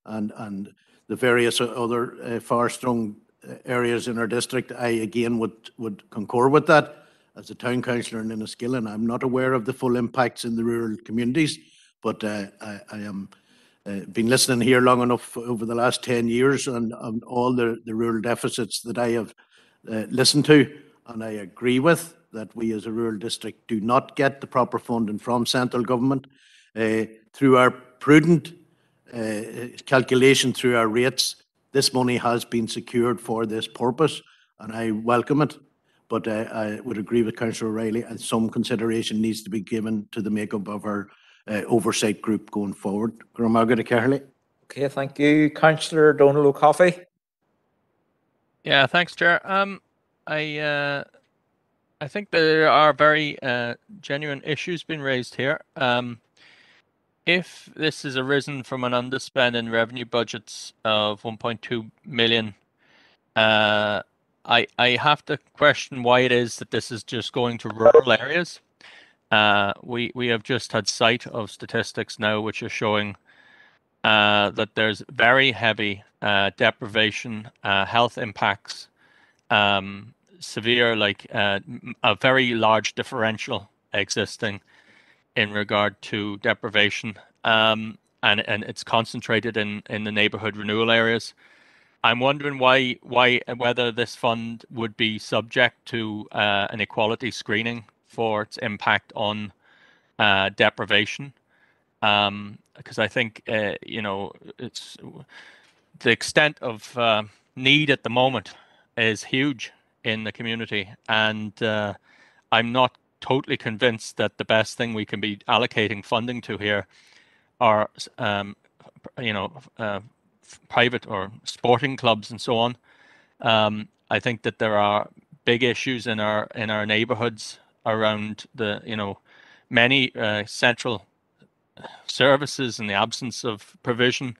and and the various other far strong areas in our district. I again would would concur with that. As a town councillor in Enniskillen, I'm not aware of the full impacts in the rural communities, but uh, I, I, am uh, been listening here long enough over the last 10 years and, and all the, the rural deficits that I have uh, listened to, and I agree with that we as a rural district do not get the proper funding from central government. Uh, through our prudent uh, calculation through our rates, this money has been secured for this purpose, and I welcome it. But uh, I would agree with Councillor O'Reilly, and some consideration needs to be given to the makeup of our oversight group going forward. Margaret Carley. Okay, thank you. Councillor Donal O'Cofaigh. Yeah, thanks, Chair. Um, I uh, I think there are very uh, genuine issues being raised here. Um, if this has arisen from an underspend in revenue budgets of 1.2 million, uh, I I have to question why it is that this is just going to rural areas. Uh, we we have just had sight of statistics now which are showing uh, that there's very heavy uh, deprivation, uh, health impacts, um, severe like uh, a very large differential existing in regard to deprivation, um, and and it's concentrated in in the neighborhood renewal areas. I'm wondering why why whether this fund would be subject to an equality screening for its impact on uh, deprivation, because um, I think uh, you know it's the extent of uh, need at the moment is huge in the community, and uh, I'm not totally convinced that the best thing we can be allocating funding to here are, um, you know, uh, private or sporting clubs and so on. Um, I think that there are big issues in our in our neighborhoods around the you know many uh, central services in the absence of provision.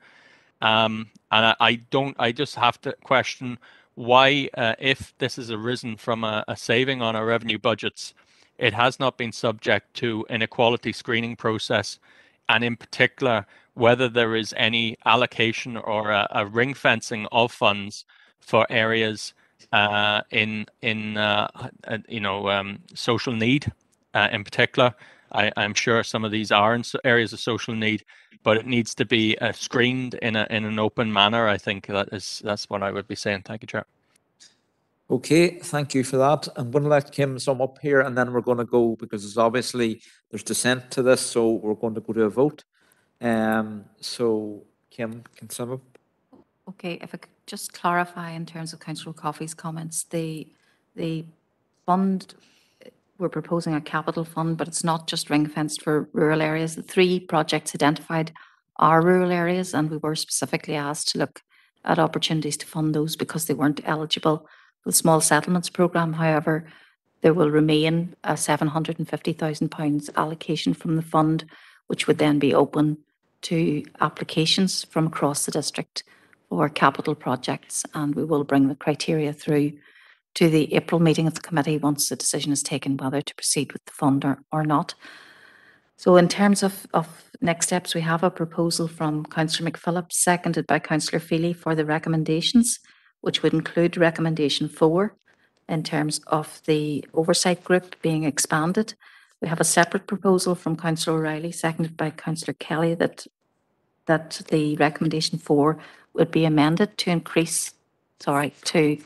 Um, and I, I don't, I just have to question why, uh, if this has arisen from a, a saving on our revenue budgets, it has not been subject to inequality screening process, and in particular, whether there is any allocation or a, a ring fencing of funds for areas uh, in in uh, uh, you know um, social need uh, in particular. I, I'm sure some of these are in areas of social need, but it needs to be uh, screened in a in an open manner. I think that is that's what I would be saying. Thank you, Chair. Okay, thank you for that. I'm going to let Kim sum up here and then we're going to go because there's obviously, there's dissent to this, so we're going to go to a vote. Um, so Kim can sum up. Okay, if I could just clarify in terms of Councillor Cofaigh's comments, the, the fund, we're proposing a capital fund, but it's not just ring fenced for rural areas. The three projects identified are rural areas and we were specifically asked to look at opportunities to fund those because they weren't eligible for the small settlements programme. However, there will remain a seven hundred and fifty thousand pounds allocation from the fund, which would then be open to applications from across the district for capital projects, and we will bring the criteria through to the April meeting of the committee once the decision is taken whether to proceed with the fund or, or not. So in terms of, of next steps, we have a proposal from Councillor McPhillips, seconded by Councillor Feely for the recommendations, which would include recommendation four in terms of the oversight group being expanded. We have a separate proposal from Councillor O'Reilly, seconded by Councillor Kelly, that that the recommendation four would be amended to increase, sorry, to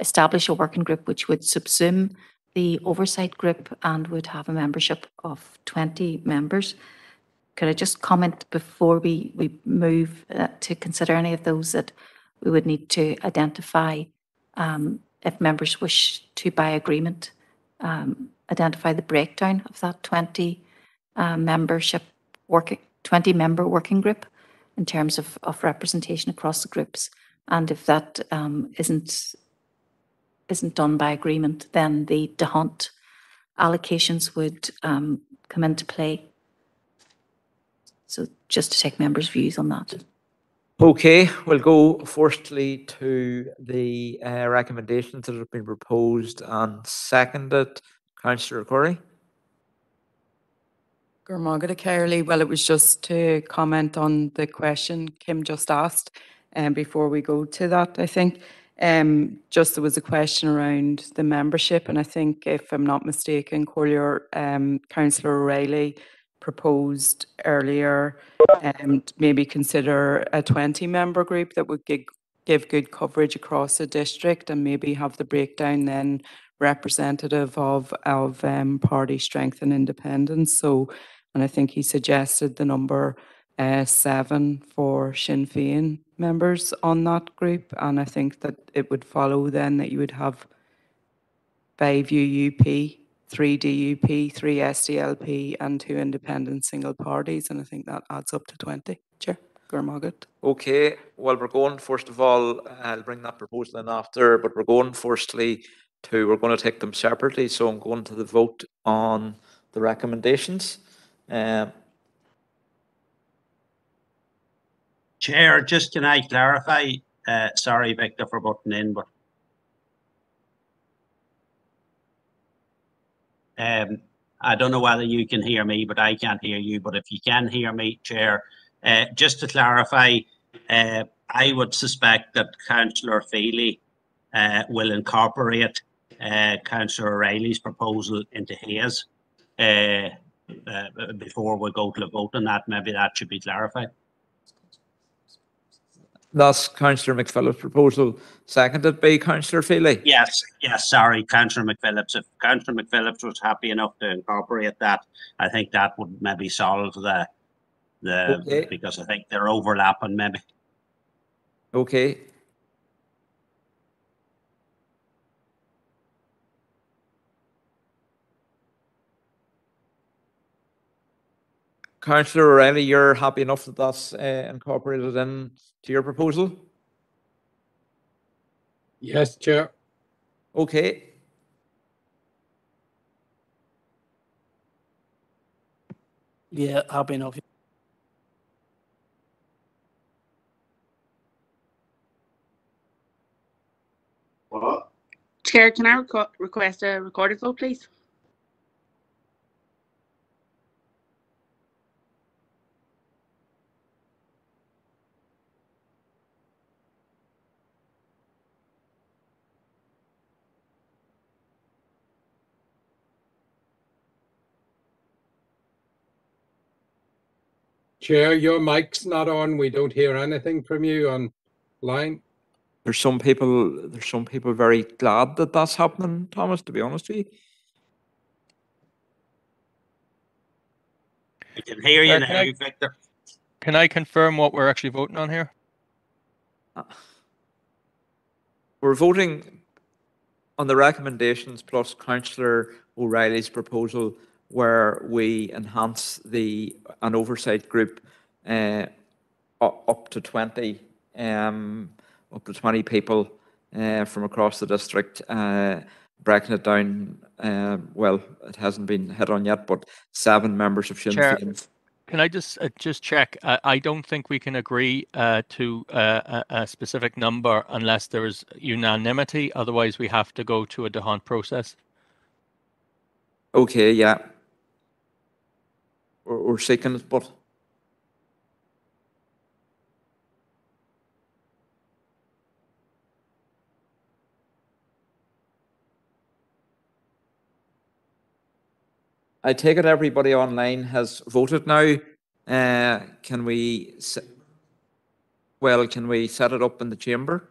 establish a working group which would subsume the oversight group and would have a membership of 20 members. Could I just comment before we, we move uh, to consider any of those that we would need to identify um, if members wish to, by agreement, um, identify the breakdown of that 20 uh, membership working, 20 member working group in terms of, of representation across the groups. And if that um, isn't isn't done by agreement, then the D'Hondt allocations would um, come into play. So just to take members' views on that. Okay, we'll go firstly to the uh, recommendations that have been proposed and seconded. Councillor Corey. Gurmagada Carley, well, it was just to comment on the question Kim just asked, and before we go to that, I think, um, just there was a question around the membership, and I think if I'm not mistaken, Collier, um, Councillor O'Reilly proposed earlier, um, to maybe consider a twenty member group that would give, give good coverage across the district and maybe have the breakdown then representative of, of, um, party strength and independence. So, and I think he suggested the number uh, seven for Sinn Féin members on that group. And I think that it would follow then that you would have five UUP, three DUP, three SDLP, and two independent single parties. And I think that adds up to 20. Chair. Okay, well, we're going, first of all, I'll bring that proposal in after, but we're going firstly to, we're going to take them separately. So I'm going to the vote on the recommendations. Chair, just can I clarify? Uh, sorry, Victor, for butting in, but um, I don't know whether you can hear me, but I can't hear you. But if you can hear me, Chair, uh, just to clarify, uh, I would suspect that Councillor Feely uh, will incorporate uh, Councillor O'Reilly's proposal into his uh, before we go to the vote on that. Maybe that should be clarified. That's Councillor McPhillips' proposal, seconded by Councillor Feely. Yes, yes, sorry, Councillor McPhillips. If Councillor McPhillips was happy enough to incorporate that, I think that would maybe solve the, the, Okay. because I think they're overlapping maybe. Okay. Councillor O'Reilly, you're happy enough that that's uh, incorporated in to your proposal? Yes, Chair. Okay. Yeah, happy enough. What? Chair, can I request a recorded vote, please? Chair, your mic's not on. We don't hear anything from you online. There's some people, there's some people very glad that that's happening, Thomas, to be honest with you. We can hear you Uh, can now, I- Victor. Can I confirm what we're actually voting on here? We're voting on the recommendations plus councillor O'Reilly's proposal where we enhance the, an oversight group uh, up to 20, um, up to 20 people uh, from across the district, uh, breaking it down, uh, well, it hasn't been hit on yet, but seven members of Sinn Chair, Féin. Can I just uh, just check? I, I don't think we can agree uh, to uh, a, a specific number unless there is unanimity. Otherwise, we have to go to a D'Hondt process. Okay, yeah. We're, we're but I take it everybody online has voted now. Uh, can we, well, can we set it up in the chamber?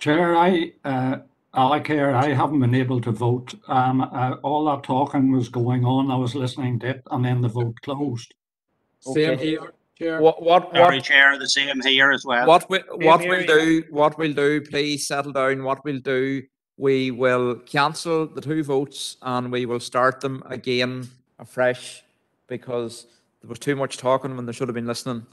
Chair, I, uh, Alec here, I haven't been able to vote. Um, uh, all that talking was going on. I was listening to it and then the vote closed. Same Okay. here, Chair. What, what, Sorry, what, Chair, the same here as well. What we, what here, we'll yeah. do, what we'll do, please settle down, what we'll do, we will cancel the two votes and we will start them again afresh because there was too much talking when they should have been listening.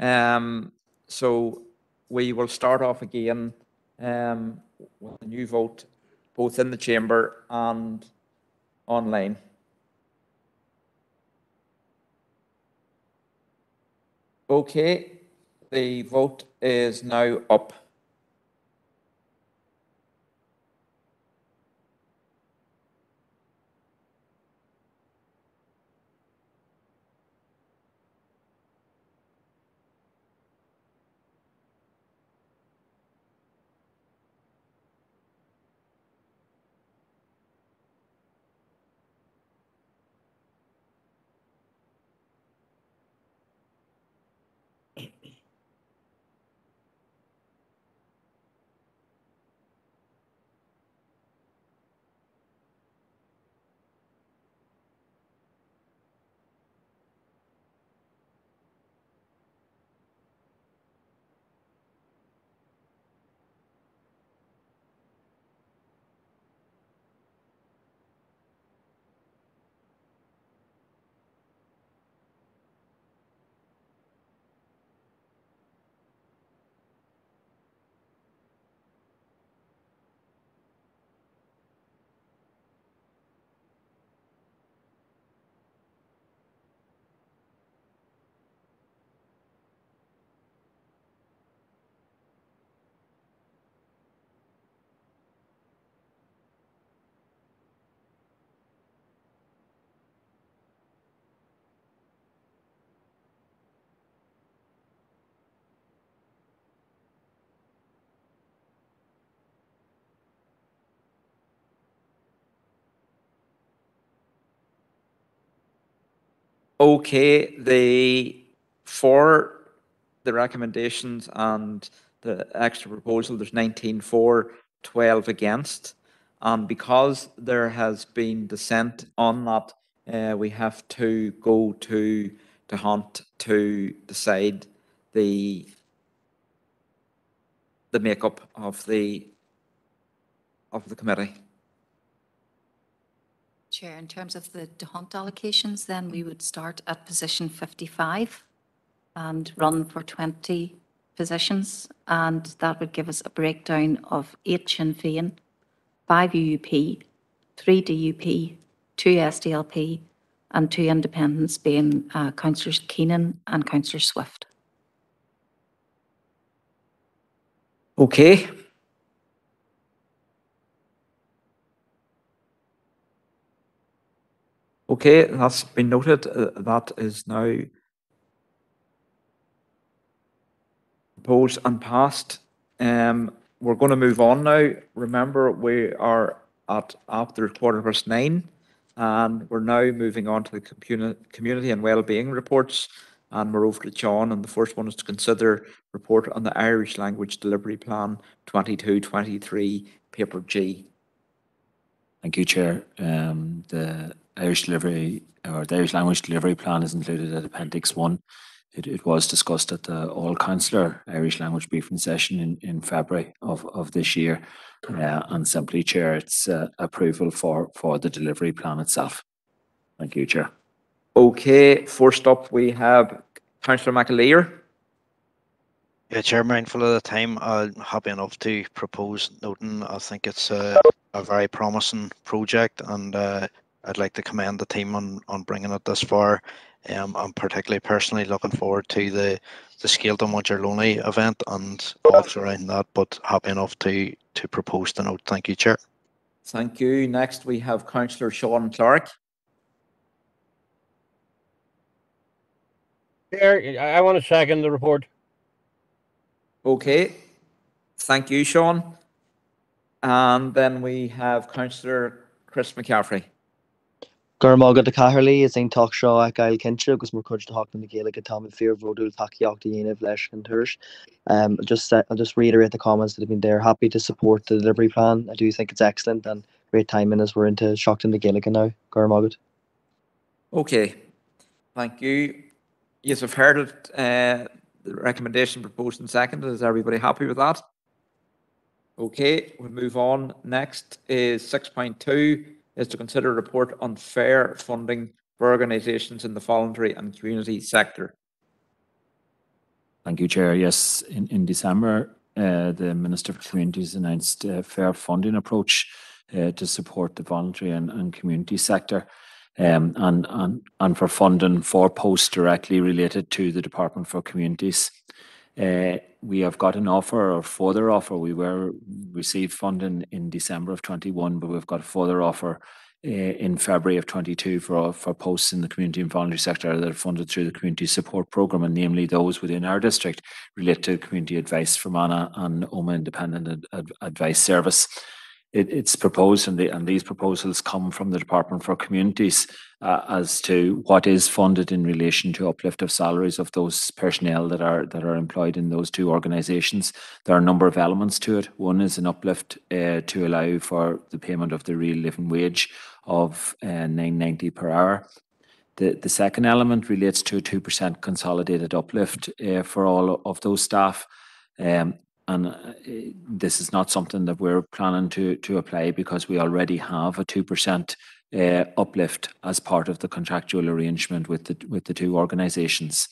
Um, so we will start off again, um, with a new vote, both in the chamber and online. Okay, the vote is now up. Okay, the, for the recommendations and the extra proposal, there's 19 for, 12 against. And because there has been dissent on that, uh, we have to go to, D'Hondt to decide the, the makeup of the, of the committee. Chair, in terms of the de D'Hondt allocations, then we would start at position 55 and run for 20 positions. And that would give us a breakdown of eight Sinn Féin, five UUP, three DUP, two SDLP, and two independents being uh, councillors Keenan and councillor Swift. Okay. Okay, that's been noted. Uh, That is now proposed and passed. Um, we're going to move on now. Remember, we are at after quarter past nine, and we're now moving on to the community, community and well-being reports. And we're over to John, and the first one is to consider report on the Irish Language Delivery Plan 22-23, paper G. Thank you, Chair. Um, the Irish delivery or the Irish language delivery plan is included at Appendix One. It, it was discussed at the all councillor Irish language briefing session in, in February of, of this year. Uh, and simply, Chair, it's uh, approval for, for the delivery plan itself. Thank you, Chair. Okay, first up, we have Councillor McAleer. Yeah, Chair, mindful of the time, I'm happy enough to propose noting, I think it's a, a very promising project and uh, I'd like to commend the team on, on bringing it this far. Um, I'm particularly personally looking forward to the, the Scaled on Lonely event and thoughts around that, but happy enough to, to propose the note. Thank you, Chair. Thank you. Next, we have Councillor Sean Clark. Chair, I I want to second the report. Okay, thank you, Sean. And then we have Councillor Chris McCaffrey. Gurmagad de Caherly is in talk show at Gail because coached to hawk in the Gaelic and Tommy Fear Vodul Takiok the Yeniv Lesh and Hirsch. Um just uh, just reiterate the comments that have been there. Happy to support the delivery plan. I do think it's excellent and great timing as we're into Seachtain na Gaeilge now. Gurmagad. Okay, thank you. Yes, I've heard it, uh, the recommendation proposed and seconded. Is everybody happy with that? Okay, we'll move on. Next is six point two, is to consider a report on fair funding for organisations in the voluntary and community sector. Thank you, Chair. Yes, in, in December, uh, the Minister for Communities announced a fair funding approach uh, to support the voluntary and, and community sector. Um, and, and, and for funding for posts directly related to the Department for Communities. Uh, we have got an offer or further offer. We were received funding in December of 21, but we've got a further offer uh, in February of 22 for for posts in the community and voluntary sector that are funded through the community support program, and namely those within our district related to community advice Fermanagh and Omagh Independent Ad- Advice Service it, it's proposed, and, the, and these proposals come from the Department for Communities uh, as to what is funded in relation to uplift of salaries of those personnel that are that are employed in those two organisations. There are a number of elements to it. One is an uplift uh, to allow for the payment of the real living wage of uh, nine ninety per hour. The, the second element relates to a 2% consolidated uplift uh, for all of those staff. Um, and uh, this is not something that we're planning to to apply because we already have a two percent uh, uplift as part of the contractual arrangement with the with the two organisations.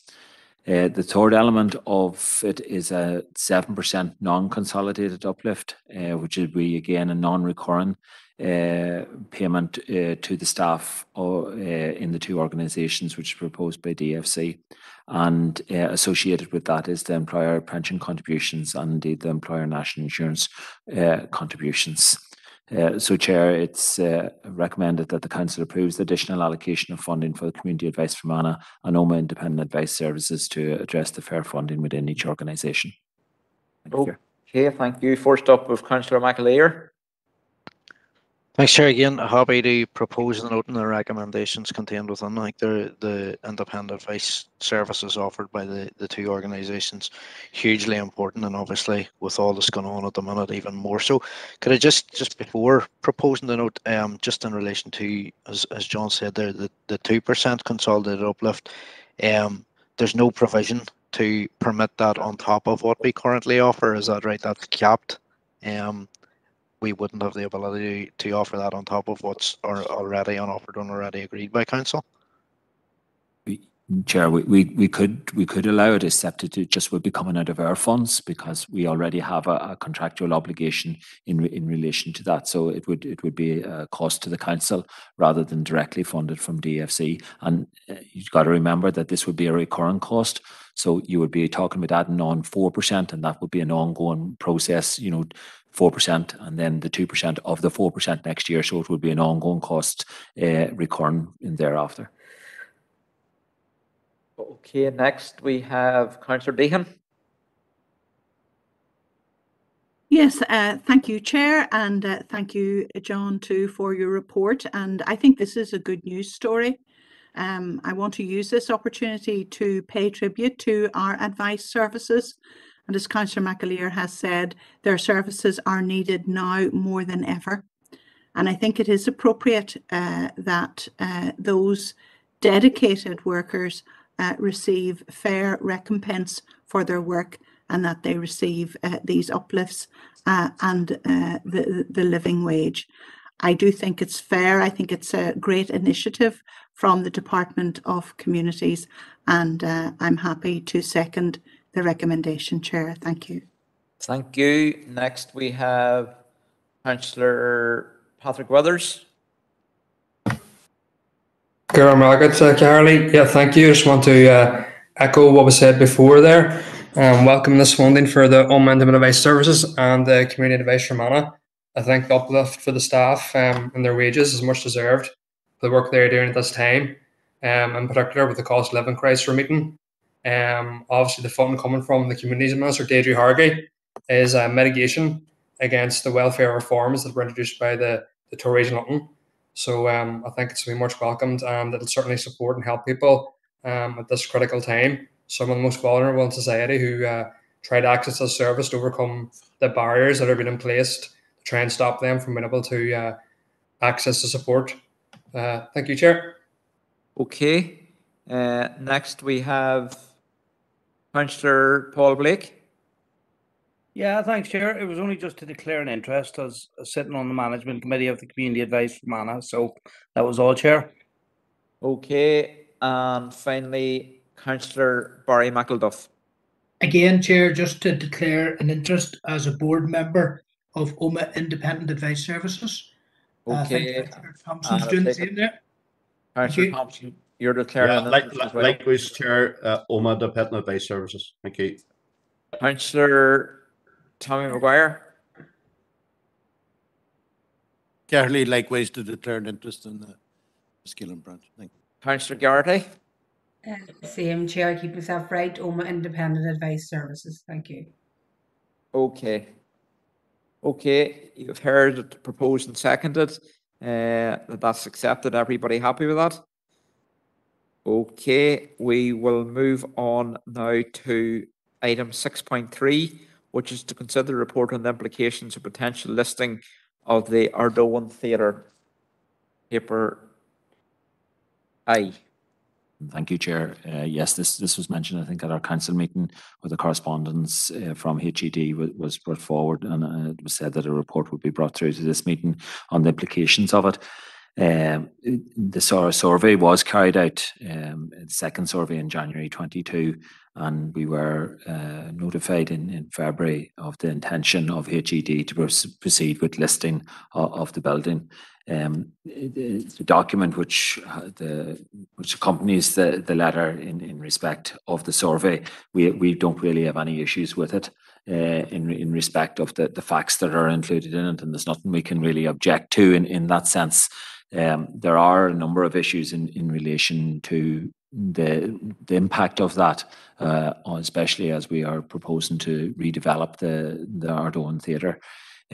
Uh, the third element of it is a seven percent non-consolidated uplift, uh, which will be again a non-recurring uh, payment uh, to the staff uh, in the two organisations, which is proposed by DFC. And uh, associated with that is the employer pension contributions and indeed the employer national insurance uh, contributions. Uh, so, Chair, it's uh, recommended that the Council approves the additional allocation of funding for the Community Advice Fermanagh and Omagh Independent Advice Services to address the fair funding within each organisation. Thank Okay, thank you. First up with Councillor McAleer. Thanks, Chair. Again, happy to propose the note and the recommendations contained within like the the independent advice services offered by the, the two organisations. Hugely important, and obviously with all this going on at the minute, even more so. Could I just just before proposing the note, um, just in relation to as as John said there, the the two percent consolidated uplift, um, there's no provision to permit that on top of what we currently offer. Is that right? That's capped. Um, we wouldn't have the ability to offer that on top of what's already on offered and already agreed by council. Chair, we, we, we could we could allow it, except it just would be coming out of our funds because we already have a, a contractual obligation in in relation to that. So it would it would be a cost to the council rather than directly funded from DFC. And uh, you've got to remember that this would be a recurring cost. So you would be talking about adding on four percent, and that would be an ongoing process. You know, four percent, and then the two percent of the four percent next year. So it would be an ongoing cost, uh, recurring in thereafter. Okay, next we have Councillor Deehan. Yes, uh, thank you, Chair, and uh, thank you, John, too, for your report. And I think this is a good news story. Um, I want to use this opportunity to pay tribute to our advice services. And as Councillor McAleer has said, their services are needed now more than ever. And I think it is appropriate uh, that uh, those dedicated workers uh, receive fair recompense for their work and that they receive uh, these uplifts uh, and uh, the, the living wage. I do think it's fair. I think it's a great initiative from the Department of Communities, and I'm happy to second the recommendation, Chair. Thank you. Thank you. Next we have Councillor Patrick Weathers. Gary Margaret, uh, Carly. Yeah, thank you. I just want to uh, echo what was said before there. Um, welcome this funding for the Unmanned Advice Services and the Community Advice Fermanagh. I think the uplift for the staff um, and their wages is much deserved for the work they're doing at this time, um, in particular with the cost of living crisis we're meeting. Um, obviously, the funding coming from the Communities Minister, Deirdre Hargey, is uh, mitigation against the welfare reforms that were introduced by the, the Tories in London. So um, I think it's to be much welcomed and it'll certainly support and help people um, at this critical time. Some of the most vulnerable in society who uh, try to access the service to overcome the barriers that are being placed to try and stop them from being able to uh, access the support. Uh, thank you, Chair. Okay. Uh, next we have Councillor Paul Blake. Yeah, thanks, Chair. It was only just to declare an interest as, as sitting on the management committee of the Community Advice Fermanagh. So that was all, Chair. Okay. And finally, Councillor Barry McElduff. Again, Chair, just to declare an interest as a board member of Omagh Independent Advice Services. Uh, Okay. Councillor Thompson's And doing the same there. Councillor you. Thompson, you're declaring Yeah, like, interest as like, well. likewise, Chair, uh, Omagh Dependent Advice Services. Thank you. Councillor Tommy Maguire. Carly likewise to declare an interest in the Skilling branch. Thank you. Councillor Garrity. Uh, Same chair, keep yourself right, Omagh Independent Advice Services, thank you. Okay. Okay, you've heard it proposed and seconded. Uh, that that's accepted. Everybody happy with that? Okay, we will move on now to item six point three, which is to consider the report on the implications of potential listing of the Ardhowen Theatre. Paper I. Thank you, Chair. Uh, yes, this this was mentioned, I think, at our council meeting where the correspondence uh, from HED was, was brought forward and uh, it was said that a report would be brought through to this meeting on the implications of it. Um, the sur- survey was carried out, um, the second survey in January 22, and we were uh, notified in, in February of the intention of HED to proceed with listing of, of the building. Um, the document which uh, the which accompanies the, the letter in, in respect of the survey, we we don't really have any issues with it. Uh, in in respect of the, the facts that are included in it, and there's nothing we can really object to in, in that sense. Um, there are a number of issues in, in relation to the the impact of that, uh, especially as we are proposing to redevelop the the Ardhowen Theatre.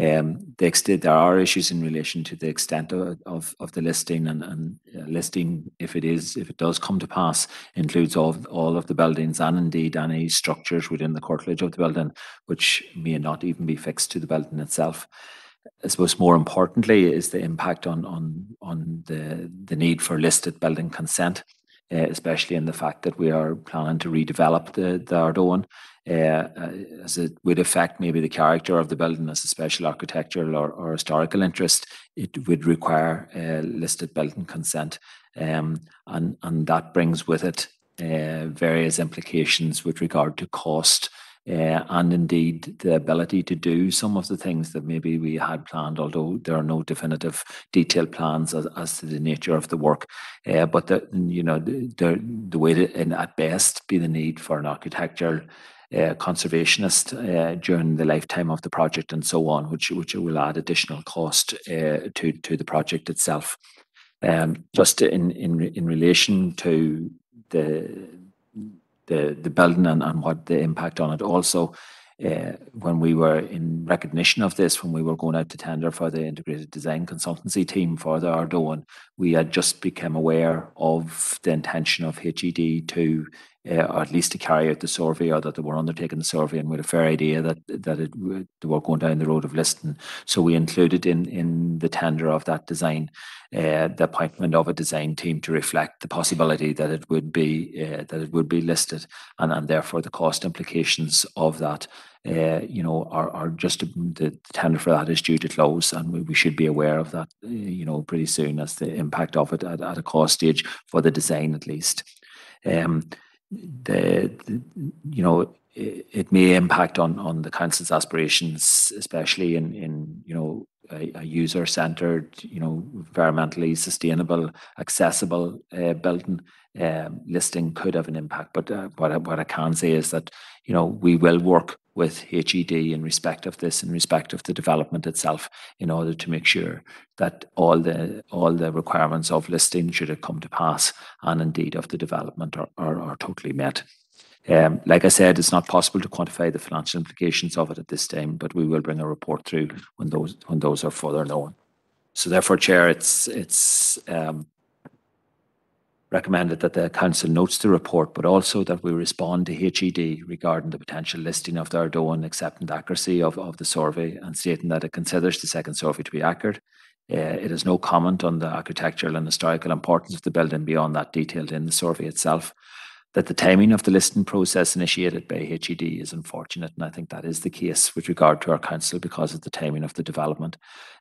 Um, the extent there are issues in relation to the extent of, of, of the listing and, and uh, listing, if it is, if it does come to pass, includes all, all of the buildings and indeed any structures within the curtilage of the building, which may not even be fixed to the building itself. I suppose more importantly is the impact on on on the the need for listed building consent, uh, especially in the fact that we are planning to redevelop the the Ardhowen, uh, uh, as it would affect maybe the character of the building as a special architectural or, or historical interest. It would require uh, listed building consent, um, and and that brings with it various implications with regard to cost uh, and indeed the ability to do some of the things that maybe we had planned, although there are no definitive detailed plans as, as to the nature of the work. Uh, but the, you know, the, the, the way to, and at best, be the need for an architectural uh, conservationist uh, during the lifetime of the project and so on, which which will add additional cost uh, to to the project itself. Um, just in in in relation to the the the building and, and what the impact on it also. Uh, when we were in recognition of this, when we were going out to tender for the integrated design consultancy team for the Ardhowen, we had just become aware of the intention of HED to uh, or at least to carry out the survey or that they were undertaking the survey and with a fair idea that that it, they were going down the road of listing. So we included in, in the tender of that design uh, the appointment of a design team to reflect the possibility that it would be uh, that it would be listed and, and therefore the cost implications of that uh, you know, are, are just the, tender for that is due to close, and we, we should be aware of that, you know, pretty soon as the impact of it at, at a cost stage for the design at least. Um, you know it, may impact on the council's aspirations, especially in you know a, a user centered, you know, environmentally sustainable, accessible uh, building. Um, listing could have an impact, but uh, what what I can say is that you know we will work with HED in respect of this, in respect of the development itself, in order to make sure that all the all the requirements of listing should it come to pass, and indeed of the development are, are, are totally met. Um, like I said, it's not possible to quantify the financial implications of it at this time, but we will bring a report through when those when those are further known. So therefore, Chair, it's it's um, recommended that the council notes the report, but also that we respond to HED regarding the potential listing of the Ardhowen, accepting the accuracy of, of the survey and stating that it considers the second survey to be accurate. Uh, it has no comment on the architectural and historical importance of the building beyond that detailed in the survey itself. That the timing of the listing process initiated by HED is unfortunate, and I think that is the case with regard to our council because of the timing of the development.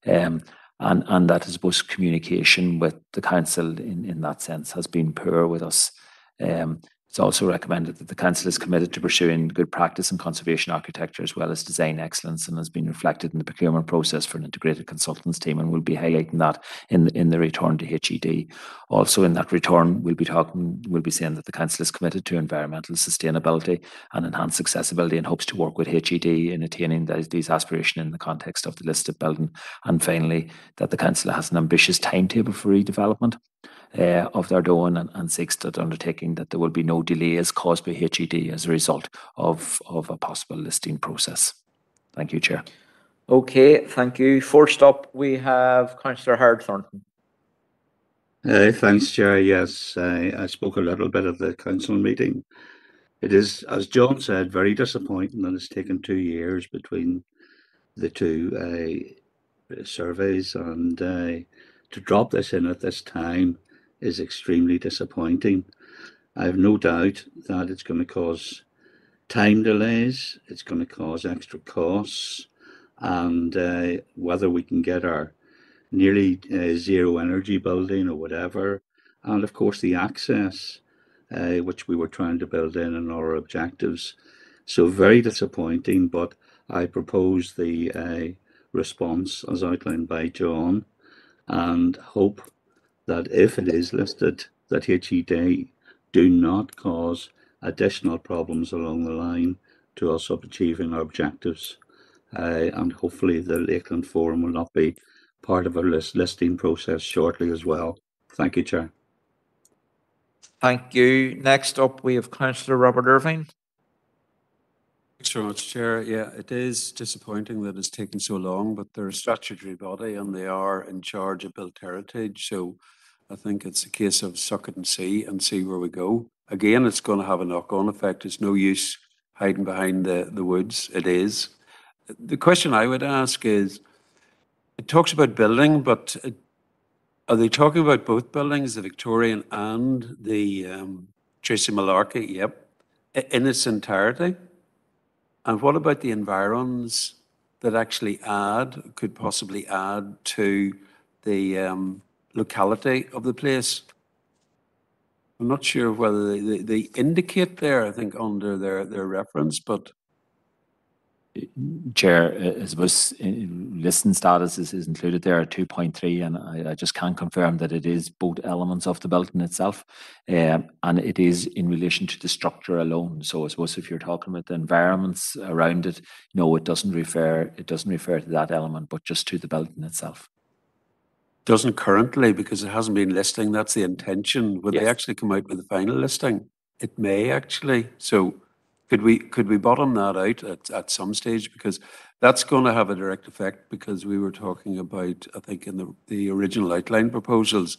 Um, and and that I suppose communication with the council in, in that sense has been poor with us. Um, it's also recommended that the Council is committed to pursuing good practice in conservation architecture as well as design excellence and has been reflected in the procurement process for an integrated consultants team and we'll be highlighting that in the, in the return to HED. Also in that return, we'll be talking, we'll be saying that the Council is committed to environmental sustainability and enhanced accessibility and hopes to work with HED in attaining these, these aspirations in the context of the listed building. And finally, that the Council has an ambitious timetable for redevelopment uh, of their own and, and seeks that undertaking that there will be no delays caused by HED as a result of, of a possible listing process. Thank you, Chair. Okay, thank you. First up, we have Councillor Howard Thornton. Uh, thanks, Chair. Yes, I, I spoke a little bit at the council meeting. It is, as John said, very disappointing that it's taken two years between the two uh, surveys and uh, to drop this in at this time is extremely disappointing. I have no doubt that it's going to cause time delays, it's going to cause extra costs, and uh, whether we can get our nearly uh, zero energy building or whatever, and of course the access, uh, which we were trying to build in in our objectives. So very disappointing, but I propose the uh, response as outlined by John and hope that if it is listed, that HED do not cause additional problems along the line to us of achieving our objectives. Uh, and hopefully the Lakeland Forum will not be part of a list listing process shortly as well. Thank you, Chair. Thank you. Next up, we have Councillor Robert Irvine. Thanks very much, Chair. Yeah, it is disappointing that it's taken so long, but they're a statutory body and they are in charge of built heritage. So I think it's a case of suck it and see and see where we go. Again, it's going to have a knock-on effect. It's no use hiding behind the, the woods. It is. The question I would ask is, it talks about building, but it, are they talking about both buildings, the Victorian and the um, Tracy Malarkey? Yep. In its entirety? And what about the environs that actually add, could possibly add to the um, locality of the place. I'm not sure whether they, they, they indicate there, I think, under their, their reference, but Chair, I suppose uh, listing status is, is included there at two point three, and I, I just can't confirm that it is both elements of the building itself, um, and it is in relation to the structure alone. So I suppose if you're talking about the environments around it, no, it doesn't refer it doesn't refer to that element, but just to the building itself. Doesn't currently because it hasn't been listing. That's the intention. Would they actually come out with the final listing? It may actually. So could we, could we bottom that out at, at some stage? Because that's going to have a direct effect because we were talking about, I think in the, the original outline proposals,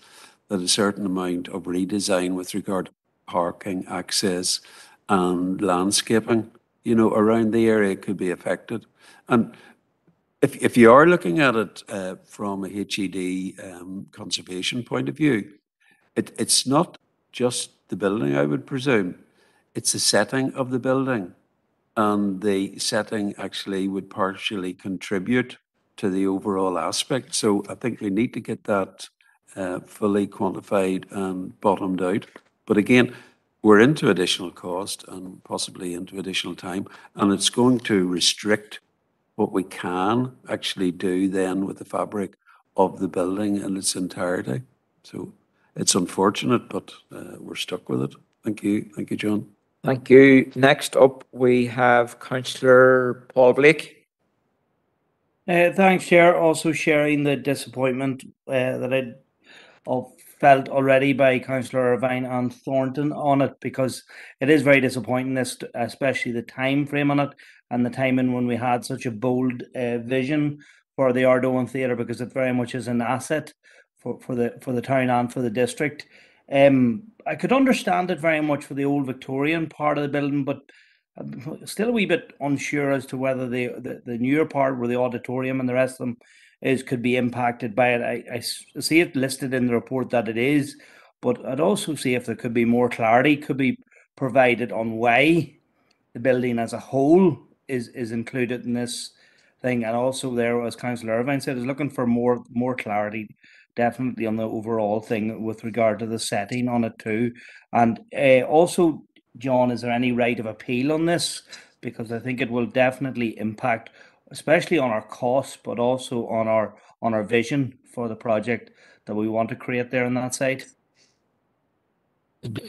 that a certain amount of redesign with regard to parking, access and landscaping, you know, around the area could be affected. And if, if you are looking at it uh, from a HED um, conservation point of view, it, it's not just the building, I would presume. It's the setting of the building. And the setting actually would partially contribute to the overall aspect. So I think we need to get that uh, fully quantified and bottomed out. But again, we're into additional cost and possibly into additional time, and it's going to restrict what we can actually do then with the fabric of the building in its entirety. So it's unfortunate, but uh, we're stuck with it. Thank you. Thank you, John. Thank you. Next up, we have councillor Paul Blake. Uh, thanks, Chair. Also sharing the disappointment uh, that I all felt already by Councillor Irvine and Thornton on it because it is very disappointing, this, especially the time frame on it and the timing when we had such a bold uh, vision for the Ardhowen Theatre because it very much is an asset for, for the for the town and for the district. Um, I could understand it very much for the old Victorian part of the building, but I'm still a wee bit unsure as to whether the, the, the newer part where the auditorium and the rest of them is could be impacted by it. I see it listed in the report that it is, but I'd also see if there could be more clarity could be provided on why the building as a whole is is included in this thing, and also there, as Councillor Irvine said, is looking for more more clarity, definitely on the overall thing with regard to the setting on it too, and uh, also, John, is there any right of appeal on this? Because I think it will definitely impact, especially on our costs, but also on our on our vision for the project that we want to create there on that site.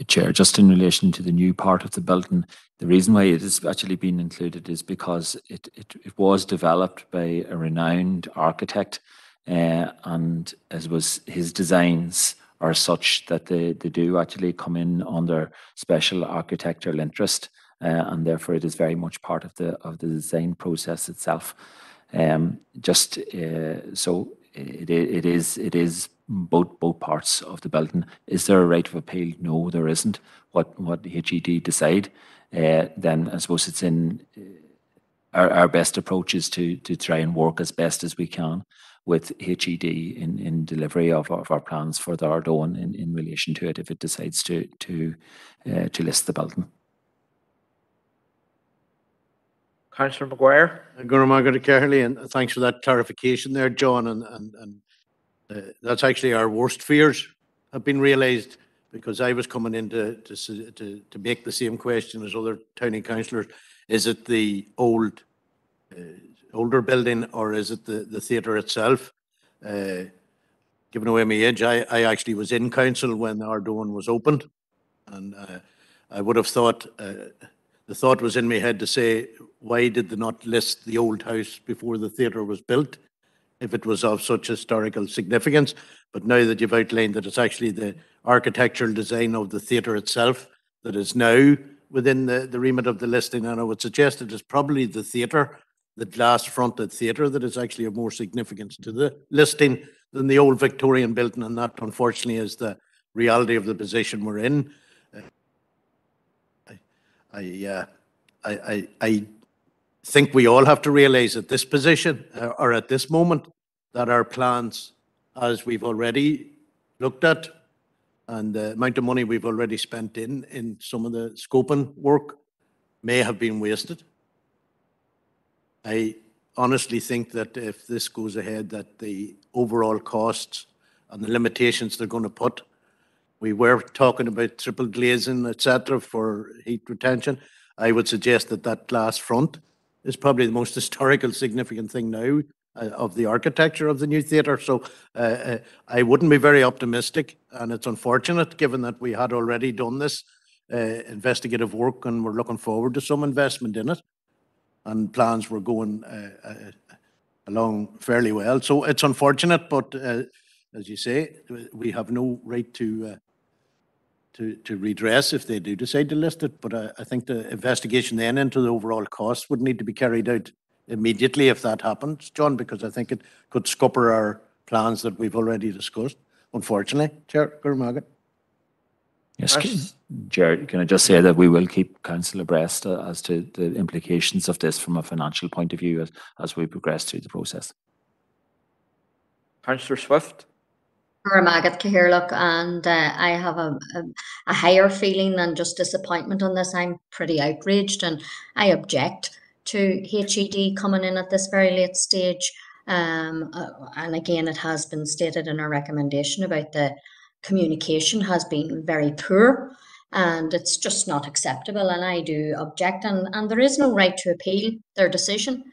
Chair, just in relation to the new part of the building, the reason why it has actually been included is because it, it, it was developed by a renowned architect uh, and as was his designs are such that they, they do actually come in under special architectural interest uh, and therefore it is very much part of the of the design process itself. Um, just uh, so it, it is it is both both parts of the building. Is there a right of appeal? No, there isn't. What what HED decide, uh, then I suppose it's in uh, our, our best approach is to to try and work as best as we can with HED in, in delivery of, of our plans for the Ardhowen in, in relation to it if it decides to to uh, to list the building. Councillor Maguire. Guramaga Carley, and thanks for that clarification there, John. And, and, and uh, that's actually our worst fears have been realised because I was coming in to, to, to, to make the same question as other county councillors. Is it the old, uh, older building or is it the, the theatre itself? Uh, giving away my age, I, I actually was in council when Ardhowen was opened. And uh, I would have thought, uh, the thought was in my head to say, why did they not list the old house before the theatre was built? If it was of such historical significance. But now that you've outlined that it's actually the architectural design of the theatre itself that is now within the, the remit of the listing, and I would suggest it is probably the theatre, the glass fronted theatre, that is actually of more significance to the listing than the old Victorian building, and that unfortunately is the reality of the position we're in. I, uh, I, I, I think we all have to realize at this position uh, or at this moment that our plans, as we've already looked at, and the amount of money we've already spent in, in some of the scoping work may have been wasted. I honestly think that if this goes ahead, that the overall costs and the limitations they're going to put we were talking about triple glazing, etc., for heat retention. I would suggest that that glass front is probably the most historical significant thing now uh, of the architecture of the new theatre. So uh, uh, I wouldn't be very optimistic, and it's unfortunate given that we had already done this uh, investigative work and we're looking forward to some investment in it, and plans were going along fairly well. So it's unfortunate, but as you say, we have no right to to to redress if they do decide to list it. But I, I think the investigation then into the overall cost would need to be carried out immediately if that happens, John, because I think it could scupper our plans that we've already discussed. Unfortunately, Chair Gurmagat. Yes, can- Chair, can I just say that we will keep council abreast uh, as to the implications of this from a financial point of view as, as we progress through the process. Councillor Swift. Magat Cahirlock, and uh, I have a, a, a higher feeling than just disappointment on this. I'm pretty outraged and I object to HED coming in at this very late stage. Um, uh, and again, it has been stated in our recommendation about the communication has been very poor and it's just not acceptable. And I do object, and, and there is no right to appeal their decision.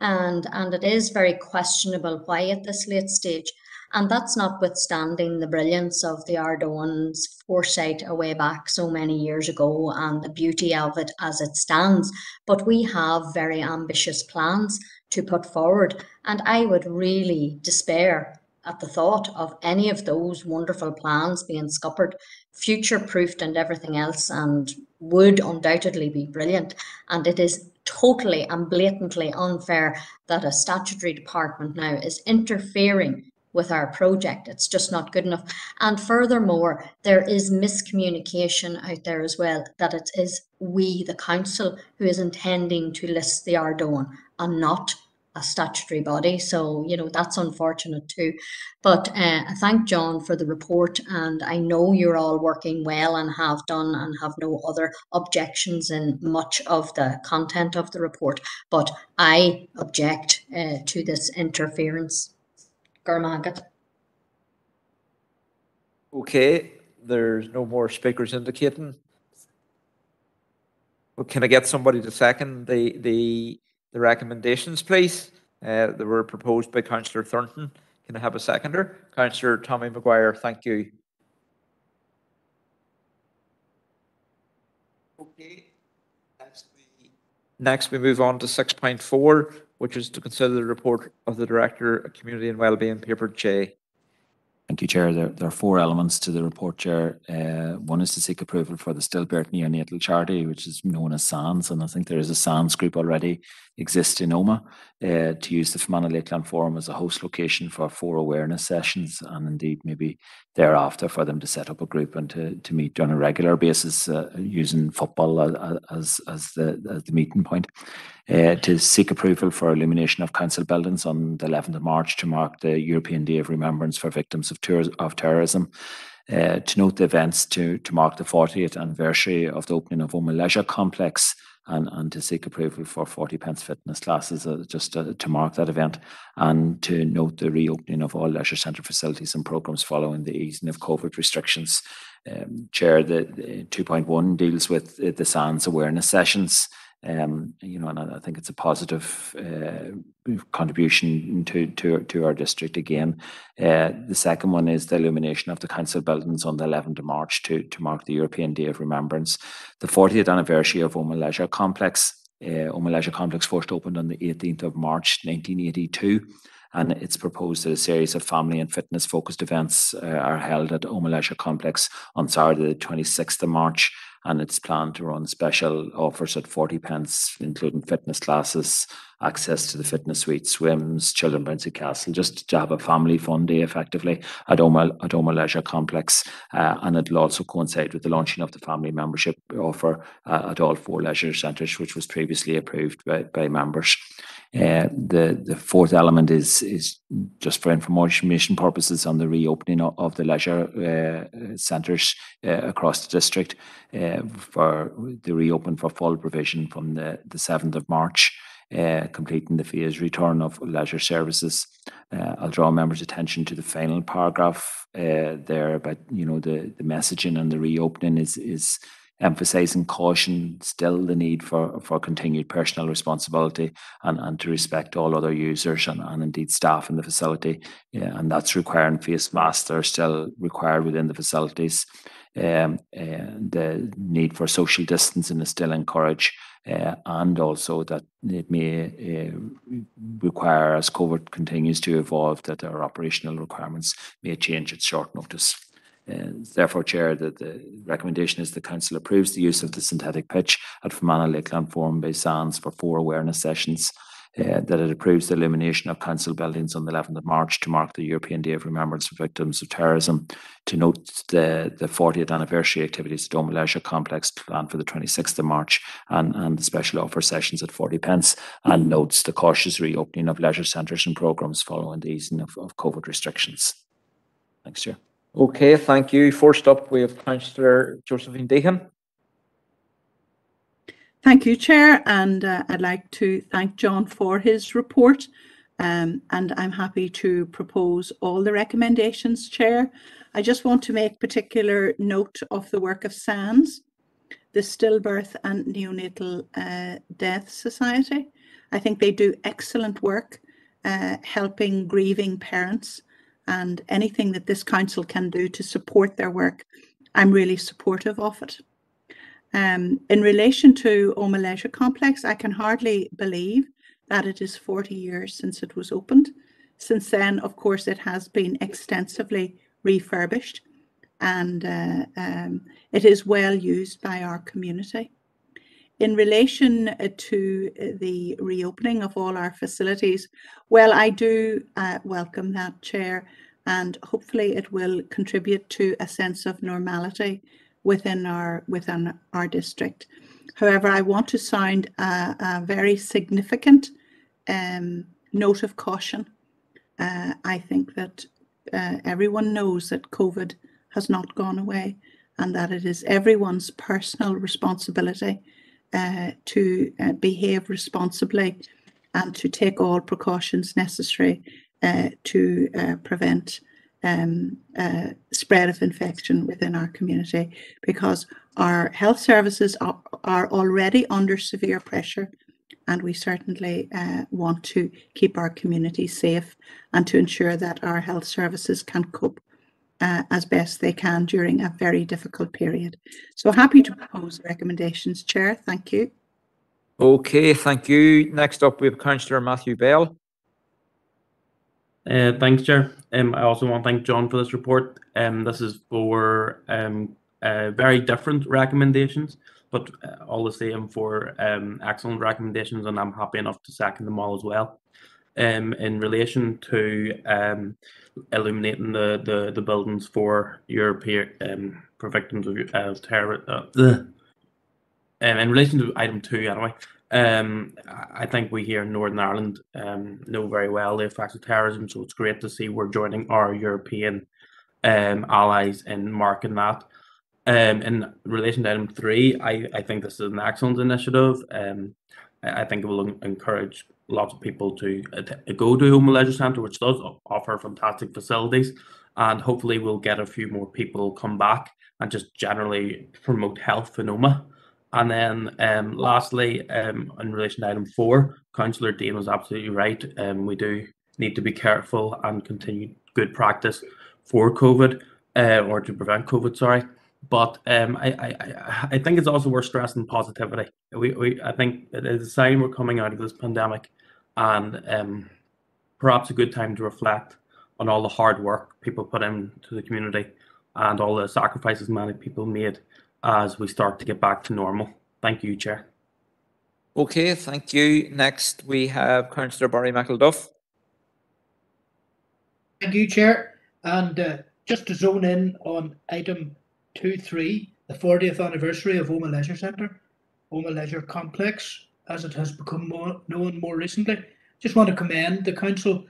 And, and it is very questionable why at this late stage. And that's notwithstanding the brilliance of the Ardhowen's foresight away back so many years ago and the beauty of it as it stands. But we have very ambitious plans to put forward. And I would really despair at the thought of any of those wonderful plans being scuppered, future proofed, and everything else, and would undoubtedly be brilliant. And it is totally and blatantly unfair that a statutory department now is interfering with our project. It's just not good enough. And furthermore, there is miscommunication out there as well that it is we, the council, who is intending to list the Ardhowen and not a statutory body. So, you know, that's unfortunate too. But uh, I thank John for the report, and I know you're all working well and have done and have no other objections in much of the content of the report. But I object uh, to this interference. Okay, there's no more speakers indicating. Well, can I get somebody to second the, the, the recommendations, please? Uh, that were proposed by Councillor Thornton. Can I have a seconder? Councillor Tommy Maguire, thank you. Okay. Next, we move on to six point four, which is to consider the report of the Director of Community and Wellbeing, Paper J. Thank you, Chair. There, there are four elements to the report, Chair. Uh, one is to seek approval for the Stillbirth Neonatal Charity, which is known as SANS, and I think there is a SANS group already exists in Omagh, uh, to use the Fermanagh Lakeland Forum as a host location for four awareness sessions, and indeed maybe thereafter for them to set up a group and to, to meet on a regular basis uh, using football as, as, the, as the meeting point. Uh, to seek approval for illumination of council buildings on the 11th of March to mark the European Day of Remembrance for Victims of, of Terrorism. Uh, to note the events to, to mark the 40th anniversary of the opening of Omagh Leisure Complex and, and to seek approval for 40 pence fitness classes uh, just to, to mark that event and to note the reopening of all leisure centre facilities and programmes following the easing of COVID restrictions. Um, Chair, the, the 2.1 deals with uh, the SANS awareness sessions um, you know, and I, think it's a positive uh, contribution to, to to our district again. Uh, the second one is the illumination of the council buildings on the 11th of March to to mark the European Day of Remembrance, the 40th anniversary of Omagh Leisure Complex. Uh, Omagh Leisure Complex first opened on the 18th of March 1982 and it's proposed that a series of family and fitness focused events uh, are held at Omagh Leisure Complex on Saturday, the 26th of March and it's planned to run special offers at 40 pence, including fitness classes, access to the fitness suite, swims, children bouncy castle, just to have a family fun day effectively at Omagh, at Omagh Leisure Complex. Uh, and it'll also coincide with the launching of the family membership offer uh, at all four leisure centres, which was previously approved by, by members. Uh, the the fourth element is is just for information purposes on the reopening of, of the leisure uh, centres uh, across the district uh, for the reopen for full provision from the the seventh of March. Uh, completing the phased return of leisure services. Uh, I'll draw members' attention to the final paragraph uh, there about you know the the messaging and the reopening is is emphasizing caution, still the need for, for continued personal responsibility and, and to respect all other users and, and indeed staff in the facility. Yeah, and that's requiring face masks that are still required within the facilities. Um, and the need for social distancing is still encouraged. Uh, and also that it may uh, require, as COVID continues to evolve, that our operational requirements may change at short notice. Uh, therefore, Chair, that the recommendation is the Council approves the use of the synthetic pitch at Fermanagh Lakeland Forum Bay Sands for four awareness sessions. Uh, that it approves the illumination of council buildings on the 11th of March to mark the European Day of Remembrance for Victims of Terrorism, to note the, the 40th anniversary activities at Doma Leisure Complex planned for the 26th of March, and, and the special offer sessions at 40 pence, and notes the cautious reopening of leisure centres and programmes following the easing of, of COVID restrictions. Thanks, Chair. Okay, thank you. First up, we have Councillor Josephine Deehan. Thank you, Chair, and uh, I'd like to thank John for his report. Um, and I'm happy to propose all the recommendations, Chair. I just want to make particular note of the work of SANS, the Stillbirth and Neonatal uh, Death Society. I think they do excellent work uh, helping grieving parents and anything that this council can do to support their work, I'm really supportive of it. Um, in relation to Omagh Leisure Complex, I can hardly believe that it is 40 years since it was opened. Since then, of course, it has been extensively refurbished and uh, um, it is well used by our community. In relation uh, to uh, the reopening of all our facilities, well, I do uh, welcome that, Chair, and hopefully it will contribute to a sense of normality within our within our district. However, I want to sound a, a very significant um, note of caution. Uh, I think that uh, everyone knows that COVID has not gone away and that it is everyone's personal responsibility uh, to uh, behave responsibly and to take all precautions necessary uh, to uh, prevent um, uh, spread of infection within our community because our health services are, are already under severe pressure and we certainly uh, want to keep our community safe and to ensure that our health services can cope uh, as best they can during a very difficult period. So happy to propose recommendations, Chair. Thank you. Okay, thank you. Next up, we have Councillor Matthew Bell. Uh, thanks, Chair. Um, I also want to thank John for this report. Um, this is for um, uh, very different recommendations, but uh, all the same for um, excellent recommendations, and I'm happy enough to second them all as well. Um, in relation to um, illuminating the, the, the buildings for European for victims of uh, terror. Uh, in relation to item two, anyway, um, I think we here in Northern Ireland um, know very well the effects of terrorism, so it's great to see we're joining our European um, allies in marking that. Um, in relation to item three, I, I think this is an excellent initiative. Um, I, think it will encourage lots of people to uh, go to Omagh Leisure Centre, which does offer fantastic facilities, and hopefully we'll get a few more people come back and just generally promote health in Omagh. And then um, lastly, um, in relation to item four, Councillor Deehan was absolutely right. Um, we do need to be careful and continue good practice for COVID uh, or to prevent COVID, sorry. But um, I, I, I think it's also worth stressing positivity. We, we, I think it is a sign we're coming out of this pandemic and um, perhaps a good time to reflect on all the hard work people put into the community and all the sacrifices many people made as we start to get back to normal. Thank you, Chair. Okay, thank you. Next, we have Councillor Barry McElduff. Thank you, Chair. And uh, just to zone in on item 2.3, the 40th anniversary of Omagh Leisure Centre, Omagh Leisure Complex, as it has become more known more recently. Just want to commend the Council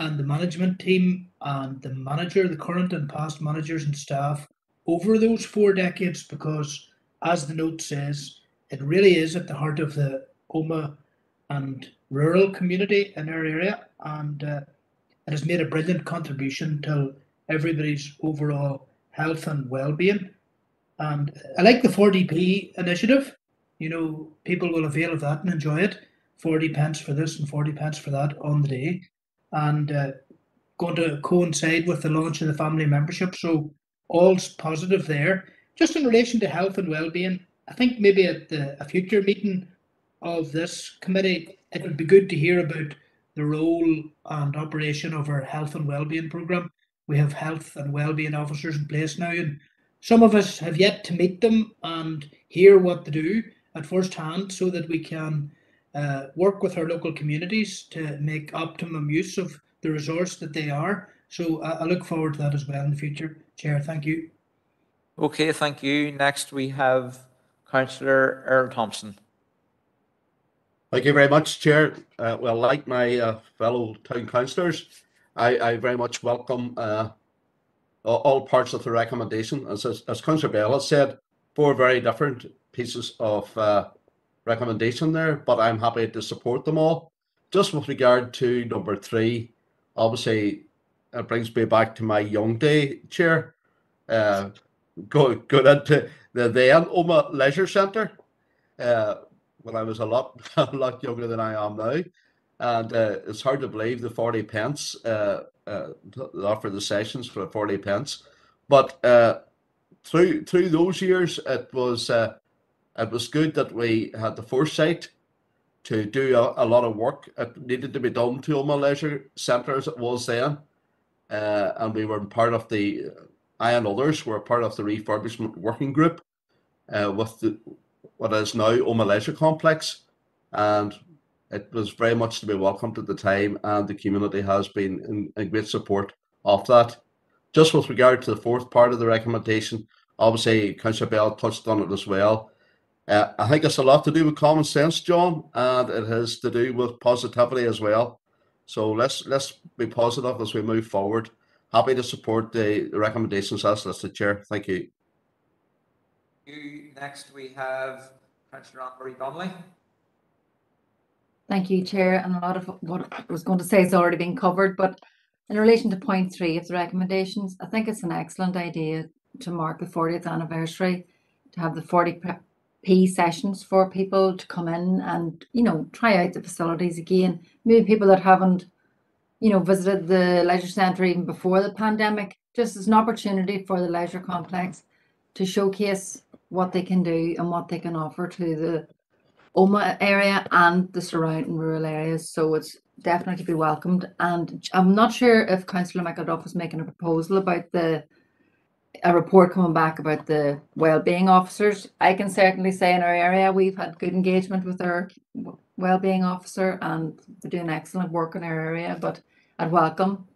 and the management team and the manager, the current and past managers and staff over those four decades because, as the note says, it really is at the heart of the Omagh and rural community in our area, and uh, it has made a brilliant contribution to everybody's overall health and well-being. And I like the 40p initiative. You know, people will avail of that and enjoy it. 40 pence for this and 40 pence for that on the day. And uh, going to coincide with the launch of the family membership. So all's positive there. Just in relation to health and well-being, I think maybe at the, a future meeting of this committee, it would be good to hear about the role and operation of our health and well-being program. We have health and well-being officers in place now, and some of us have yet to meet them and hear what they do at first hand, so that we can uh, work with our local communities to make optimum use of the resource that they are. So I look forward to that as well in the future. Chair, thank you. Okay, thank you. Next, we have Councillor Errol Thompson. Thank you very much, Chair. Uh, well, like my uh, fellow town councillors, I, I very much welcome uh, all, all parts of the recommendation. As, as, as Councillor Bell has said, four very different pieces of uh, recommendation there, but I'm happy to support them all. Just with regard to number three, obviously, it brings me back to my young day, Chair. Uh, go, going into the then Omagh Leisure Centre. Uh, when I was a lot a lot younger than I am now, and uh, it's hard to believe the forty pence uh, uh, offer the sessions for forty pence, but uh, through through those years it was uh, it was good that we had the foresight to do a, a lot of work. It needed to be done to Omagh Leisure Centre as it was then, uh, and we were part of the I and others were part of the refurbishment working group uh, with the what is now Omagh Leisure Complex, and it was very much to be welcomed at the time, and the community has been in, in great support of that. Just with regard to the fourth part of the recommendation, obviously Councillor Bell touched on it as well. Uh, I think it's a lot to do with common sense, John, and it has to do with positivity as well. So let's let's be positive as we move forward. Happy to support the, the recommendations as listed, Chair. Thank you. You, next, we have Councillor Anne-Marie Donnelly. Thank you, Chair. And a lot of what I was going to say has already been covered, but in relation to point three of the recommendations, I think it's an excellent idea to mark the 40th anniversary, to have the 40p sessions for people to come in and, you know, try out the facilities again. Maybe people that haven't, you know, visited the leisure centre even before the pandemic, just as an opportunity for the leisure complex to showcase what they can do and what they can offer to the Omagh area and the surrounding rural areas. So it's definitely be welcomed. And I'm not sure if Councillor McElduff is making a proposal about the a report coming back about the well-being officers. I can certainly say in our area we've had good engagement with our well-being officer and they're doing excellent work in our area. But I'd welcome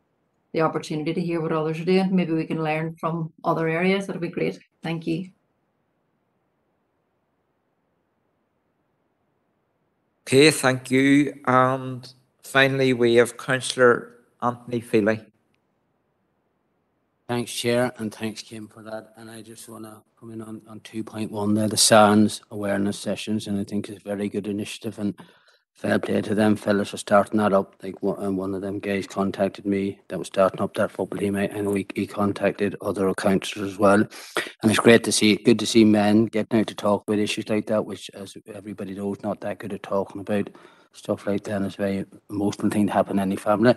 the opportunity to hear what others are doing. Maybe we can learn from other areas. That'd be great. Thank you. Okay, thank you. And finally, we have Councillor Anthony Feely. Thanks, Chair, and thanks, Kim, for that. And I just want to come in on, on 2.1 there, the SANS awareness sessions, and I think it's a very good initiative. And fair play to them fellas for starting that up. Like one, one of them guys contacted me that was starting up that football team. I know he, he contacted other councillors as well. And it's great to see, good to see men getting out to talk about issues like that, which as everybody knows, not that good at talking about stuff like that. It's very emotional thing to happen in any family.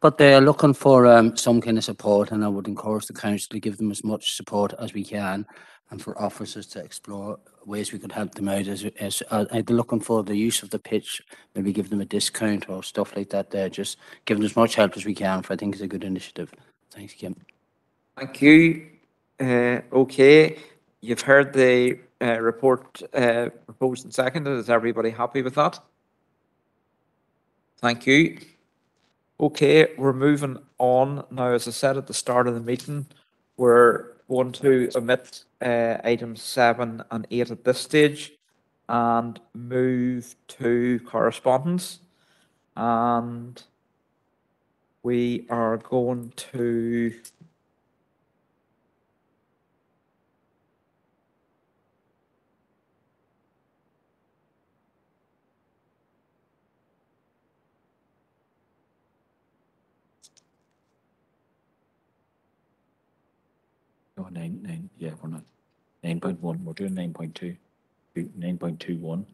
But they're looking for um, some kind of support and I would encourage the council to give them as much support as we can and for officers to explore ways we could help them out as, as uh, they're looking for the use of the pitch, maybe give them a discount or stuff like that there, just them as much help as we can, for I think it's a good initiative. Thanks, Kim. Thank you. Uh, okay, you've heard the uh, report uh, proposed and seconded. Is everybody happy with that? Thank you. Okay, we're moving on now. As I said at the start of the meeting, we're going to omit uh, items seven and eight at this stage and move to correspondence. And we are going to nine, nine, yeah, we're not, nine point one, we're doing nine point two, nine point two one.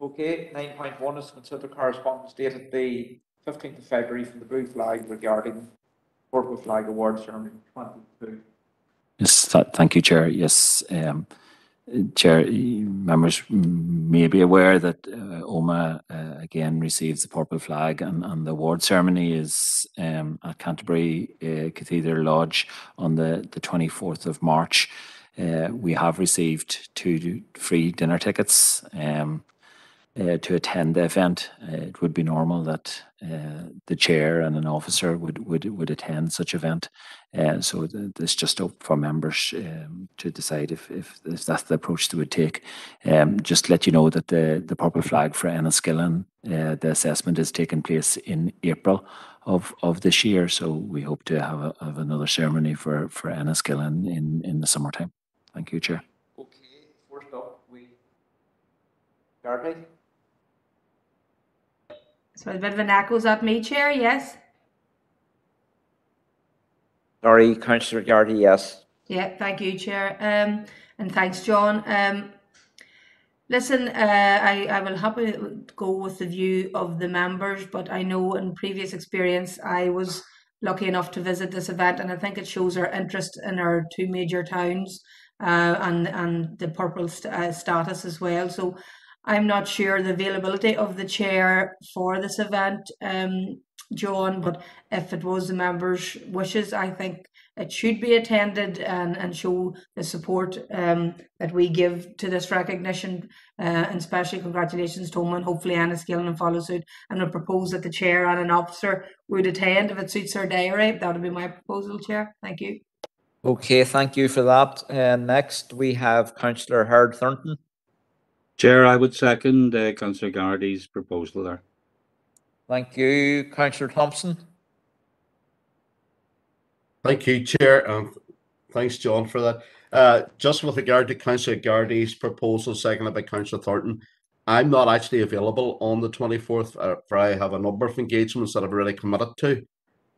Okay, nine point one is consider correspondence dated the fifteenth of February from the Blue Flag regarding Purple Flag Award Ceremony twenty-two. Yes, th- thank you, Chair. Yes, um, Chair, members may be aware that uh, Omagh uh, again receives the purple flag and, and the award ceremony is um, at Canterbury uh, Cathedral Lodge on the, the 24th of March. Uh, we have received two free dinner tickets. Um, uh, to attend the event. Uh, it would be normal that uh, the chair and an officer would would, would attend such event. Uh, so th- it's just up for members um, to decide if, if if that's the approach they would take. Um, just let you know that the the purple flag for Enniskillen, uh, the assessment is taking place in April of of this year. So we hope to have a, have another ceremony for for Enniskillen in in the summertime. Thank you, Chair. Okay, first up, we. Garrity? So a bit of an echoes at me, Chair, yes? Sorry, councillor Garrity, yes. Yeah, thank you, Chair. Um, and thanks, John. Um, listen, uh, I, I will happily go with the view of the members, but I know in previous experience I was lucky enough to visit this event, and I think it shows our interest in our two major towns uh, and and the purple st- uh, status as well. So I'm not sure the availability of the chair for this event, um, John, but if it was the members' wishes, I think it should be attended and, and show the support um, that we give to this recognition. Uh, and especially congratulations to Omagh and hopefully Enniskillen and follow suit. And I propose that the chair and an officer would attend if it suits their diary. That would be my proposal, Chair. Thank you. Okay, thank you for that. Uh, next, we have councillor Howard Thornton. Chair, I would second uh, Councillor Garrity's proposal there. Thank you, councillor Thompson. Thank you, Chair. Um, thanks, John, for that. Uh, just with regard to Councillor Garrity's proposal, seconded by Councillor Thornton, I'm not actually available on the 24th, uh, for I have a number of engagements that I've already committed to.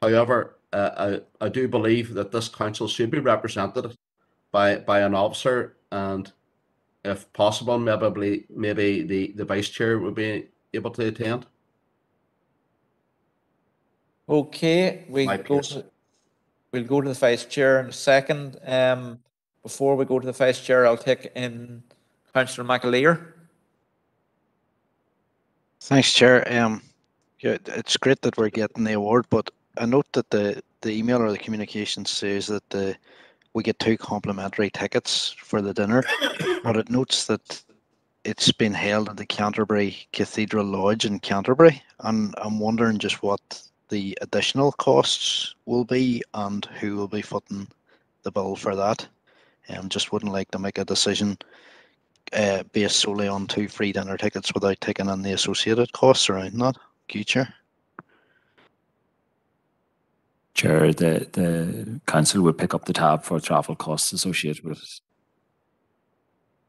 However, uh, I, I do believe that this council should be represented by by an officer, and if possible, maybe maybe the, the vice chair would be able to attend. Okay, we My go to, we'll go to the vice chair in a second. Um, before we go to the vice chair, I'll take in councillor McAleer. Thanks, Chair. Um, yeah, it's great that we're getting the award, but I note that the, the email or the communication says that the, we get two complimentary tickets for the dinner, but it notes that it's been held at the Canterbury Cathedral Lodge in Canterbury, and I'm wondering just what the additional costs will be and who will be footing the bill for that. Um, just wouldn't like to make a decision uh, based solely on two free dinner tickets without taking in the associated costs around that. You, Chair. Chair, the, the council will pick up the tab for travel costs associated with it.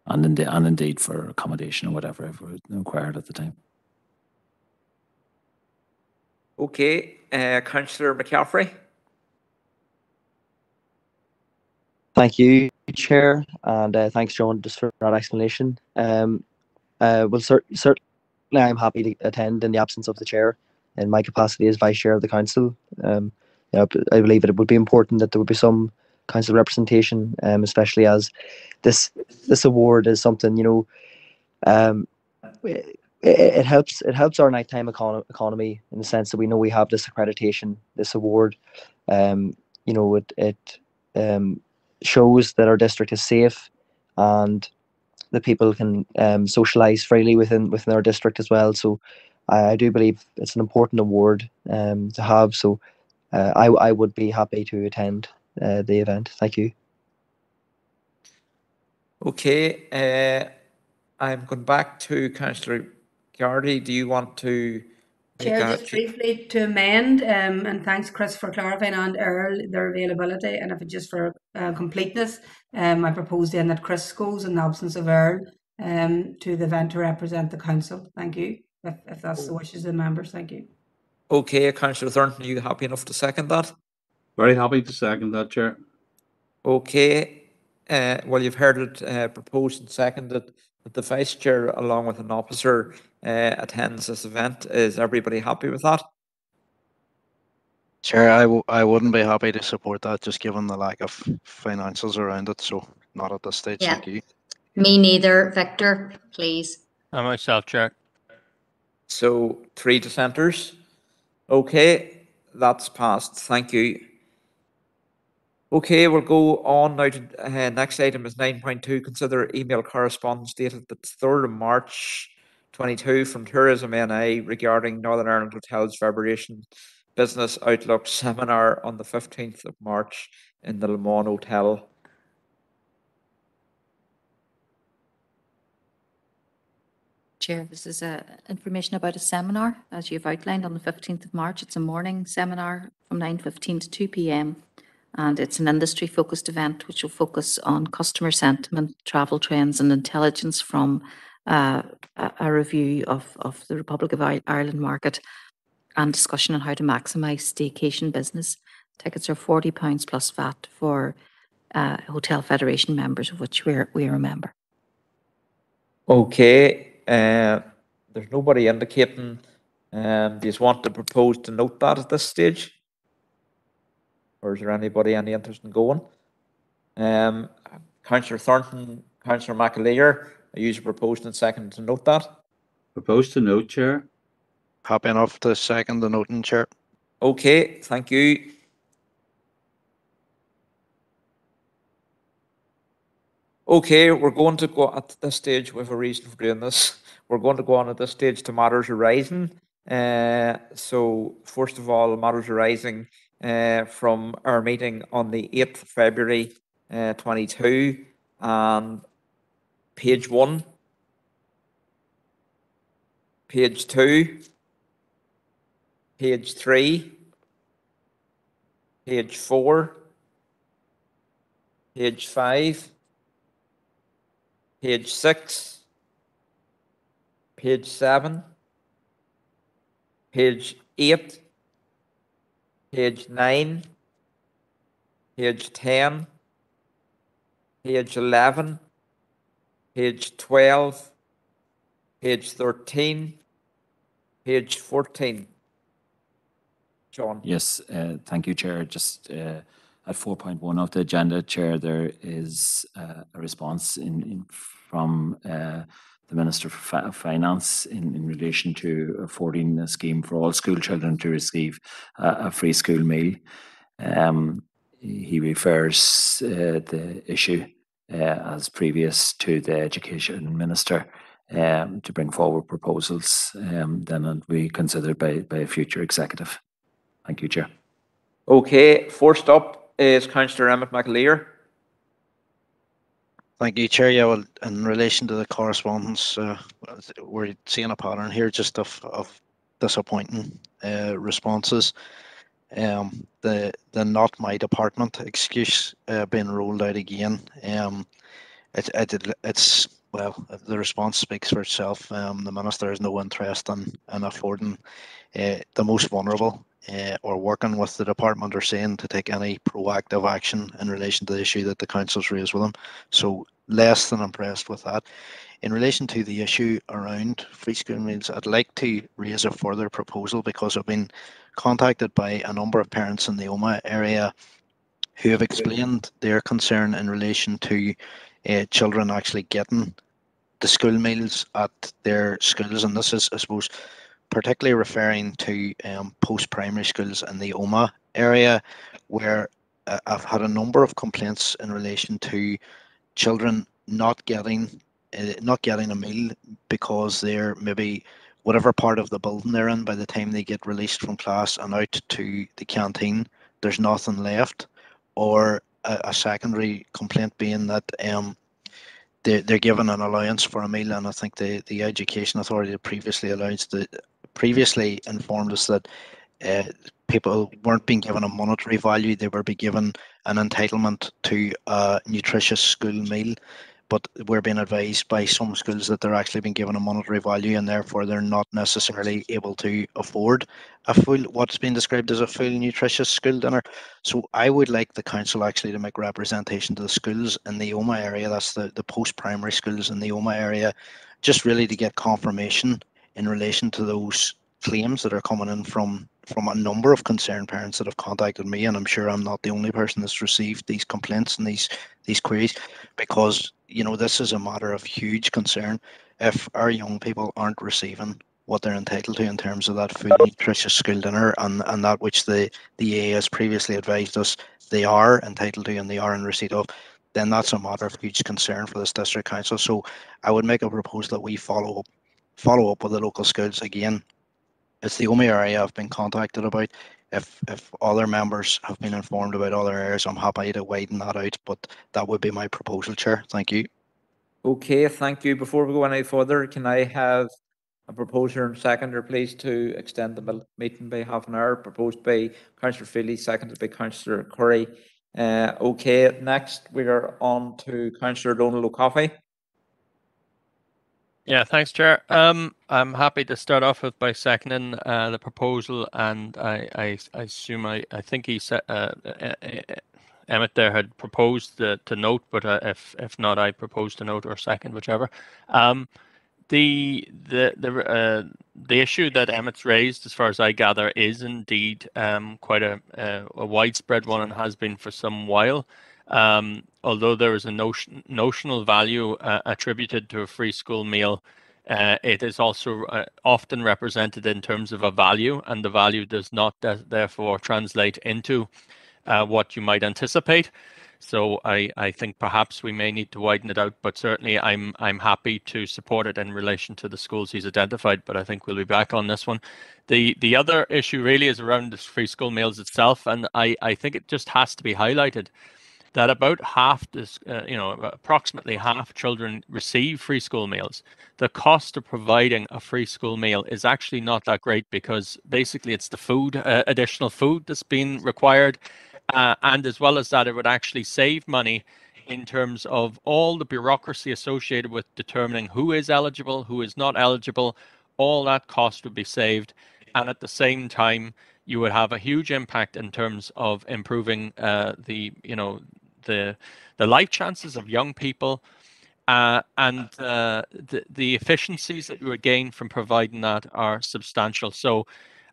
And indeed, and indeed for accommodation or whatever if required at the time. Okay, uh, councillor McCaffrey. Thank you, Chair, and uh, thanks, John, just for that explanation. Um, uh, well, cer- certainly, I'm happy to attend in the absence of the Chair in my capacity as Vice Chair of the Council. Um, you know, I believe that it would be important that there would be some council representation, um, especially as this this award is something you know. Um, it, it helps it helps our nighttime econo- economy in the sense that we know we have this accreditation, this award. Um, you know, it it um, shows that our district is safe and that people can um, socialize freely within within our district as well. So I, I do believe it's an important award um, to have. So uh, I I would be happy to attend uh, the event. Thank you. Okay, uh, I'm going back to councillor Garrity. Do you want to? Chair, just briefly to amend, um, and thanks Chris for clarifying and Errol their availability, and if it's just for uh, completeness, um, I propose then that Chris goes in the absence of Errol um, to the event to represent the council. Thank you. If, if that's the wishes of the members, thank you. Okay, councillor Thornton, are you happy enough to second that? Very happy to second that, Chair. Okay, uh, well, you've heard it uh, proposed and seconded that the vice chair, along with an officer, uh, attends this event. Is everybody happy with that? Chair, I w- I wouldn't be happy to support that, just given the lack of financials around it, so not at this stage, Yeah. thank you. Me neither. Victor, please. I myself, Chair. So three dissenters. Okay, that's passed. Thank you. Okay, we'll go on now to uh, next item is 9.2. Consider email correspondence dated the 3rd of March 22 from Tourism NI regarding Northern Ireland Hotels Federation Business Outlook seminar on the 15th of March in the La Mon Hotel. Chair, this is uh, information about a seminar, as you've outlined on the 15th of March. It's a morning seminar from 9:15 to 2 p.m. And it's an industry-focused event which will focus on customer sentiment, travel trends and intelligence from uh, a a review of, of the Republic of Ireland market and discussion on how to maximise staycation business. Tickets are £40 plus VAT for uh, Hotel Federation members, of which we're, we are a member. Okay, uh, there's nobody indicating, um, do you want to propose to note that at this stage? Or is there anybody any interest in going? Um, Councillor Thornton, Councillor McAleer, are you proposed and second to note that? Proposed to note, Chair. Happy enough to second the noting, Chair. Okay, thank you. Okay, we're going to go at this stage, have a reason for doing this. We're going to go on at this stage to matters arising. Uh, so first of all, matters arising uh, from our meeting on the 8th of February uh, 22 and page one, page two, page three, page four, page five, page six, page seven, page eight, page nine, page ten, page eleven, page twelve, page thirteen, page fourteen. John? Yes, uh, thank you, Chair. Just uh, at 4.1 of the agenda, Chair, there is uh, a response in, in from uh, the Minister for Fi- Finance in, in relation to affording a scheme for all school children to receive a, a free school meal. Um, he refers uh, the issue uh, as previous to the Education Minister um, to bring forward proposals um, then it'll be considered by, by a future executive. Thank you, Chair. Okay, first up is Councillor Emmett McAleer. Thank you, Chair. Yeah, well, in relation to the correspondence, uh, we're seeing a pattern here just of, of disappointing uh, responses. Um, the the not my department excuse uh, being rolled out again. Um, it, it, it's well, the response speaks for itself. Um, the minister has no interest in, in affording uh, the most vulnerable uh, or working with the department or saying to take any proactive action in relation to the issue that the council's raised with them. So less than impressed with that. In relation to the issue around free school meals, I'd like to raise a further proposal because I've been contacted by a number of parents in the Omagh area who have explained their concern in relation to uh, children actually getting the school meals at their schools. And this is, I suppose, particularly referring to um, post-primary schools in the Omagh area, where uh, I've had a number of complaints in relation to children not getting uh, not getting a meal because they're maybe whatever part of the building they're in by the time they get released from class and out to the canteen there's nothing left. Or a, a secondary complaint being that um, they, they're given an allowance for a meal and I think the, the education authority previously allowed the previously informed us that uh, people weren't being given a monetary value. They were being given an entitlement to a nutritious school meal. But we're being advised by some schools that they're actually being given a monetary value and therefore they're not necessarily able to afford a full what's been described as a full nutritious school dinner. So I would like the council actually to make representation to the schools in the Omagh area, that's the, the post-primary schools in the Omagh area, just really to get confirmation in relation to those claims that are coming in from from a number of concerned parents that have contacted me, and I'm sure I'm not the only person that's received these complaints and these these queries, because you know this is a matter of huge concern. If our young people aren't receiving what they're entitled to in terms of that food nutritious school dinner and, and that which the, the EA has previously advised us they are entitled to and they are in receipt of, then that's a matter of huge concern for this district council. So I would make a proposal that we follow up follow up with the local schools again it's the only area I've been contacted about. If if other members have been informed about other areas, I'm happy to widen that out. But that would be my proposal, Chair. Thank you. Okay, thank you. Before we go any further, can I have a proposer and seconder, please, to extend the meeting by half an hour, proposed by Councillor Feely, seconded by Councillor Curry. Uh, okay, next we are on to Councillor Donal O'Cofaigh. Yeah, thanks, Chair. Um, I'm happy to start off with by seconding uh, the proposal, and I, I, I assume I, I think he said uh, uh, uh, Emmett there had proposed the, to note, but uh, if if not, I propose to note or second, whichever. Um, the the the uh, the issue that Emmett's raised, as far as I gather, is indeed um, quite a, a a widespread one and has been for some while. Um, although there is a notion, notional value uh, attributed to a free school meal, uh, it is also uh, often represented in terms of a value, and the value does not therefore translate into uh, what you might anticipate. So I, I think perhaps we may need to widen it out, but certainly I'm I'm happy to support it in relation to the schools he's identified. But I think we'll be back on this one. The the other issue really is around the free school meals itself, and I, I think it just has to be highlighted that about half this, uh, you know, approximately half children receive free school meals. The cost of providing a free school meal is actually not that great because basically it's the food, uh, additional food that's being required. Uh, and as well as that, it would actually save money in terms of all the bureaucracy associated with determining who is eligible, who is not eligible. All that cost would be saved. And at the same time, you would have a huge impact in terms of improving uh, the you know the the life chances of young people uh, and uh, the the efficiencies that you would gain from providing that are substantial. So,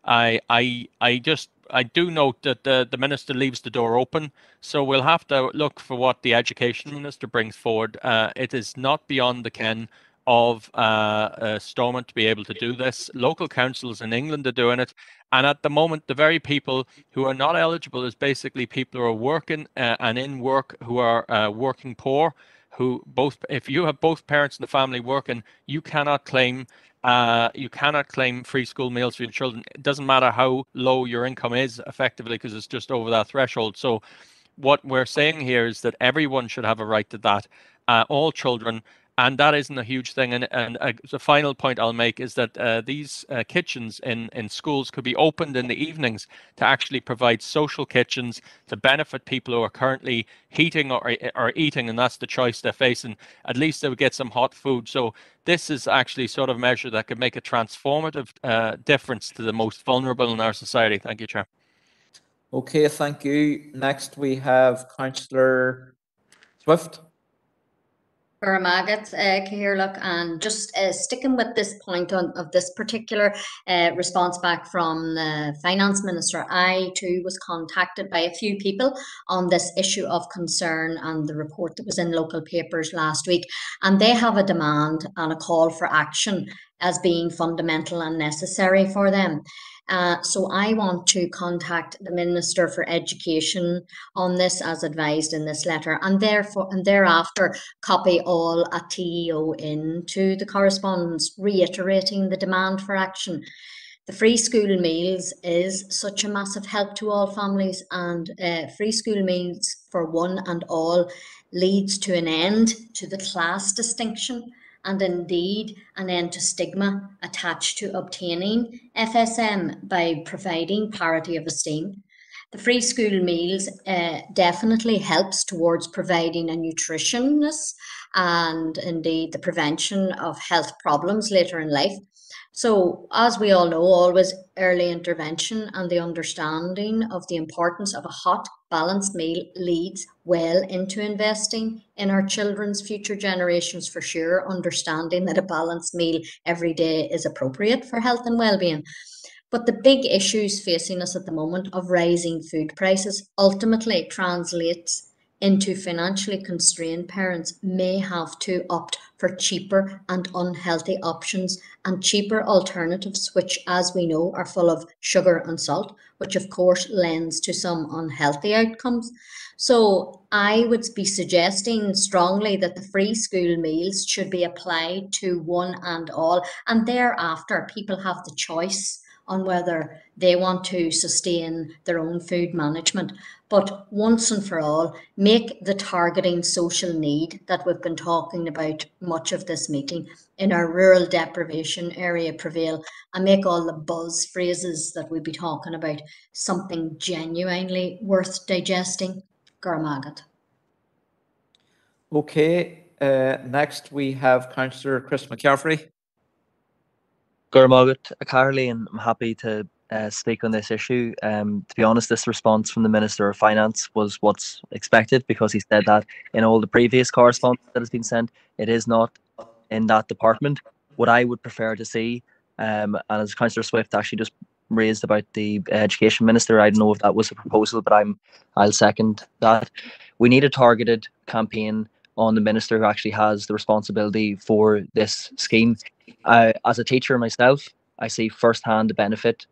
I I I just I do note that the, the minister leaves the door open. So we'll have to look for what the education minister brings forward. Uh, it is not beyond the ken of uh, uh, Stormont to be able to do this. Local councils in England are doing it. And at the moment, the very people who are not eligible is basically people who are working uh, and in work who are uh, working poor. Who both, if you have both parents in the family working, you cannot claim uh, you cannot claim free school meals for your children. It doesn't matter how low your income is, effectively, because it's just over that threshold. So, what we're saying here is that everyone should have a right to that. Uh, all children, and that isn't a huge thing. And, and uh, the final point I'll make is that uh, these uh, kitchens in, in schools could be opened in the evenings to actually provide social kitchens to benefit people who are currently heating or, or eating, and that's the choice they're facing. At least they would get some hot food. So this is actually sort of measure that could make a transformative uh, difference to the most vulnerable in our society. Thank you, Chair. Okay, thank you. Next we have Councillor Swift. Aramagat, uh, Cahirlock, and just uh, sticking with this point on of this particular uh, response back from the finance minister, I too was contacted by a few people on this issue of concern and the report that was in local papers last week, and they have a demand and a call for action as being fundamental and necessary for them. Uh, so I want to contact the Minister for Education on this as advised in this letter and therefore and thereafter copy all a TEO into the correspondence reiterating the demand for action. The free school meals is such a massive help to all families and uh, free school meals for one and all leads to an end to the class distinction and indeed an end to stigma attached to obtaining FSM by providing parity of esteem. The free school meals uh, definitely helps towards providing a nutritionness and indeed the prevention of health problems later in life. So, as we all know, always early intervention and the understanding of the importance of a hot, balanced meal leads well into investing in our children's future generations for sure, understanding that a balanced meal every day is appropriate for health and well-being. But the big issues facing us at the moment of rising food prices ultimately translates into financially constrained parents may have to opt for cheaper and unhealthy options and cheaper alternatives, which, as we know, are full of sugar and salt, which of course lends to some unhealthy outcomes. So, I would be suggesting strongly that the free school meals should be applied to one and all, and thereafter, people have the choice on whether they want to sustain their own food management. But once and for all, make the targeting social need that we've been talking about much of this meeting in our rural deprivation area prevail and make all the buzz phrases that we'll be talking about something genuinely worth digesting. Garmagat. Okay, uh, next we have Councillor Chris McCaffrey. Gurmagat Carly, and I'm happy to uh, speak on this issue. Um, to be honest, this response from the Minister of Finance was what's expected because he said that in all the previous correspondence that has been sent, it is not in that department. What I would prefer to see, um, and as Councillor Swift actually just raised about the Education Minister, I don't know if that was a proposal, but I'm I'll second that. We need a targeted campaign on the minister who actually has the responsibility for this scheme. Uh, as a teacher myself, I see firsthand the benefit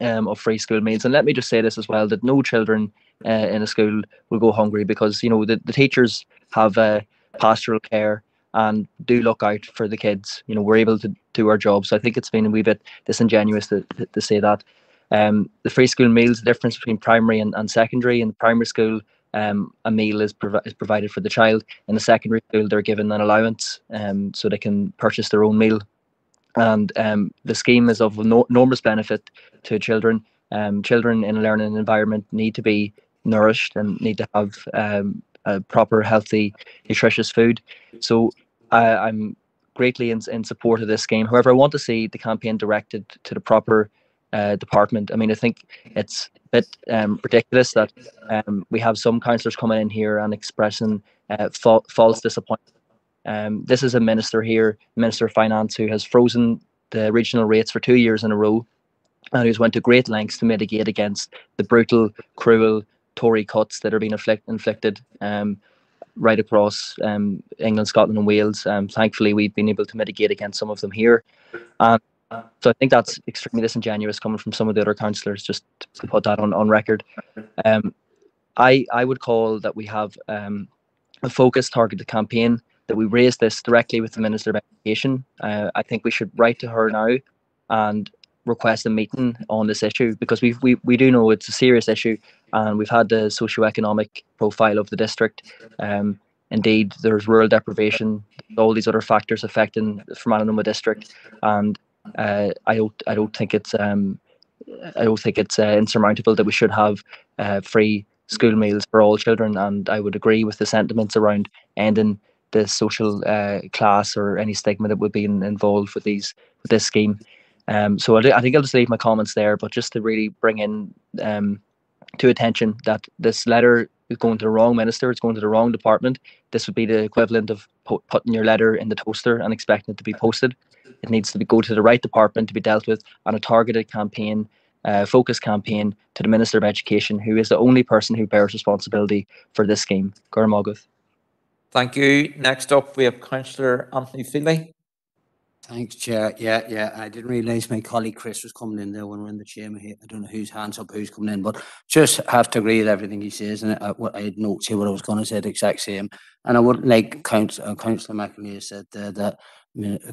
um, of free school meals. And let me just say this as well: that no children uh, in a school will go hungry because you know the, the teachers have uh, pastoral care and do look out for the kids. You know, we're able to do our job. So I think it's been a wee bit disingenuous to, to, to say that. Um, the free school meals, the difference between primary and, and secondary. In primary school, um, a meal is, is provided for the child. In the secondary school, they're given an allowance um, so they can purchase their own meal. And um, the scheme is of no- enormous benefit to children. Um, children in a learning environment need to be nourished and need to have um, a proper, healthy, nutritious food. So I, I'm greatly in, in support of this scheme. However, I want to see the campaign directed to the proper uh, department. I mean, I think it's bit um, ridiculous that um, we have some councillors coming in here and expressing uh, fa- false disappointment. Um, this is a minister here, Minister of Finance, who has frozen the regional rates for two years in a row and who's went to great lengths to mitigate against the brutal, cruel Tory cuts that are being inflict- inflicted um, right across um, England, Scotland, and Wales. Um, thankfully, we've been able to mitigate against some of them here. So I think that's extremely disingenuous coming from some of the other councillors, just to put that on, on record. Um, I, I would call that we have um, a focused, targeted campaign, that we raise this directly with the Minister of Education. Uh, I think we should write to her now and request a meeting on this issue because we we, we do know it's a serious issue and we've had the socio-economic profile of the district. Um, indeed, there's rural deprivation, all these other factors affecting the Fermanagh district, and uh, I don't I don't think it's um, I don't think it's uh, insurmountable that we should have uh, free school meals for all children, and I would agree with the sentiments around ending the social uh, class or any stigma that would be in, involved with these with this scheme. Um, so I, I think I'll just leave my comments there, but just to really bring in um, to attention that this letter is going to the wrong minister, it's going to the wrong department. This would be the equivalent of pu- putting your letter in the toaster and expecting it to be posted. It needs to be, go to the right department to be dealt with on a targeted campaign, uh, focus campaign to the Minister of Education, who is the only person who bears responsibility for this scheme. Gormagoth. Thank you. Next up, we have Councillor Anthony Feely. Thanks, Chair. Yeah, yeah. I didn't realise my colleague Chris was coming in there when we're in the chamber here. I don't know whose hands up, who's coming in, but just have to agree with everything he says. And I, what I had notes here, what I was going to say, the exact same. And I would like Count, uh, Councillor McAleer said uh, that I mean,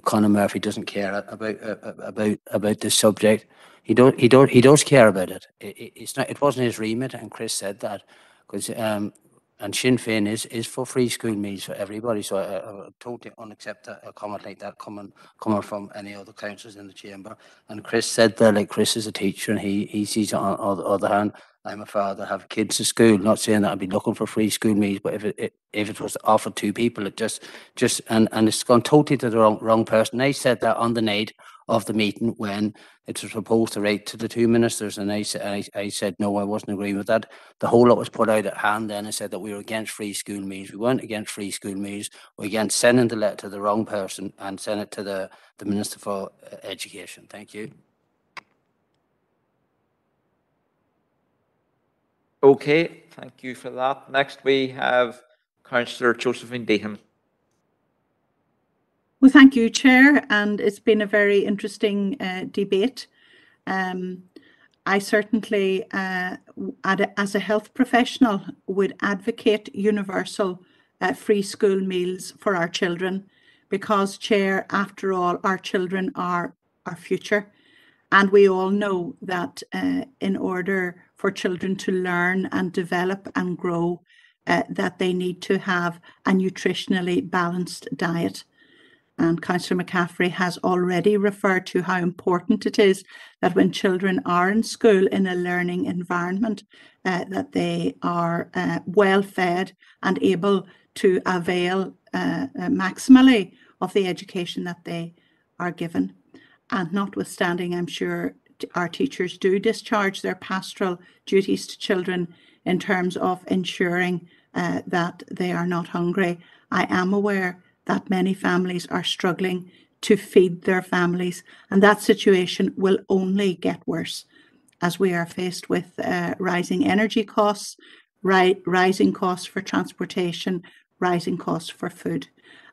Conor Murphy doesn't care about about about this subject. He don't. He don't. He does care about it. it, it it's not. It wasn't his remit, and Chris said that because um, and Sinn Féin is, is for free school meals for everybody. So I, I totally unaccept a, comment like that coming coming from any other councillors in the chamber. And Chris said that, like Chris is a teacher and he, he sees it on, on the other hand. I'm a father, have kids at school. Not saying that I'd be looking for free school meals, but if it, it if it was offered to people, it just just and and it's gone totally to the wrong wrong person. They said that on the night of the meeting when it was proposed to write to the two ministers, and I said I, I said no, I wasn't agreeing with that. The whole lot was put out at hand. Then I said that we were against free school meals. We weren't against free school meals. We against sending the letter to the wrong person and send it to the the minister for uh, education. Thank you. Okay, thank you for that. Next, we have Councillor Josephine Deehan. Well, thank you, Chair, and it's been a very interesting uh, debate. Um, I certainly, uh, as a health professional, would advocate universal uh, free school meals for our children because, Chair, after all, our children are our future. And we all know that uh, in order for children to learn and develop and grow, uh, that they need to have a nutritionally balanced diet. And Councillor McCaffrey has already referred to how important it is that when children are in school in a learning environment, uh, that they are uh, well fed and able to avail uh, uh maximally of the education that they are given. And notwithstanding, I'm sure our teachers do discharge their pastoral duties to children in terms of ensuring uh, that they are not hungry. I am aware that many families are struggling to feed their families, and that situation will only get worse as we are faced with uh, rising energy costs, ri- rising costs for transportation, rising costs for food.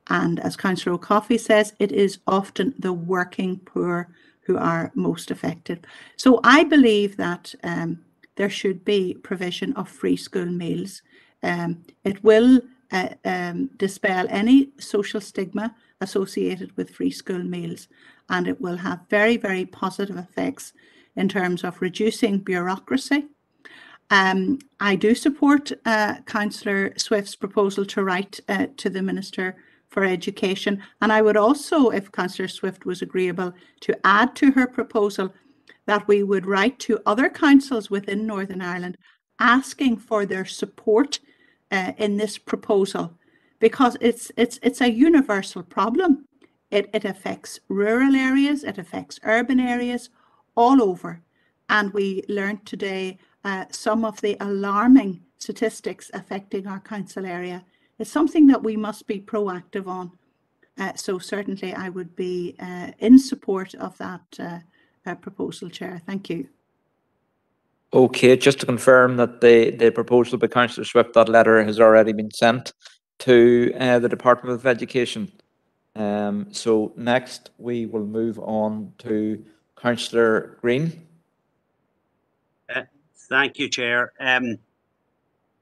And as Councillor O'Cofaigh says, it is often the working poor who are most affected. So I believe that um, there should be provision of free school meals. Um, it will uh, um, dispel any social stigma associated with free school meals, and it will have very, very positive effects in terms of reducing bureaucracy. Um, I do support uh, Councillor Swift's proposal to write uh, to the Minister for Education, and I would also, if Councillor Swift was agreeable, to add to her proposal that we would write to other councils within Northern Ireland asking for their support uh, in this proposal because it's it's it's a universal problem. It it affects rural areas, it affects urban areas, all over, and we learned today uh, some of the alarming statistics affecting our council area. It's something that we must be proactive on. Uh, so certainly, I would be uh, in support of that uh, uh, proposal, Chair. Thank you. Okay, just to confirm that the, the proposal by Councillor Swift, that letter has already been sent to uh, the Department of Education. Um, so next we will move on to Councillor Green. Uh, thank you, Chair. Um,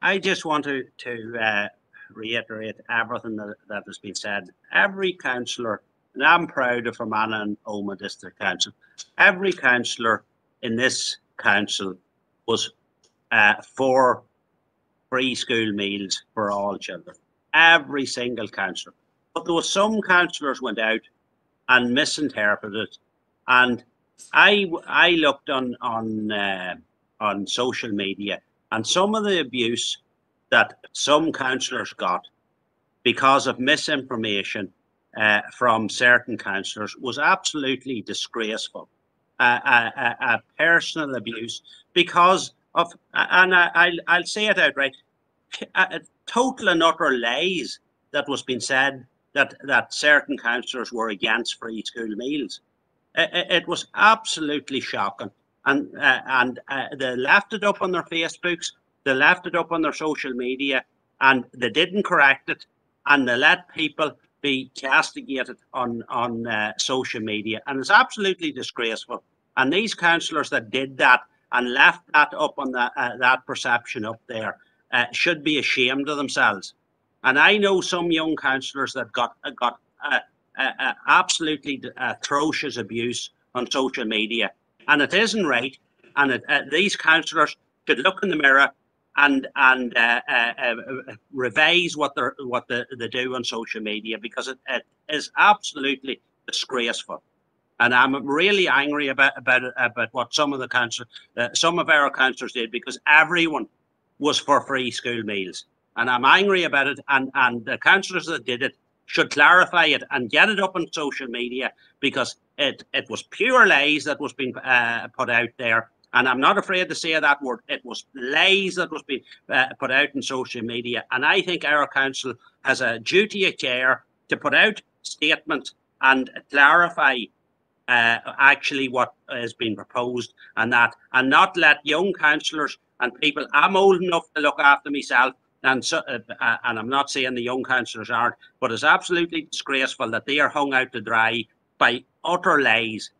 I just want to, to uh, reiterate everything that, that has been said. Every councillor, and I'm proud of Fermanagh and Omagh District Council, every councillor in this council was uh, for free school meals for all children. Every single councillor. But there were some councillors went out and misinterpreted. And I I looked on on uh, on social media and some of the abuse that some councillors got because of misinformation uh, from certain councillors was absolutely disgraceful a, a, personal abuse because of, and I, I'll, I'll say it outright, a, total and utter lies that was being said that, that certain councillors were against free school meals. It, it was absolutely shocking. And, uh, and uh, they left it up on their Facebooks, they left it up on their social media, and they didn't correct it, and they let people be castigated on on uh, social media, and it's absolutely disgraceful. And these councillors that did that and left that up on that uh, that perception up there uh, should be ashamed of themselves. And I know some young councillors that got uh, got uh, uh, absolutely atrocious abuse on social media, and it isn't right. And it, these councillors should look in the mirror and and uh, uh, uh, revise what they are what they, they do on social media because it, it is absolutely disgraceful. And I'm really angry about about about what some of the council, uh, some of our councillors did because everyone was for free school meals, and I'm angry about it. And and the councillors that did it should clarify it and get it up on social media because it it was pure lies that was being uh, put out there. And I'm not afraid to say that word. It was lies that was being uh, put out in social media. And I think our council has a duty of care to put out statements and clarify uh, actually has been proposed and that, and not let young councillors and people. I'm old enough to look after myself, and so, uh, uh, and I'm not saying the young councillors aren't, but it's absolutely disgraceful that they are hung out to dry by utter lies.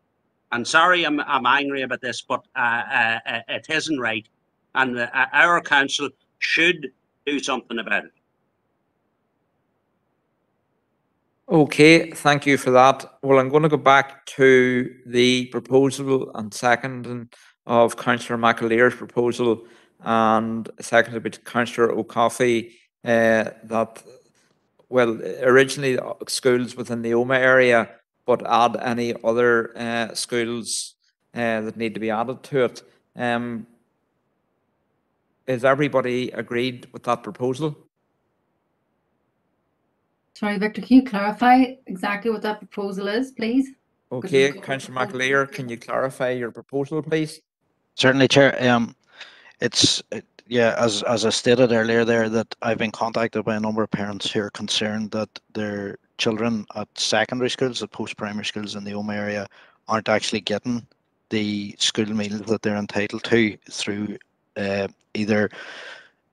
And sorry, I'm I'm angry about this, but uh, uh, uh it isn't right, and uh, our council should do something about it. Okay, thank you for that. Well, I'm going to go back to the proposal and seconding of Councillor McAleer's proposal and seconded by Councillor O'Cofaigh uh, that, well, originally schools within the Omagh area, but add any other uh, schools uh, that need to be added to it. Um, is everybody agreed with that proposal? Sorry, Victor, can you clarify exactly what that proposal is, please? Okay, Councillor McAleer, can you clarify your proposal, please? Certainly, Chair. Um, it's it, yeah, as as I stated earlier, there that I've been contacted by a number of parents who are concerned that their children at secondary schools, at post-primary schools in the Omagh area, aren't actually getting the school meals that they're entitled to through uh, either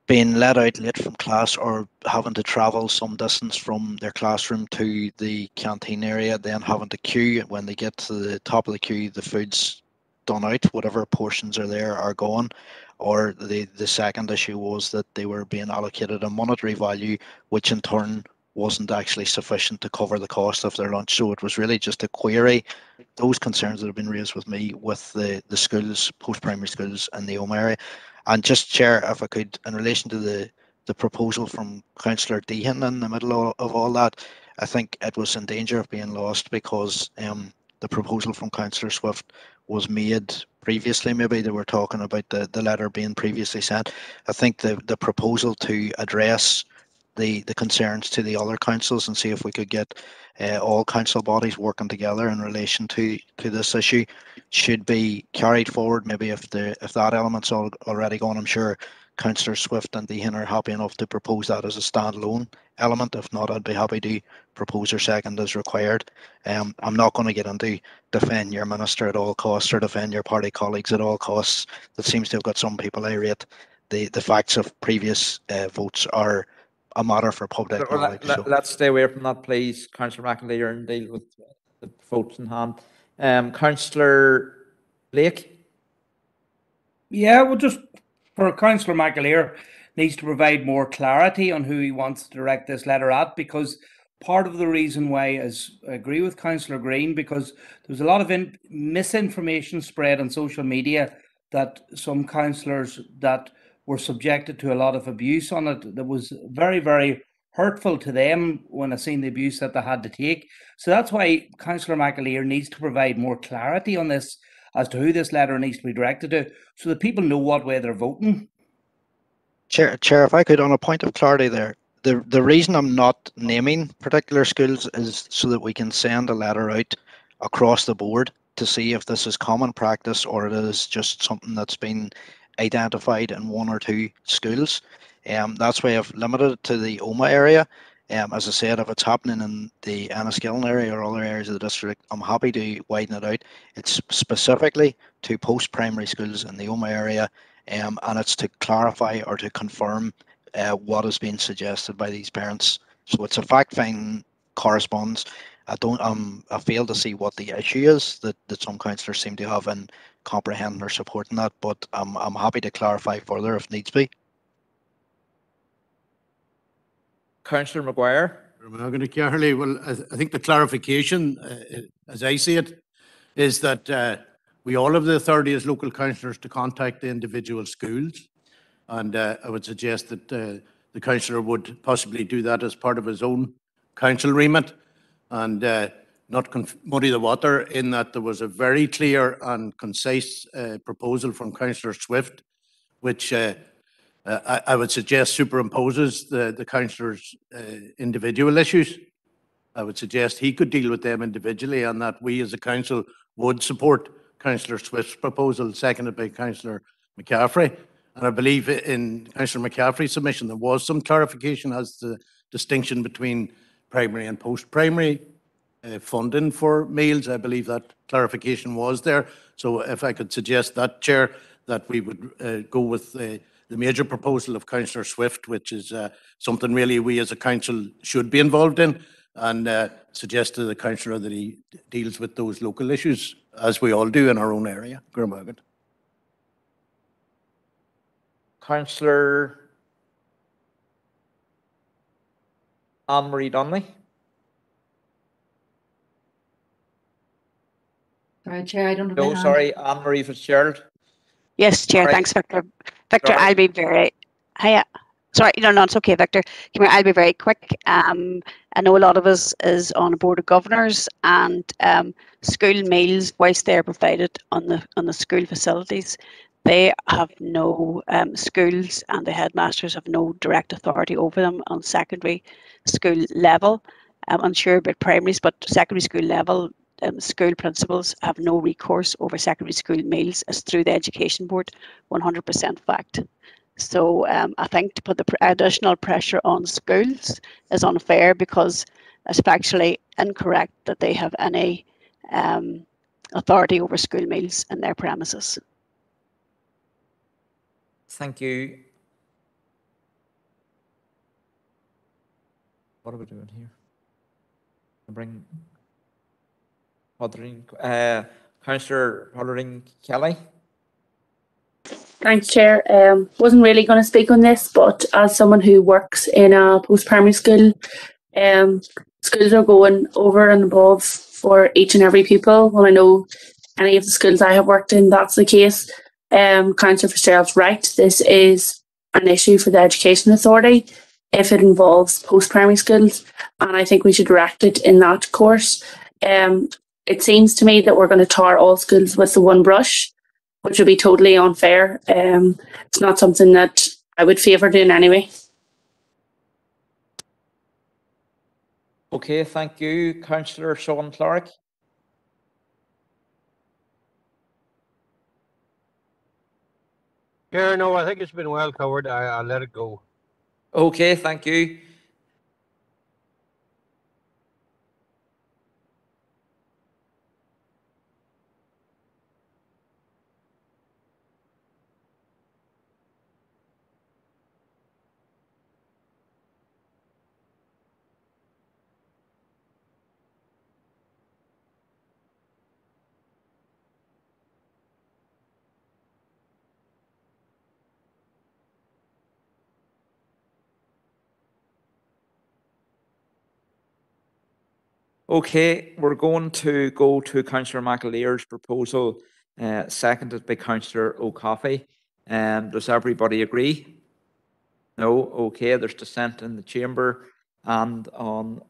being let out late from class or having to travel some distance from their classroom to the canteen area, then having to queue when they get to the top of the queue, the food's done out, whatever portions are there are gone. Or the, the second issue was that they were being allocated a monetary value, which in turn wasn't actually sufficient to cover the cost of their lunch. So it was really just a query those concerns that have been raised with me with the, the schools, post-primary schools in the Omagh area. And just chair, if I could, in relation to the the proposal from Councillor Deehan in the middle of, of, all that, I think it was in danger of being lost because um, the proposal from Councillor Swift was made previously. Maybe they were talking about the, the letter being previously sent. I think the, the proposal to address the, the concerns to the other councils and see if we could get uh, all council bodies working together in relation to to this issue should be carried forward. Maybe if the if that element's all, already gone, I'm sure Councillor Swift and Deehan are happy enough to propose that as a standalone element. If not, I'd be happy to propose a second as required. Um, I'm not going to get into defend your minister at all costs or defend your party colleagues at all costs. That seems to have got some people irate. The the facts of previous uh, votes are a matter for public Well, knowledge. let, so- us stay away from that, please, Councillor McAleer, and deal with the votes in hand. Um, Councillor Blake? Yeah, well, just for Councillor McAleer needs to provide more clarity on who he wants to direct this letter at because part of the reason why is I agree with Councillor Green because there's a lot of in, misinformation spread on social media that some councillors that were subjected to a lot of abuse on it that was very, very hurtful to them when I seen the abuse that they had to take. So that's why Councillor McAleer needs to provide more clarity on this as to who this letter needs to be directed to so that people know what way they're voting. Chair, Chair, if I could, on a point of clarity there, the the reason I'm not naming particular schools is so that we can send a letter out across the board to see if this is common practice or it is just something that's been identified in one or two schools. Um, that's why I've limited it to the Omagh area. Um, as I said, if it's happening in the Enniskillen area or other areas of the district, I'm happy to widen it out. It's specifically to post-primary schools in the Omagh area, um, and it's to clarify or to confirm uh, what is being suggested by these parents. So it's a fact-finding corresponds. I don't um I fail to see what the issue is that, that some councillors seem to have in comprehending or supporting that, but I'm I'm happy to clarify further if needs be. Councillor Maguire? Morgan Carley, well, I, th- I think the clarification, uh, as I see it, is that uh, we all have the authority as local councillors to contact the individual schools. And uh, I would suggest that uh, the councillor would possibly do that as part of his own council remit and uh, not muddy the water in that there was a very clear and concise uh, proposal from councillor Swift, which uh, I, I would suggest superimposes the, the councillor's uh, individual issues. I would suggest he could deal with them individually and that we as a council would support councillor Swift's proposal, seconded by councillor McCaffrey. And I believe in councillor McCaffrey's submission, there was some clarification as to distinction between primary and post-primary uh, funding for meals. I believe that clarification was there. So if I could suggest that, Chair, that we would uh, go with the major proposal of councillor Swift, which is uh, something really we as a council should be involved in, and uh, suggest to the councillor that he deals with those local issues, as we all do in our own area. Gurmagad. Councillor Anne Marie Donnelly. Sorry, Chair, I don't have my No, hand. sorry, Anne Marie Fitzgerald. Yes, Chair, Sorry. thanks, Victor. Victor, Sorry. I'll be very, hiya. Sorry, no, no, it's okay, Victor. Come here, I'll be very quick. Um, I know a lot of us is on a board of governors and um, school meals, whilst they're provided on the on the school facilities, they have no um, schools and the headmasters have no direct authority over them on secondary school level. I'm unsure about primaries, but secondary school level, um, school principals have no recourse over secondary school meals as through the education board, 100% fact. So um, I think to put the additional pressure on schools is unfair because it's factually incorrect that they have any um, authority over school meals in their premises. Thank you. What are we doing here? I bring Uh, Councillor Hodring Kelly. Thanks, Chair. Um, wasn't really going to speak on this, but as someone who works in a post-primary school, um, schools are going over and above for each and every pupil. Well, I know any of the schools I have worked in, that's the case. Um, Councillor Fitzgerald's right. This is an issue for the Education Authority if it involves post-primary schools, and I think we should direct it in that course. Um, it seems to me that we're going to tar all schools with the one brush which would be totally unfair. Um, it's not something that I would favour doing anyway. Okay, thank you. Councillor Sean Clark. Chair, no, I think it's been well covered. I, I'll let it go. Okay, thank you. Okay, we're going to go to Councillor McAleer's proposal, uh, seconded by Councillor O'Cofaigh. Um, does everybody agree? No, okay, there's dissent in the chamber and on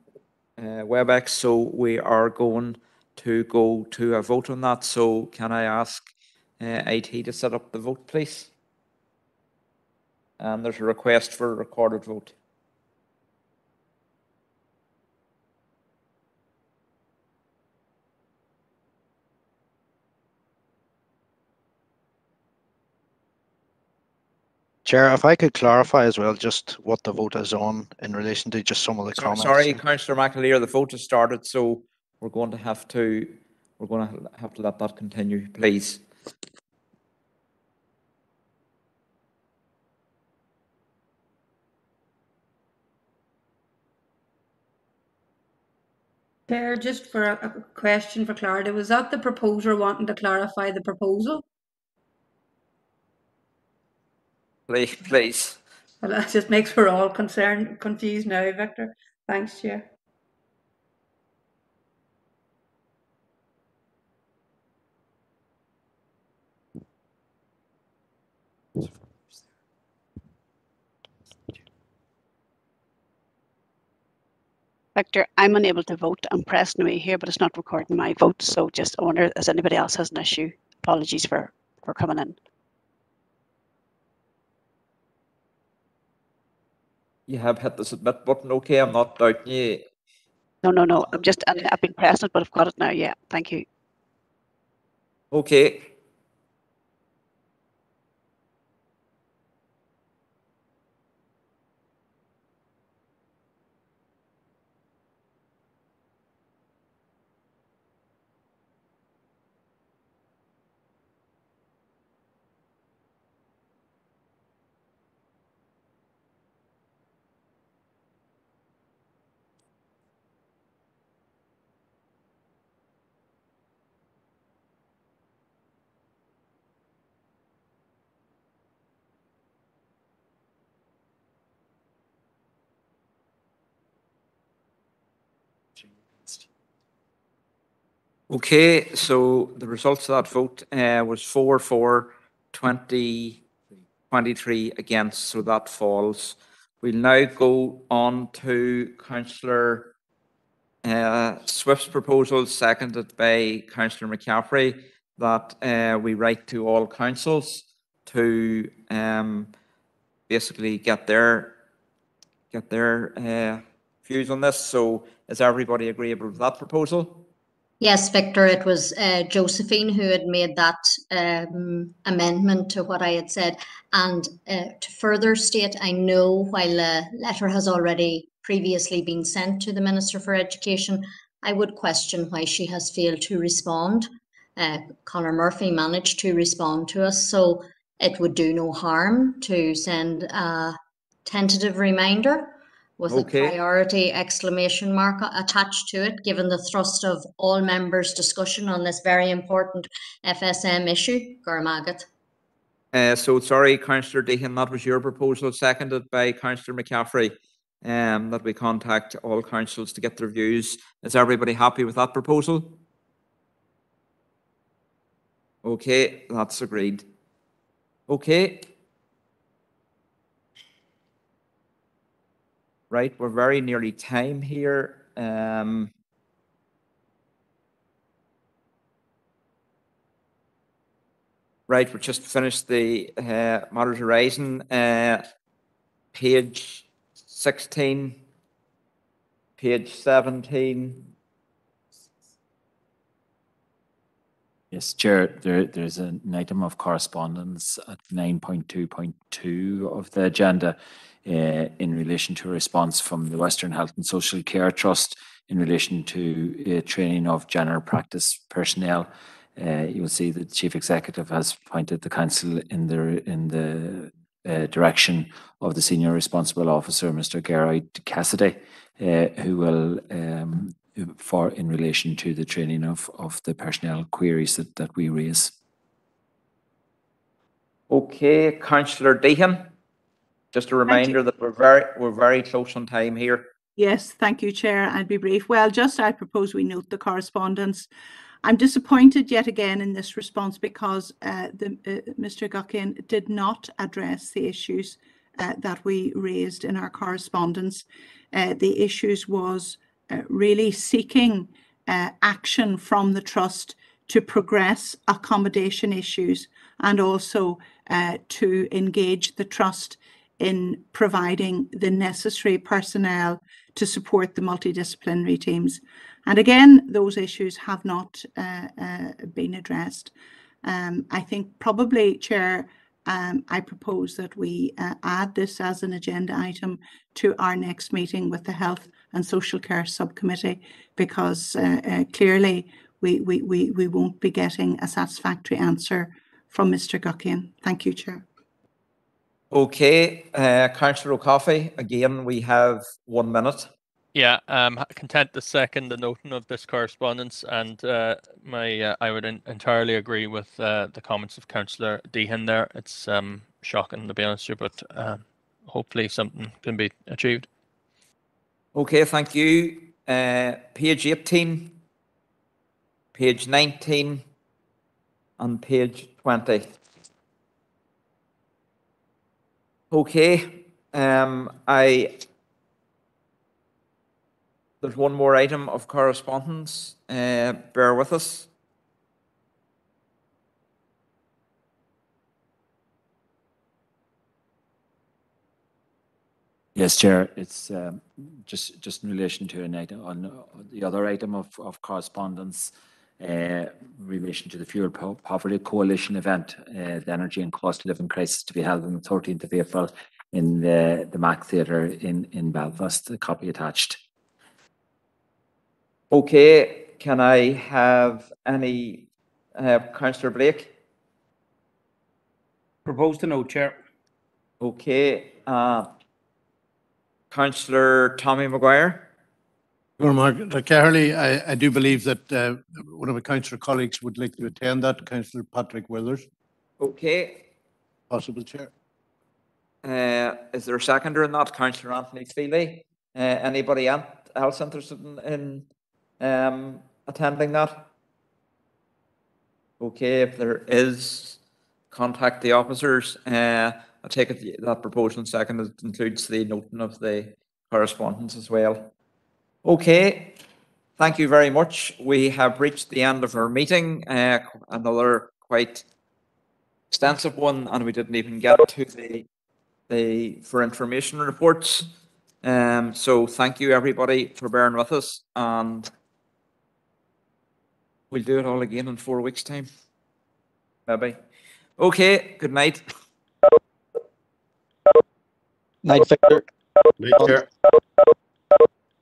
uh, WebEx, so we are going to go to a vote on that. So can I ask uh, IT to set up the vote, please? And there's a request for a recorded vote. Chair, if I could clarify as well just what the vote is on in relation to just some of the So- comments. Sorry, Councillor McAleer, the vote has started, so we're going to have to, we're going to have to let that continue, please. Chair, just for a, a question for clarity, was that the proposer wanting to clarify the proposal? please. please. Well, that just makes for all concerned, confused now, Victor. Thanks, Chair. Victor, I'm unable to vote. I'm pressed away here, but it's not recording my vote. So just I wonder if anybody else has an issue. Apologies for, for coming in. You have hit the submit button. Okay, I'm not doubting you. No, no, no. I'm just, I've been pressing it, but I've got it now. Yeah, thank you. Okay. Okay, so the results of that vote uh, was four for 20, 23 against, so that falls. We'll now go on to councillor uh, Swift's proposal, seconded by councillor McCaffrey, that uh, we write to all councils to um, basically get their get their views on this. So is everybody agreeable with that proposal? Yes, Victor, it was uh, Josephine who had made that um, amendment to what I had said. And uh, to further state, I know while a letter has already previously been sent to the Minister for Education, I would question why she has failed to respond. Uh, Conor Murphy managed to respond to us, so it would do no harm to send a tentative reminder with Okay. a priority exclamation mark attached to it, given the thrust of all members' discussion on this very important FSM issue. Gormagat. Uh, so sorry, councillor Deehan, that was your proposal, seconded by councillor McCaffrey, um, that we contact all councils to get their views. Is everybody happy with that proposal? Okay, that's agreed. Okay. Right, we're very nearly time here. Um, Right, we've just finished the uh, Matters Arising, uh, page 16, page 17. Yes, Chair, there, there's an item of correspondence at nine point two point two of the agenda uh, in relation to a response from the Western Health and Social Care Trust in relation to uh, training of general practice personnel. Uh, you will see the Chief Executive has pointed the council in the, in the uh, direction of the Senior Responsible Officer, Mr. Gerard Cassidy, uh, who will um, for in relation to the training of, of the personnel queries that, that we raise. Okay, councillor Deehan, just a reminder that we're very, we're very close on time here. Yes, thank you, Chair. I'll be brief. Well, just I propose we note the correspondence. I'm disappointed yet again in this response because uh, the, uh, Mr. Guckian did not address the issues uh, that we raised in our correspondence. Uh, the issues was uh, really seeking uh, action from the trust to progress accommodation issues and also uh, to engage the trust in providing the necessary personnel to support the multidisciplinary teams. And again, those issues have not uh, uh, been addressed. Um, I think probably, Chair, um, I propose that we uh, add this as an agenda item to our next meeting with the Health and Social Care Subcommittee because uh, uh, clearly we, we, we, we won't be getting a satisfactory answer from Mr. Guckian. Thank you, Chair. Okay, uh, councillor O'Cofaigh, again, we have one minute. Yeah, um, content to second the noting of this correspondence, and uh, my uh, I would en- entirely agree with uh, the comments of Councillor Deehan there. It's um, shocking to be honest with you, but uh, hopefully something can be achieved. Okay, thank you. Uh, page 18, page 19, and page 20. Okay, um, I there's one more item of correspondence. Uh, bear with us. Yes, Chair, it's um, just, just in relation to an item, on the other item of, of correspondence, uh, relation to the Fuel Po- Poverty Coalition event, uh, the energy and cost of living crisis to be held on the thirteenth of April in the, the Mac Theatre in, in Belfast, a copy attached. Okay, can I have any, uh, councillor Blake? Proposed to no, Chair. Okay, uh, councillor Tommy Maguire? Mark, Caherly, I, I do believe that uh, one of my councillor colleagues would like to attend that, councillor Patrick Withers, Okay, possible chair. uh, is there a seconder in that? Councillor Anthony Feely? Uh, anybody else interested in, in, um, attending that? Okay, if there is, contact the officers. Uh, I take it that proposal and second includes the noting of the correspondence as well. Okay, thank you very much. We have reached the end of our meeting, uh, another quite extensive one, and we didn't even get to the, the, for information reports. Um, so thank you, everybody, for bearing with us, and we'll do it all again in four weeks' time. Bye-bye. Okay, good night. Night, Victor. Night, Chair.